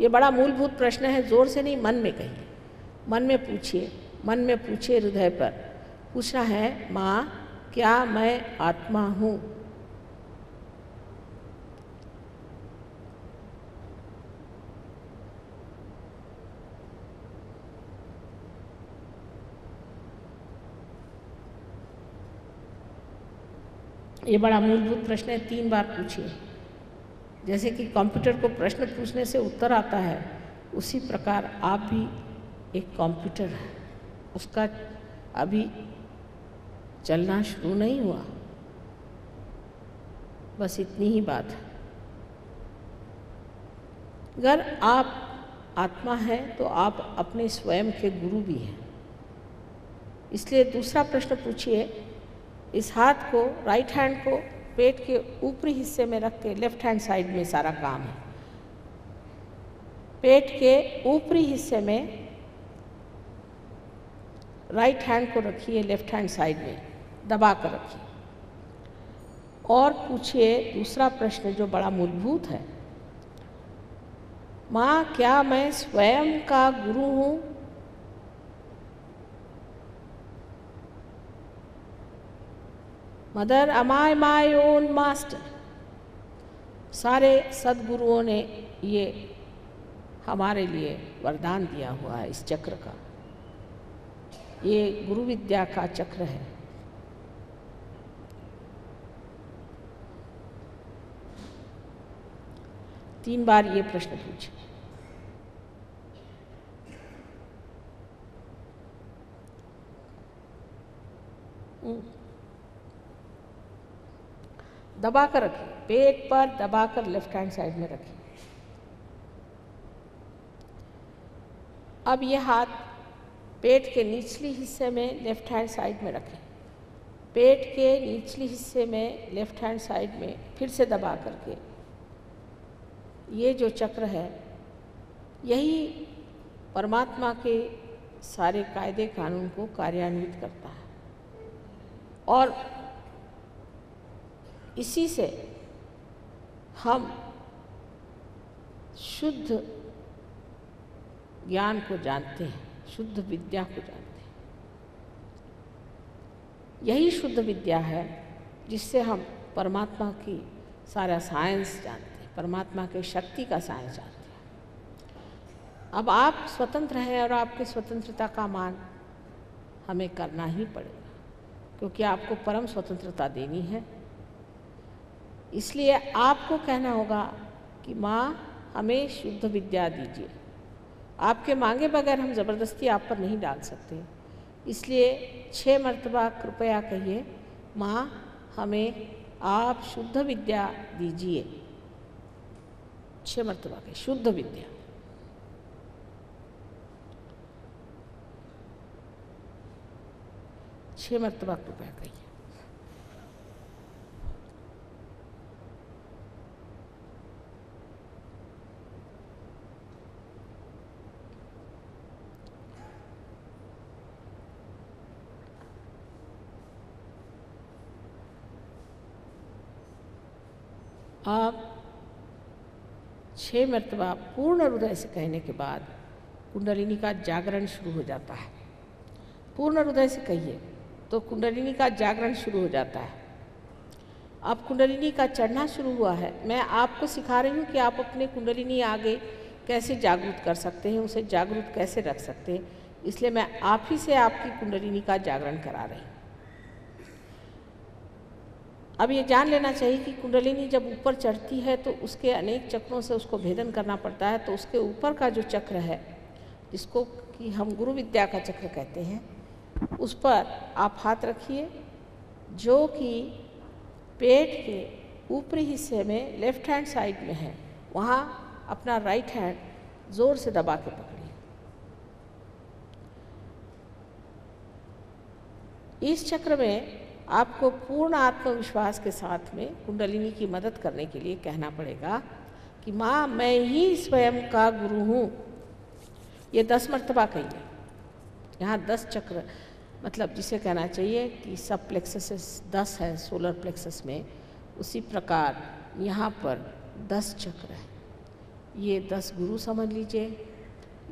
ये बड़ा मूलभूत प्रश्न है, ज़ोर से नहीं, मन में कहिए। मन में पूछिए, मन में पूछिए हृदय पर। पूछना है, माँ, क्या मैं आत्मा हूँ? ये बड़ा मूलभूत प्रश्न है, तीन बार पूछिए। जैसे कि कंप्यूटर को प्रश्न पूछने से उत्तर आता है, उसी प्रकार आप भी एक कंप्यूटर है। उसका अभी चलना शुरू नहीं हुआ। बस इतनी ही बात है। अगर आप आत्मा हैं तो आप अपने स्वयं के गुरु भी हैं। इसलिए दूसरा प्रश्न पूछिए, इस हाथ को राइट हैंड को पेट के ऊपरी हिस्से में रख के लेफ़्ट हैंड साइड में सारा काम है। पेट के ऊपरी हिस्से में राइट हैंड को रखिए, लेफ़्ट हैंड साइड में दबा कर रखिए। और पूछिए दूसरा प्रश्न जो बड़ा मूलभूत है, माँ, क्या मैं स्वयं का गुरु हूँ? Mother am I my own master सारे सदगुरुओं ने ये हमारे लिए वरदान दिया हुआ है इस चक्र का। ये गुरु विद्या का चक्र है। तीन बार ये प्रश्न पूछे। दबा कर रखें। पेट पर दबा कर लेफ़्ट हैंड साइड में रखें। अब ये हाथ पेट के निचली हिस्से में लेफ़्ट हैंड साइड में रखें। पेट के निचली हिस्से में लेफ़्ट हैंड साइड में फिर से दबा करके ये जो चक्र है, यही परमात्मा के सारे कायदे कानून को कार्यान्वित करता है। और इसी से हम शुद्ध ज्ञान को जानते हैं, शुद्ध विद्या को जानते हैं। यही शुद्ध विद्या है जिससे हम परमात्मा की सारा साइंस जानते हैं, परमात्मा के शक्ति का साइंस जानते हैं। अब आप स्वतंत्र हैं और आपकी स्वतंत्रता का मान हमें करना ही पड़ेगा, क्योंकि आपको परम स्वतंत्रता देनी है। इसलिए आपको कहना होगा कि माँ, हमें शुद्ध विद्या दीजिए। आपके मांगे बगैर हम ज़बरदस्ती आप पर नहीं डाल सकते। इसलिए छः मरतबा कृपया कहिए, माँ, हमें आप शुद्ध विद्या दीजिए। छः मरतबा कहिए, शुद्ध विद्या। छः मरतबा कृपया कहिए। आप छः मरतबा पूर्ण हृदय से कहने के बाद कुंडलिनी का जागरण शुरू हो जाता है। पूर्ण हृदय से कहिए तो कुंडलिनी का जागरण शुरू हो जाता है। अब कुंडलिनी का चढ़ना शुरू हुआ है। मैं आपको सिखा रही हूँ कि आप अपने कुंडलिनी आगे कैसे जागरूक कर सकते हैं, उसे जागरूक कैसे रख सकते हैं। इसलिए मैं आप ही से आपकी कुंडलिनी का जागरण करा रही हूँ। अब ये जान लेना चाहिए कि कुंडलिनी जब ऊपर चढ़ती है तो उसके अनेक चक्रों से उसको भेदन करना पड़ता है तो उसके ऊपर का जो चक्र है, जिसको कि हम गुरु विद्या का चक्र कहते हैं, उस पर आप हाथ रखिए, जो कि पेट के ऊपरी हिस्से में लेफ़्ट हैंड साइड में है, वहाँ अपना राइट हैंड ज़ोर से दबा के पकड़िए। इस चक्र में आपको पूर्ण आत्मविश्वास के साथ में कुंडलिनी की मदद करने के लिए कहना पड़ेगा कि माँ, मैं ही स्वयं का गुरु हूँ। ये दस मरतबा कहिए यहाँ दस चक्र मतलब जिसे कहना चाहिए कि सब प्लेक्सस दस है सोलर प्लेक्सस में, उसी प्रकार यहाँ पर दस चक्र है। ये दस गुरु समझ लीजिए,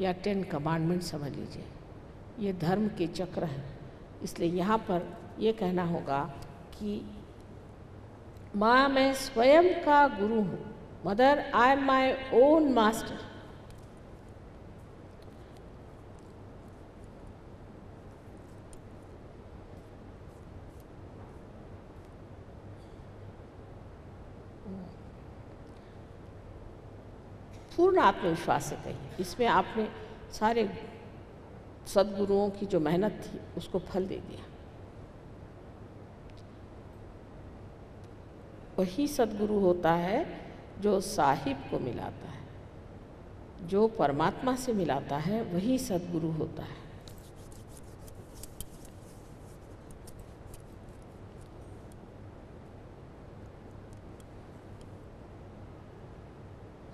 या टेन कमांडमेंट समझ लीजिए। ये धर्म के चक्र हैं, इसलिए यहाँ पर ये कहना होगा कि माँ, मैं स्वयं का गुरु हूँ। Mother I am my own master पूर्ण आत्मविश्वास से कही इसमें आपने सारे सदगुरुओं की जो मेहनत थी, उसको फल दे दिया। वही सदगुरु होता है जो साहिब को मिलाता है। जो परमात्मा से मिलाता है, वही सदगुरु होता है।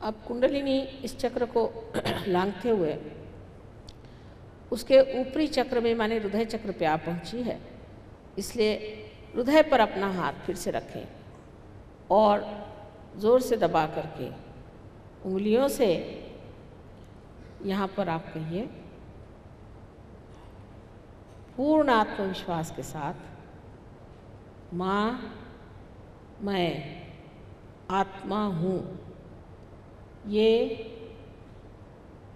अब कुंडलिनी इस चक्र को (clears throat) लांघते हुए उसके ऊपरी चक्र में माने हृदय चक्र पे आ पहुँची है। इसलिए हृदय पर अपना हाथ फिर से रखें। और ज़ोर से दबा करके उंगलियों से यहाँ पर आप कहिए, पूर्ण आत्मविश्वास के साथ, माँ, मैं, आत्मा हूँ, ये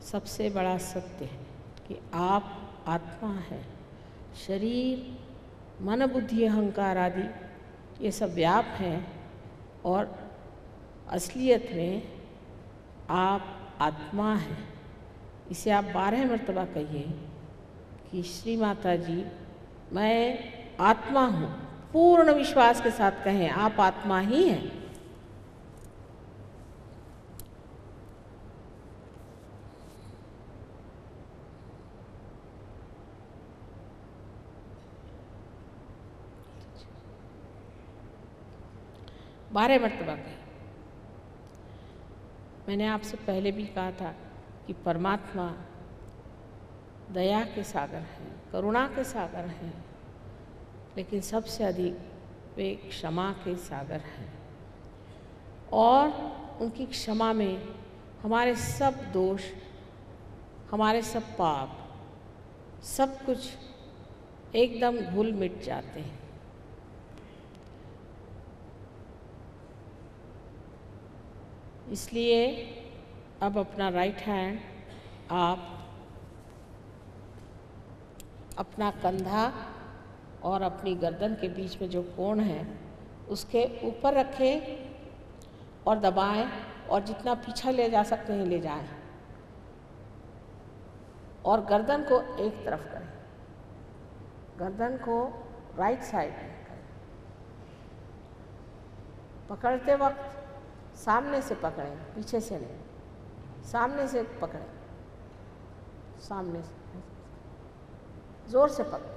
सबसे बड़ा सत्य है कि आप आत्मा है। शरीर, मन, बुद्धि, अहंकार आदि, ये सब व्याप हैं। और असलियत में आप आत्मा हैं। इसे आप बारह मरतबा कहिए कि, श्री माता जी, मैं आत्मा हूँ। पूर्ण विश्वास के साथ कहें, आप आत्मा ही हैं। बारह मरतबा कही। मैंने आपसे पहले भी कहा था कि परमात्मा दया के सागर हैं, करुणा के सागर हैं, लेकिन सबसे अधिक वे क्षमा के सागर हैं। और उनकी क्षमा में हमारे सब दोष, हमारे सब पाप, सब कुछ एकदम घुल मिट जाते हैं। इसलिए अब अपना राइट हैंड आप अपना कंधा और अपनी गर्दन के बीच में जो कोण है, उसके ऊपर रखें और दबाएँ और जितना पीछा ले जा सकते हैं ले जाएँ। और गर्दन को एक तरफ़ करें। गर्दन को राइट साइड करें। पकड़ते वक्त सामने से पकड़ें, पीछे से नहीं। सामने से पकड़ें। सामने से ज़ोर से पकड़ें।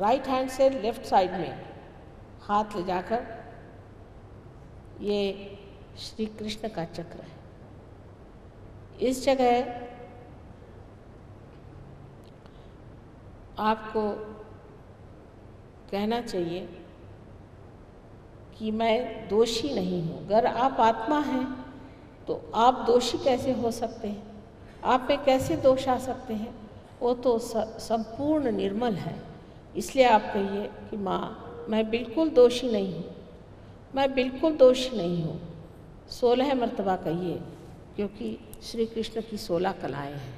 राइट हैंड से लेफ़्ट साइड में हाथ ले जाकर ये श्री कृष्ण का चक्र है। इस जगह आपको कहना चाहिए कि मैं दोषी नहीं हूँ। अगर आप आत्मा हैं तो आप दोषी कैसे हो सकते हैं? आप में कैसे दोष आ सकते हैं? वो तो संपूर्ण निर्मल है। इसलिए आप कहिए कि माँ, मैं बिल्कुल दोषी नहीं हूँ। मैं बिल्कुल दोषी नहीं हूँ। सोलह मरतबा कहिए, क्योंकि श्री कृष्ण की सोलह कलाएँ हैं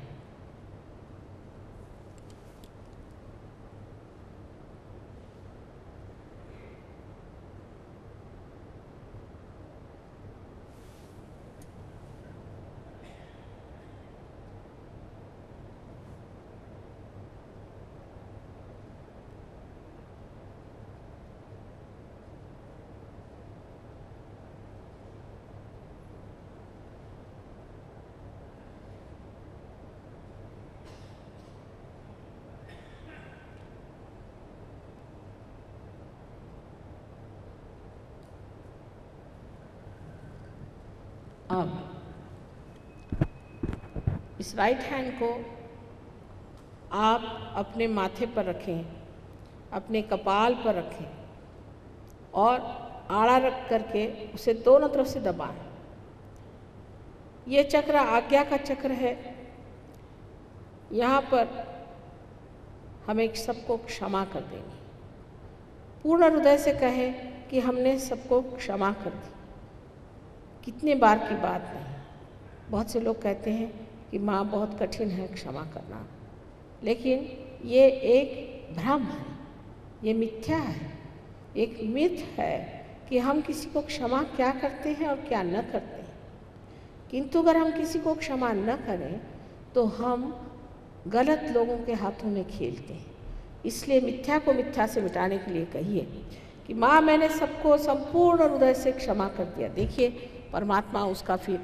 अब इस राइट हैंड को आप अपने माथे पर रखें, अपने कपाल पर रखें और आड़ा रख करके उसे दोनों तरफ़ से दबाएँ। ये चक्र आज्ञा का चक्र है। यहाँ पर हम सबको क्षमा कर देंगे। पूर्ण हृदय से कहें कि हमने सबको क्षमा कर दी। कितने बार की बात नहीं। बहुत से लोग कहते हैं कि माँ बहुत कठिन है क्षमा करना। लेकिन ये एक भ्रम है, ये मिथ्या है, एक मिथ है कि हम किसी को क्षमा क्या करते हैं और क्या न करते हैं। किंतु अगर हम किसी को क्षमा न करें तो हम गलत लोगों के हाथों में खेलते हैं। इसलिए मिथ्या को मिथ्या से मिटाने के लिए कहिए कि माँ, मैंने सबको संपूर्ण हृदय से क्षमा कर दिया। देखिए, परमात्मा उसका फिर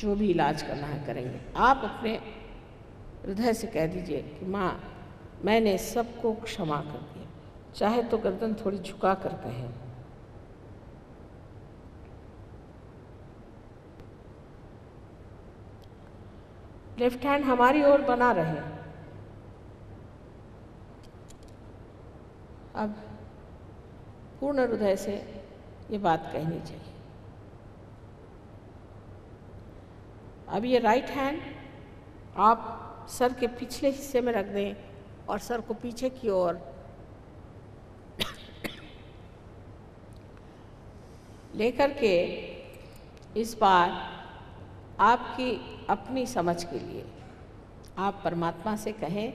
जो भी इलाज करना है करेंगे। आप अपने हृदय से कह दीजिए कि माँ, मैंने सबको क्षमा कर दिया। चाहे तो गर्दन थोड़ी झुका कर कहें। लेफ़्ट हैंड हमारी ओर बना रहे। अब पूर्ण हृदय से ये बात कहनी चाहिए। अब ये राइट हैंड आप सर के पिछले हिस्से में रख दें और सर को पीछे की ओर। लेकर के इस बार आपकी अपनी समझ के लिए आप परमात्मा से कहें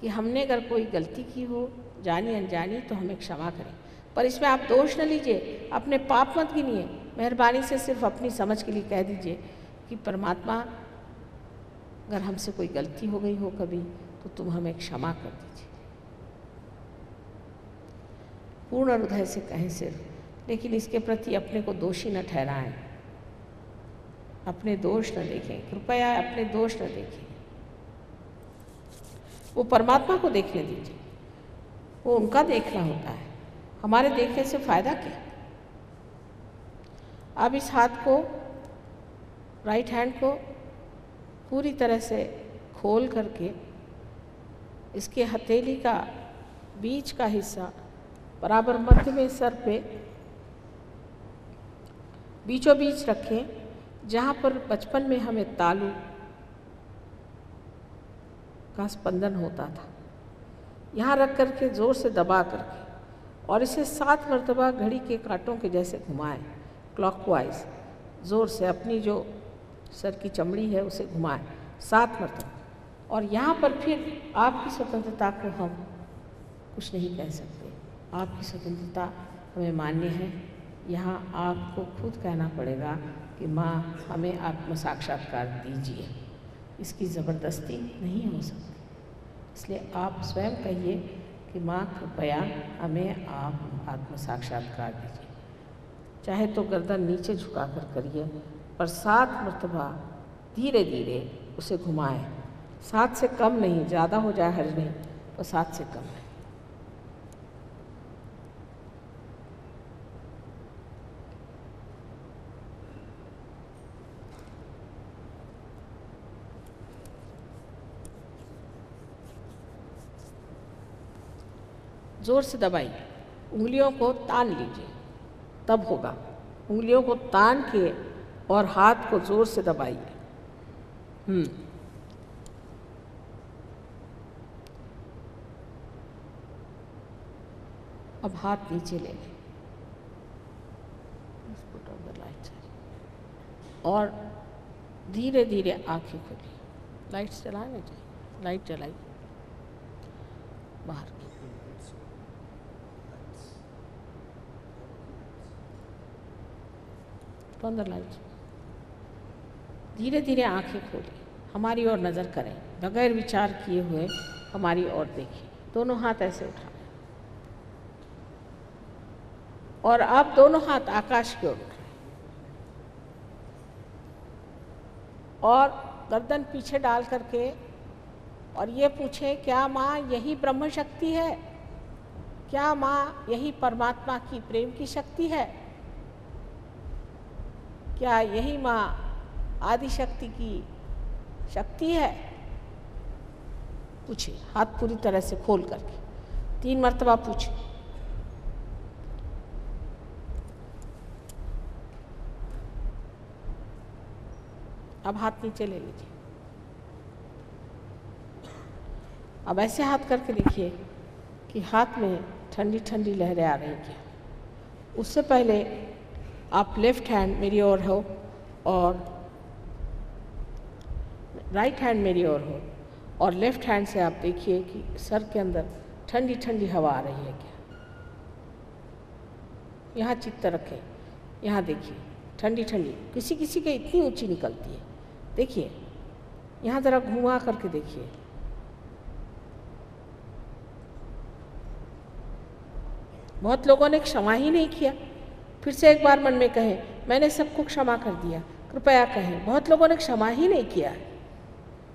कि हमने अगर कोई गलती की हो, जानी अनजानी तो हमें क्षमा करें। पर इसमें आप दोष न लीजिए, अपने पाप मत गिनिए। मेहरबानी से सिर्फ़ अपनी समझ के लिए कह दीजिए। कि परमात्मा, अगर हमसे कोई गलती हो गई हो कभी तो तुम हमें क्षमा कर दीजिए। पूर्ण हृदय से कहें सिर्फ़ लेकिन इसके प्रति अपने को दोषी न ठहराएँ। अपने दोष न देखें, कृपया अपने दोष न देखें। वो परमात्मा को देखने दीजिए। वो उनका देखना होता है। हमारे देखने से फ़ायदा क्या? अब इस हाथ को राइट हैंड को पूरी तरह से खोल करके इसके हथेली का बीच का हिस्सा बराबर मध्य में सर पे बीचों बीच रखें, जहाँ पर बचपन में हमें तालू का स्पंदन होता था। यहाँ रख करके ज़ोर से दबा करके और इसे सात मरतबा घड़ी के कांटों के जैसे घुमाएँ क्लॉकवाइज ज़ोर से अपनी जो सर की चमड़ी है, उसे घुमाएँ। सात मरतबा। और यहाँ पर फिर आपकी स्वतंत्रता को हम कुछ नहीं कह सकते। आपकी स्वतंत्रता हमें मान्य है। यहाँ आपको खुद कहना पड़ेगा कि माँ, हमें आत्म साक्षात्कार दीजिए। इसकी ज़बरदस्ती नहीं हो सकती। इसलिए आप स्वयं कहिए कि माँ, कृपया हमें आप आत्म साक्षात्कार दीजिए। चाहे तो गर्दन नीचे झुका कर करिए पर सात मरतबा धीरे धीरे उसे घुमाएँ। सात से कम नहीं, ज़्यादा हो जाए हर नहीं तो सात से कम नहीं ज़ोर से दबाइए। उंगलियों को तान लीजिए। तब होगा। उंगलियों को तान के और हाथ को ज़ोर से दबाइए। हम्म। अब हाथ नीचे ले लें। और धीरे धीरे आँखें खोली लाइट्स चलाने चाहिए। लाइट जलाई बाहर। की तो अंदर लाइट धीरे धीरे आँखें खोली, हमारी ओर नज़र करें, बगैर विचार किए हुए हमारी ओर देखें। दोनों हाथ ऐसे उठाएँ। और आप दोनों हाथ आकाश की ओर उठाएँ। और गर्दन पीछे डाल करके और ये पूछे, क्या माँ यही ब्रह्म शक्ति है? क्या माँ यही परमात्मा की प्रेम की शक्ति है? क्या यही माँ आदि शक्ति की शक्ति है। पूछे हाथ पूरी तरह से खोल करके। तीन मरतबा पूछे अब हाथ नीचे ले लीजिए। अब ऐसे हाथ करके देखिए कि हाथ में ठंडी ठंडी लहरें आ रही क्या उससे पहले आप लेफ़्ट हैंड मेरी ओर हो और राइट हैंड मेरी ओर हो और लेफ़्ट हैंड से आप देखिए कि सर के अंदर ठंडी ठंडी हवा आ रही है क्या? यहाँ चित्त रखें, यहाँ देखिए, ठंडी ठंडी, किसी किसी के इतनी ऊँची निकलती है। देखिए, यहाँ ज़रा घुमा करके देखिए। बहुत लोगों ने क्षमा ही नहीं किया। फिर से एक बार मन में कहें, मैंने सबको क्षमा कर दिया, कृपया कहें। बहुत लोगों ने क्षमा ही नहीं किया।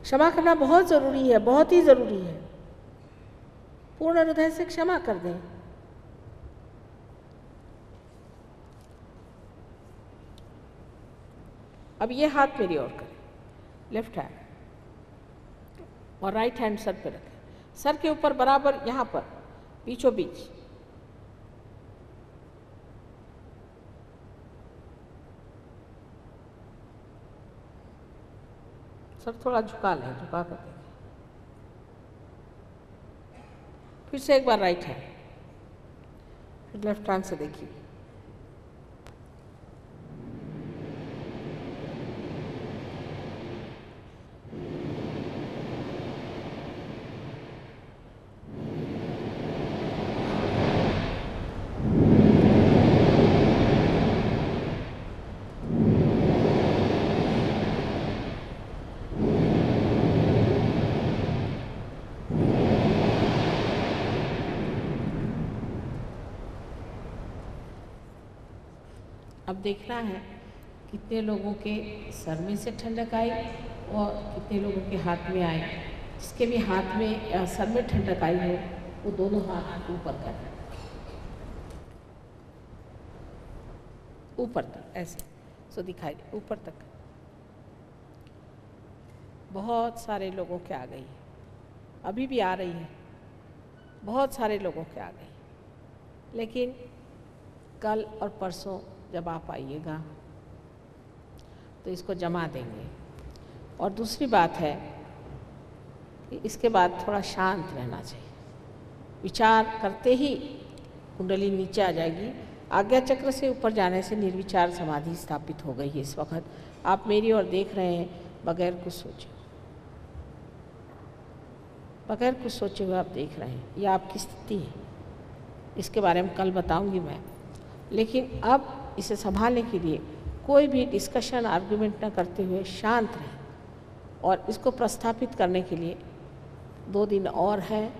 क्षमा करना बहुत ज़रूरी है, बहुत ही ज़रूरी है। पूर्ण हृदय से क्षमा कर दें। अब ये हाथ मेरी ओर करें। लेफ़्ट हैंड और राइट हैंड सर पे रखें। सर के ऊपर बराबर यहाँ पर, बीचों बीच। सर थोड़ा झुका लें, झुका कर देखें। फिर से एक बार राइट है फिर लेफ़्ट हैंड से देखिए। अब देखना है, कितने लोगों के सर में से ठंडक आई और कितने लोगों के हाथ में आए जिसके भी हाथ में या सर में ठंडक आई हो, वो दोनों हाथ ऊपर कर ऊपर तक, ऐसे, सो दिखाई ऊपर तक। बहुत सारे लोगों के आ गई अभी भी आ रही है, बहुत सारे लोगों के आ गई लेकिन कल और परसों जब आप आइएगा तो इसको जमा देंगे। और दूसरी बात है कि इसके बाद थोड़ा शांत रहना चाहिए। विचार करते ही कुंडली नीचे आ जाएगी। आज्ञा चक्र से ऊपर जाने से निर्विचार समाधि स्थापित हो गई है इस वक्त। आप मेरी ओर देख रहे हैं, बगैर कुछ सोचे बगैर कुछ सोचे हुए आप देख रहे हैं यह आपकी स्थिति है। इसके बारे में कल बताऊँगी मैं। लेकिन अब इसे संभालने के लिए कोई भी डिस्कशन आर्गुमेंट ना करते हुए शांत रहे और इसको प्रस्थापित करने के लिए दो दिन और है,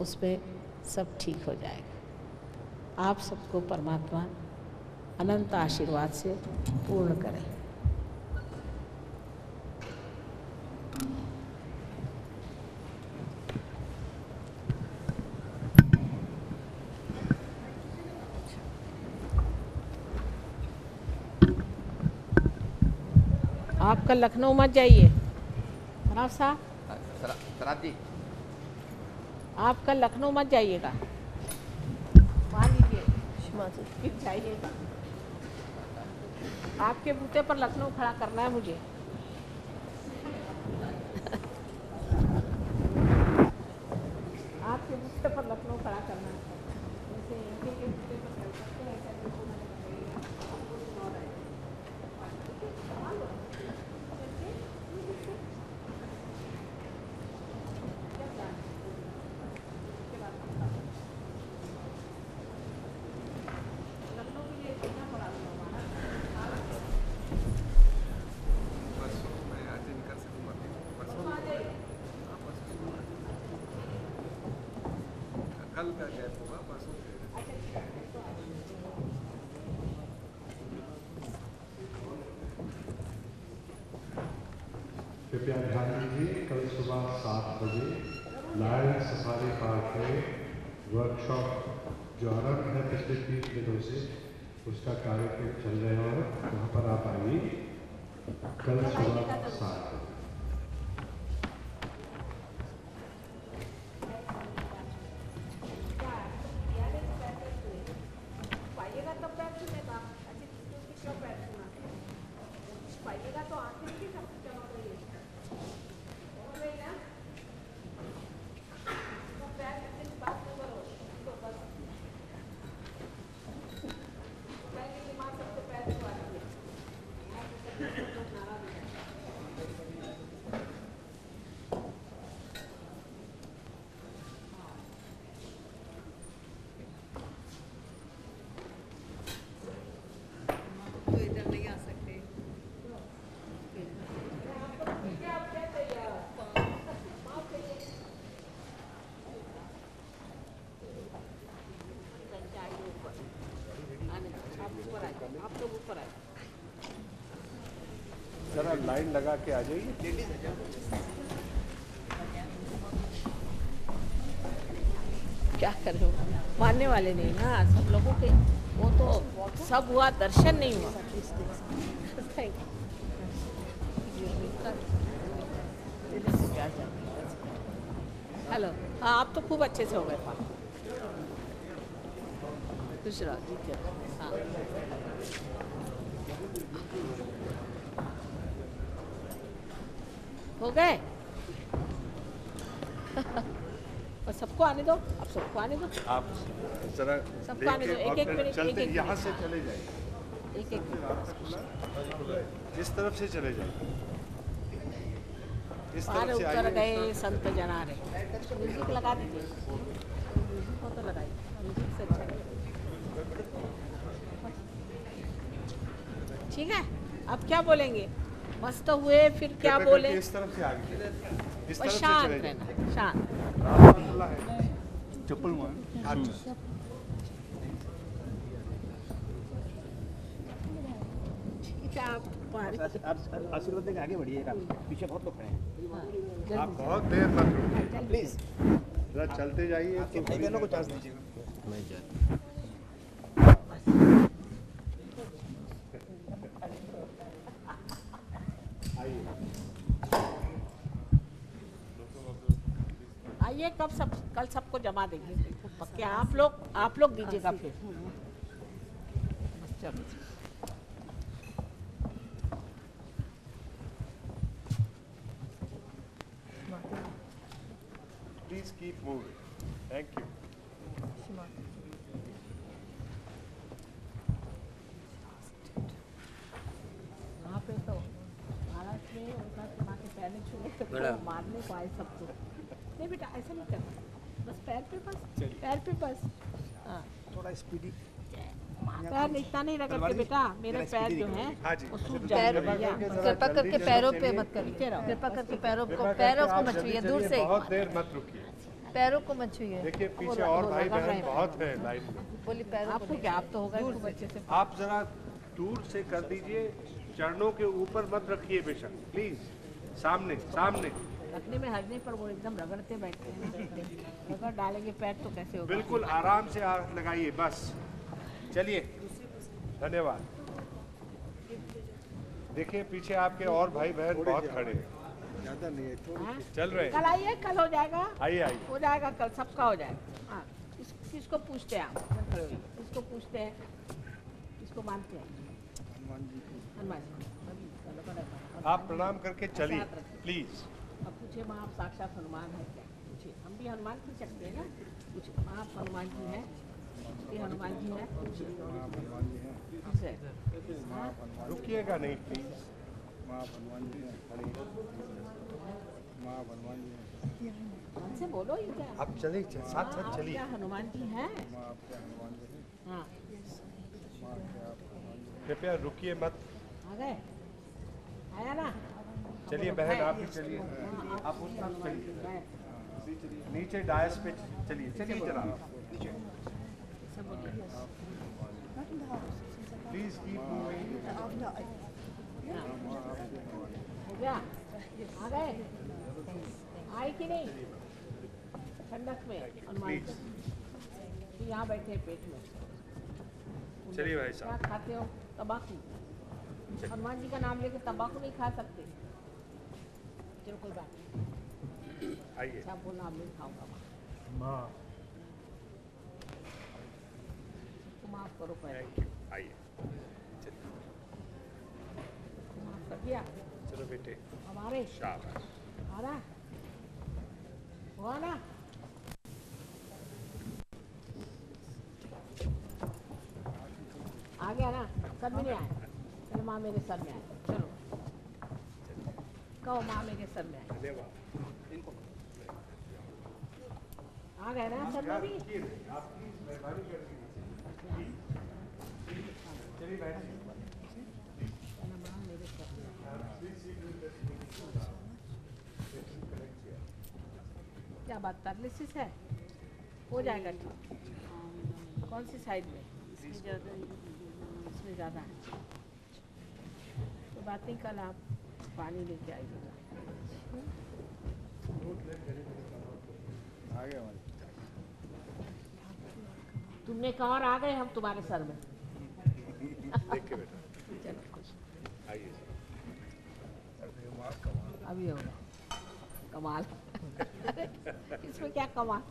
उसमें सब ठीक हो जाएगा। आप सबको परमात्मा अनंत आशीर्वाद से पूर्ण करें। आप कल लखनऊ मत जाइए। राव साहब शराब जी आप कल लखनऊ मत जाइएगा। मान लीजिए। फिर जाइएगा। आपके बूते पर लखनऊ खड़ा करना है मुझे आपके बूते पर लखनऊ खड़ा करना है जैसे इनके के बूते पर चल सकते हैं ऐसा बिल्कुल मैंने बताइएगा। आपको दिन और आएगा। मान लो। चलते? क्या प्लान है? उसके बाद हम बात करेंगे। लखनऊ के लिए कितना पड़ा हुआ हमारा परसों आ जाइए कल का गैप होगा परसों कृपया ध्यान दीजिए कल सुबह सात बजे लायन सफारी पार्क में वर्कशॉप जो आरंभ है पिछले तीन दिनों से, उसका कार्यक्रम चल रहा है वहाँ पर आप आइए। कल सुबह सात बजे पाइएगा तब पैर छूनेगा ऐसे किसी उसकी क्यों पैर छूना पाइएगा तो आँखें भी सब चमक रही है हो रही ना तो पैर ऐसे बात न करो तो बस पहले की माँ सबसे पैर छुआ रही है नाराज़ है आप लोग ऊपर आए जरा लाइन लगा के आ जाइए। क्या कर रहे हो? मानने वाले नहीं ना, सब लोगों के, वो तो सब हुआ, दर्शन नहीं हुआ। हेलो हाँ आप तो खूब अच्छे से हो गए खुश रहो, ठीक है। हाँ गए। और सबको आने दो आप सबको आने दो। आप जरा सबको आने दो एक एक मिनट एक एक यहाँ से। चले जाइए। एक एक इस तरफ़ से चले जाइए। इस पार उतर गए संत जना रहे म्यूज़िक लगा दीजिए। म्यूज़िक को तो लगाइए। म्यूज़िक से अच्छा ठीक है? अब क्या बोलेंगे? मस्त हुए फिर क्या बोले? इस तरफ़ से आगे इस तरफ़ से शांत रहना शांत। है। चप्पल मार। अच्छा। है आशीर्वाद देकर आगे बढ़िएगा पीछे बहुत लोग खड़े हैं। हाँ, आप बहुत देर मत प्लीज़ चलते जाइए तो को चांस दीजिएगा। आइए सब कल सबको जमा देंगे। पक्के आप लोग आप लोग दीजिएगा फिर चलो please keep moving thank you वहाँ पे तो भारत में उनका तो मारने को आए सबको। नहीं बेटा ऐसा नहीं करना। बस पैर पे बस पैर पे बस। हाँ। थोड़ा स्पीडी पैर इतना नहीं रगड़ते बेटा मेरे पैर जो हैं हाँ वो सूख भैया। कृपा करके पैरों पे मत करिए। कृपा करके पैरों को पैरों को मत छुइए दूर से। बहुत देर मत रुकिए। पैरों को मत छुइए। देखिए पीछे और भाई बहन बहुत है लाइन में। बोली पैरों आपको क्या आप तो होगा खूब अच्छे से। आप जरा दूर से कर दीजिए चरणों के ऊपर मत रखिए बेशक। प्लीज़ सामने सामने। रखने में हरने पर वो एकदम रगड़ते बैठते हैं रगड़ डालेंगे पैर तो कैसे होगा? बिल्कुल आराम से आ- लगाइए बस। चलिए धन्यवाद। देखिए पीछे आपके और भाई बहन बहुत खड़े हैं। ज़्यादा नहीं है हाँ? चल रहे कल आइए कल हो जाएगा। आइए आइए। हो जाएगा कल सबका हो जाएगा। हाँ किस, किसको पूछते हैं आप किसको पूछते हैं किसको मानते हैं। हनुमान जी। आप प्रणाम करके चलिए प्लीज़। अब पूछे माँ आप साक्षात हनुमान है क्या? पूछिए। हम भी हनुमान पूछ सकते हैं ना? पूछिए। माँ आप हनुमान जी हैं? ये हनुमान जी हैं? किससे? हाँ? रुकिएगा नहीं प्लीज़ माँ हनुमान जी हैं? माँ हनुमान जी हैं? हमसे बोलो ये क्या? आप साथ साथ चलिए। क्या हनुमान जी हैं? हनुमान जी हाँ? माँ आपके आप हनुमान जी कृपया रुकिए मत। आ गए। आया ना? चलिए बहन आप भी चलिए। आप उस तरफ़ चलिए। नीचे डायस पे चलिए। चलिए जरा। प्लीज़ कीप मूविंग आ गए। आए कि नहीं? ठंडक में। हनुमान जी तो यहाँ बैठे पेट में। चलिए भाई साहब। खाते हो? तंबाकू। हनुमान जी का नाम लेके तंबाकू नहीं खा सकते। चलो कोई बात नहीं आइए। अच्छा बोलना नहीं खाऊँगा माँ। माफ़ करो पहले। आइए। माफ़ कर दिया। चलो बेटे। हमारे शाबाश। आ रहा। हुआ ना आ गया ना सर में नहीं आया चलो माँ मेरे सर में आए। चलो। कहो माँ मेरे सर में आ गए ना सर में भी। क्या बात पैरालिसिस है? हो जाएगा ठीक। कौन सी साइड में? इसमें ज़्यादा है। तो बात नहीं कल आप पानी लेके आइएगा तुमने कहा और आ गए हम तुम्हारे सर में। देख के बेटा। चलो खुश। आइए। अभी होगा। कमाल। इसमें क्या कमाल?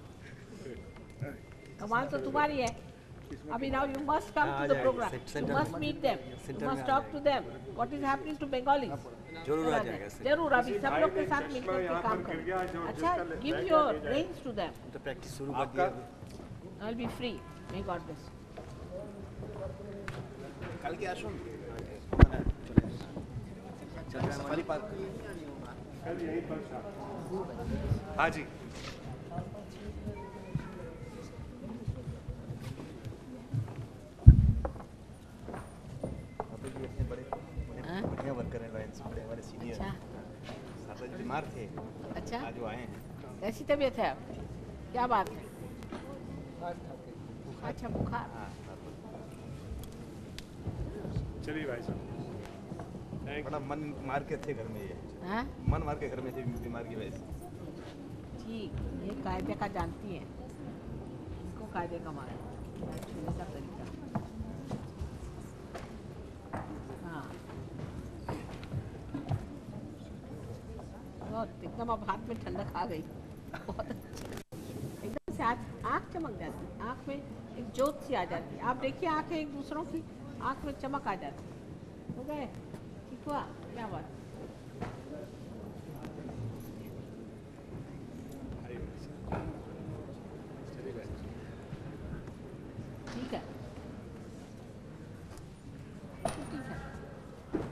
कमाल तो तुम्हारी है। अभी now you must come to the program you must meet them you must talk to them what is happening to Bengalis जरूर आ जाएगा जरूर अभी सब लोग के साथ मिलकर के काम करें अच्छा give your reins to them तो प्रैक्टिस शुरू आपका I'll be free may God bless कल के आश्रम चल सफारी पार्क कल यहीं पर शाम हाँ जी हाँ? वर्कर हैं लायंस बड़े हमारे सीनियर अच्छा। बीमार थे। अच्छा। आज वो आए हैं। कैसी तबीयत है अब क्या बात है? अच्छा बुखार। हाँ चलिए भाई साहब। बड़ा मन मार के थे घर में ये। हाँ? मन मार के घर में थे बीमार की वजह से। ठीक ये कायदे का जानती हैं। इनको कायदे का है छूने का तरीका हाँ बहुत एकदम अब हाथ में ठंडक आ गई। बहुत एकदम से आँख आँख चमक जाती है। आँख में एक जोत सी आ जाती आप देखिए आँखें एक दूसरों की आँख में चमक आ जाती हो। गए? ठीक हुआ? क्या बात है।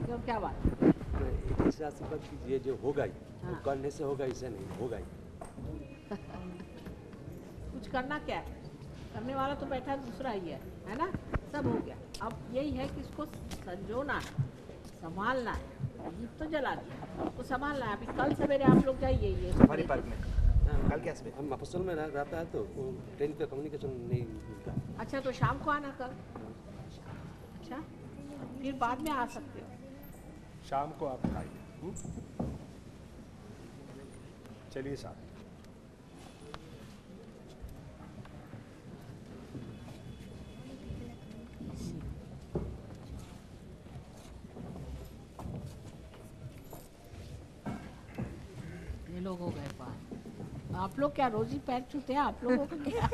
तो क्या बात तो ये जो होगा ही। हाँ। करने से होगा इसे नहीं होगा ही। कुछ करना क्या है? करने वाला तो बैठा दूसरा ही है है ना? सब हो गया। अब यही है कि इसको संजोना है संभालना है दीप तो जला दिया उसको संभालना है। अभी कल सवेरे आप लोग जाइए ये सफारी पार्क में। कल क्या हम मफसल में रह- रहता है तो ट्रेन पे कम्युनिकेशन नहीं मिलता। अच्छा तो शाम को आना कल? अच्छा फिर बाद में आ सकते हो। शाम को आप आइए हम्म? चलिए साथ। लोग हो गए पार आप लोग क्या रोज पैर छूते हैं? आप लोगों को क्या?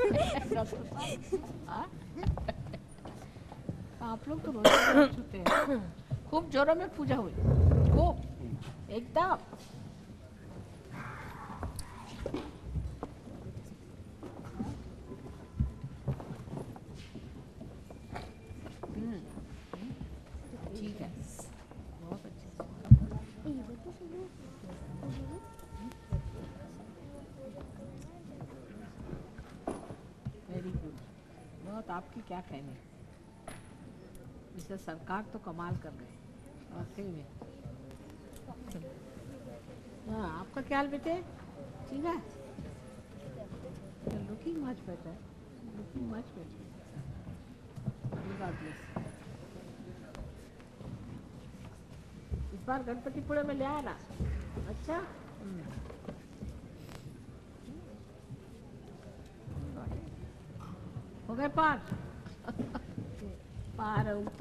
हाँ? आप लोग तो रोज पैर छूते हैं। खूब जोरों में पूजा हुई। खूब। एकदम हम्म, ठीक है बहुत अच्छे वेरी गुड बहुत क्या कहने सरकार तो कमाल कर गए वाकई में हाँ आपका क्या हाल बेटे? ठीक है? Looking much better looking much better इस बार गणपतिपुरे में ले आया ना अच्छा?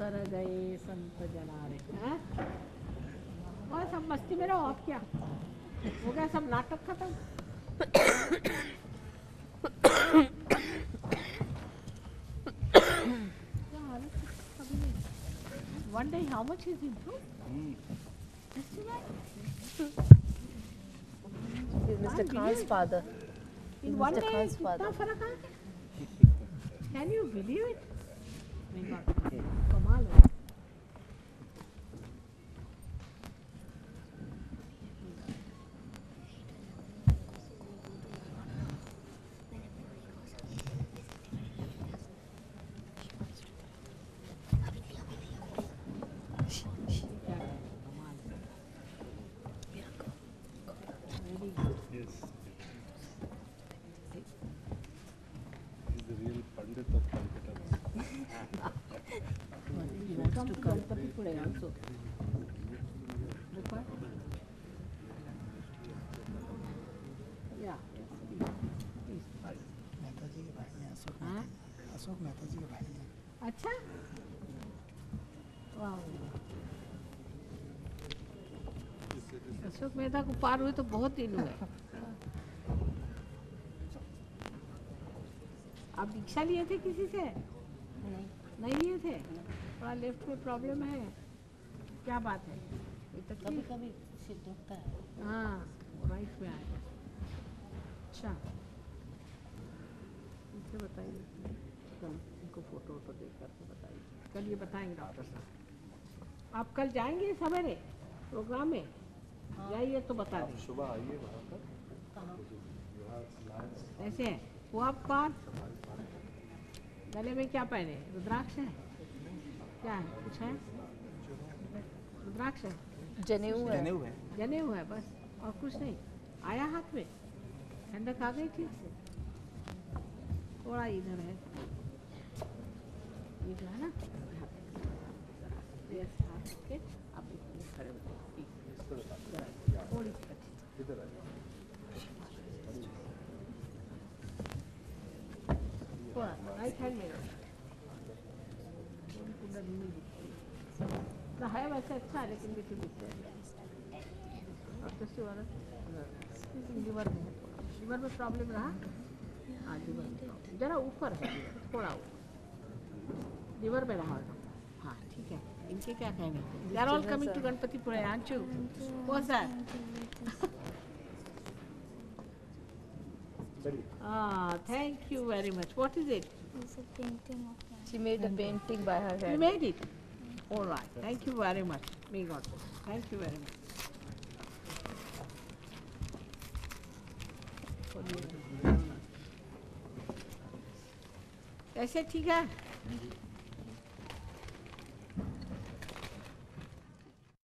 पार उतर गए संत जनारे हैं और सब मस्ती में रहो आप क्या हो गया सब नाटक खत्म One day, how much is improved? Mr. Khan's father. In one Mr. day, Khan's कितना father. फर्क आ गया? Can you believe it? Ashok Mehta को पार हुए तो बहुत दिन हुए। आप दीक्षा लिए थे किसी से? नहीं नहीं लिए थे? थोड़ा लेफ़्ट में प्रॉब्लम है। क्या बात है? कभी कभी सिर दुखता है। हाँ राइट में आएगा अच्छा। इसे बताइए। कल इनको फ़ोटो वोटो देख करके बताइए। कल ये बताएँगे डॉक्टर साहब। आप कल जाएँगे सवेरे प्रोग्राम में? जाइए तो बता दें। सुबह आइए वहाँ पर। ऐसे है। वो आप पार गले में क्या पहने? रुद्राक्ष है? क्या है? कुछ है? रुद्राक्ष है? जनेऊ है। जनेऊ है। जनेऊ है बस। और कुछ नहीं। आया हाथ में? ठंडक आ गई ठीक से थोड़ा इधर है। ये जो है ना? ये हाथ के What? I can है वैसे अच्छा लेकिन बिल्कुल बिल्कुल में है। थोड़ा में प्रॉब्लम रहा हाँ जरा ऊपर है थोड़ा ऊपर लीवर में रहा हाँ ठीक है इनके क्या कहने दे आर आंचू वो sir thank you very much. What is it? It's a painting of She made a painting by her You hand. made it? All right. Thank you very much. May God bless. Thank you very much. कैसे ठीक है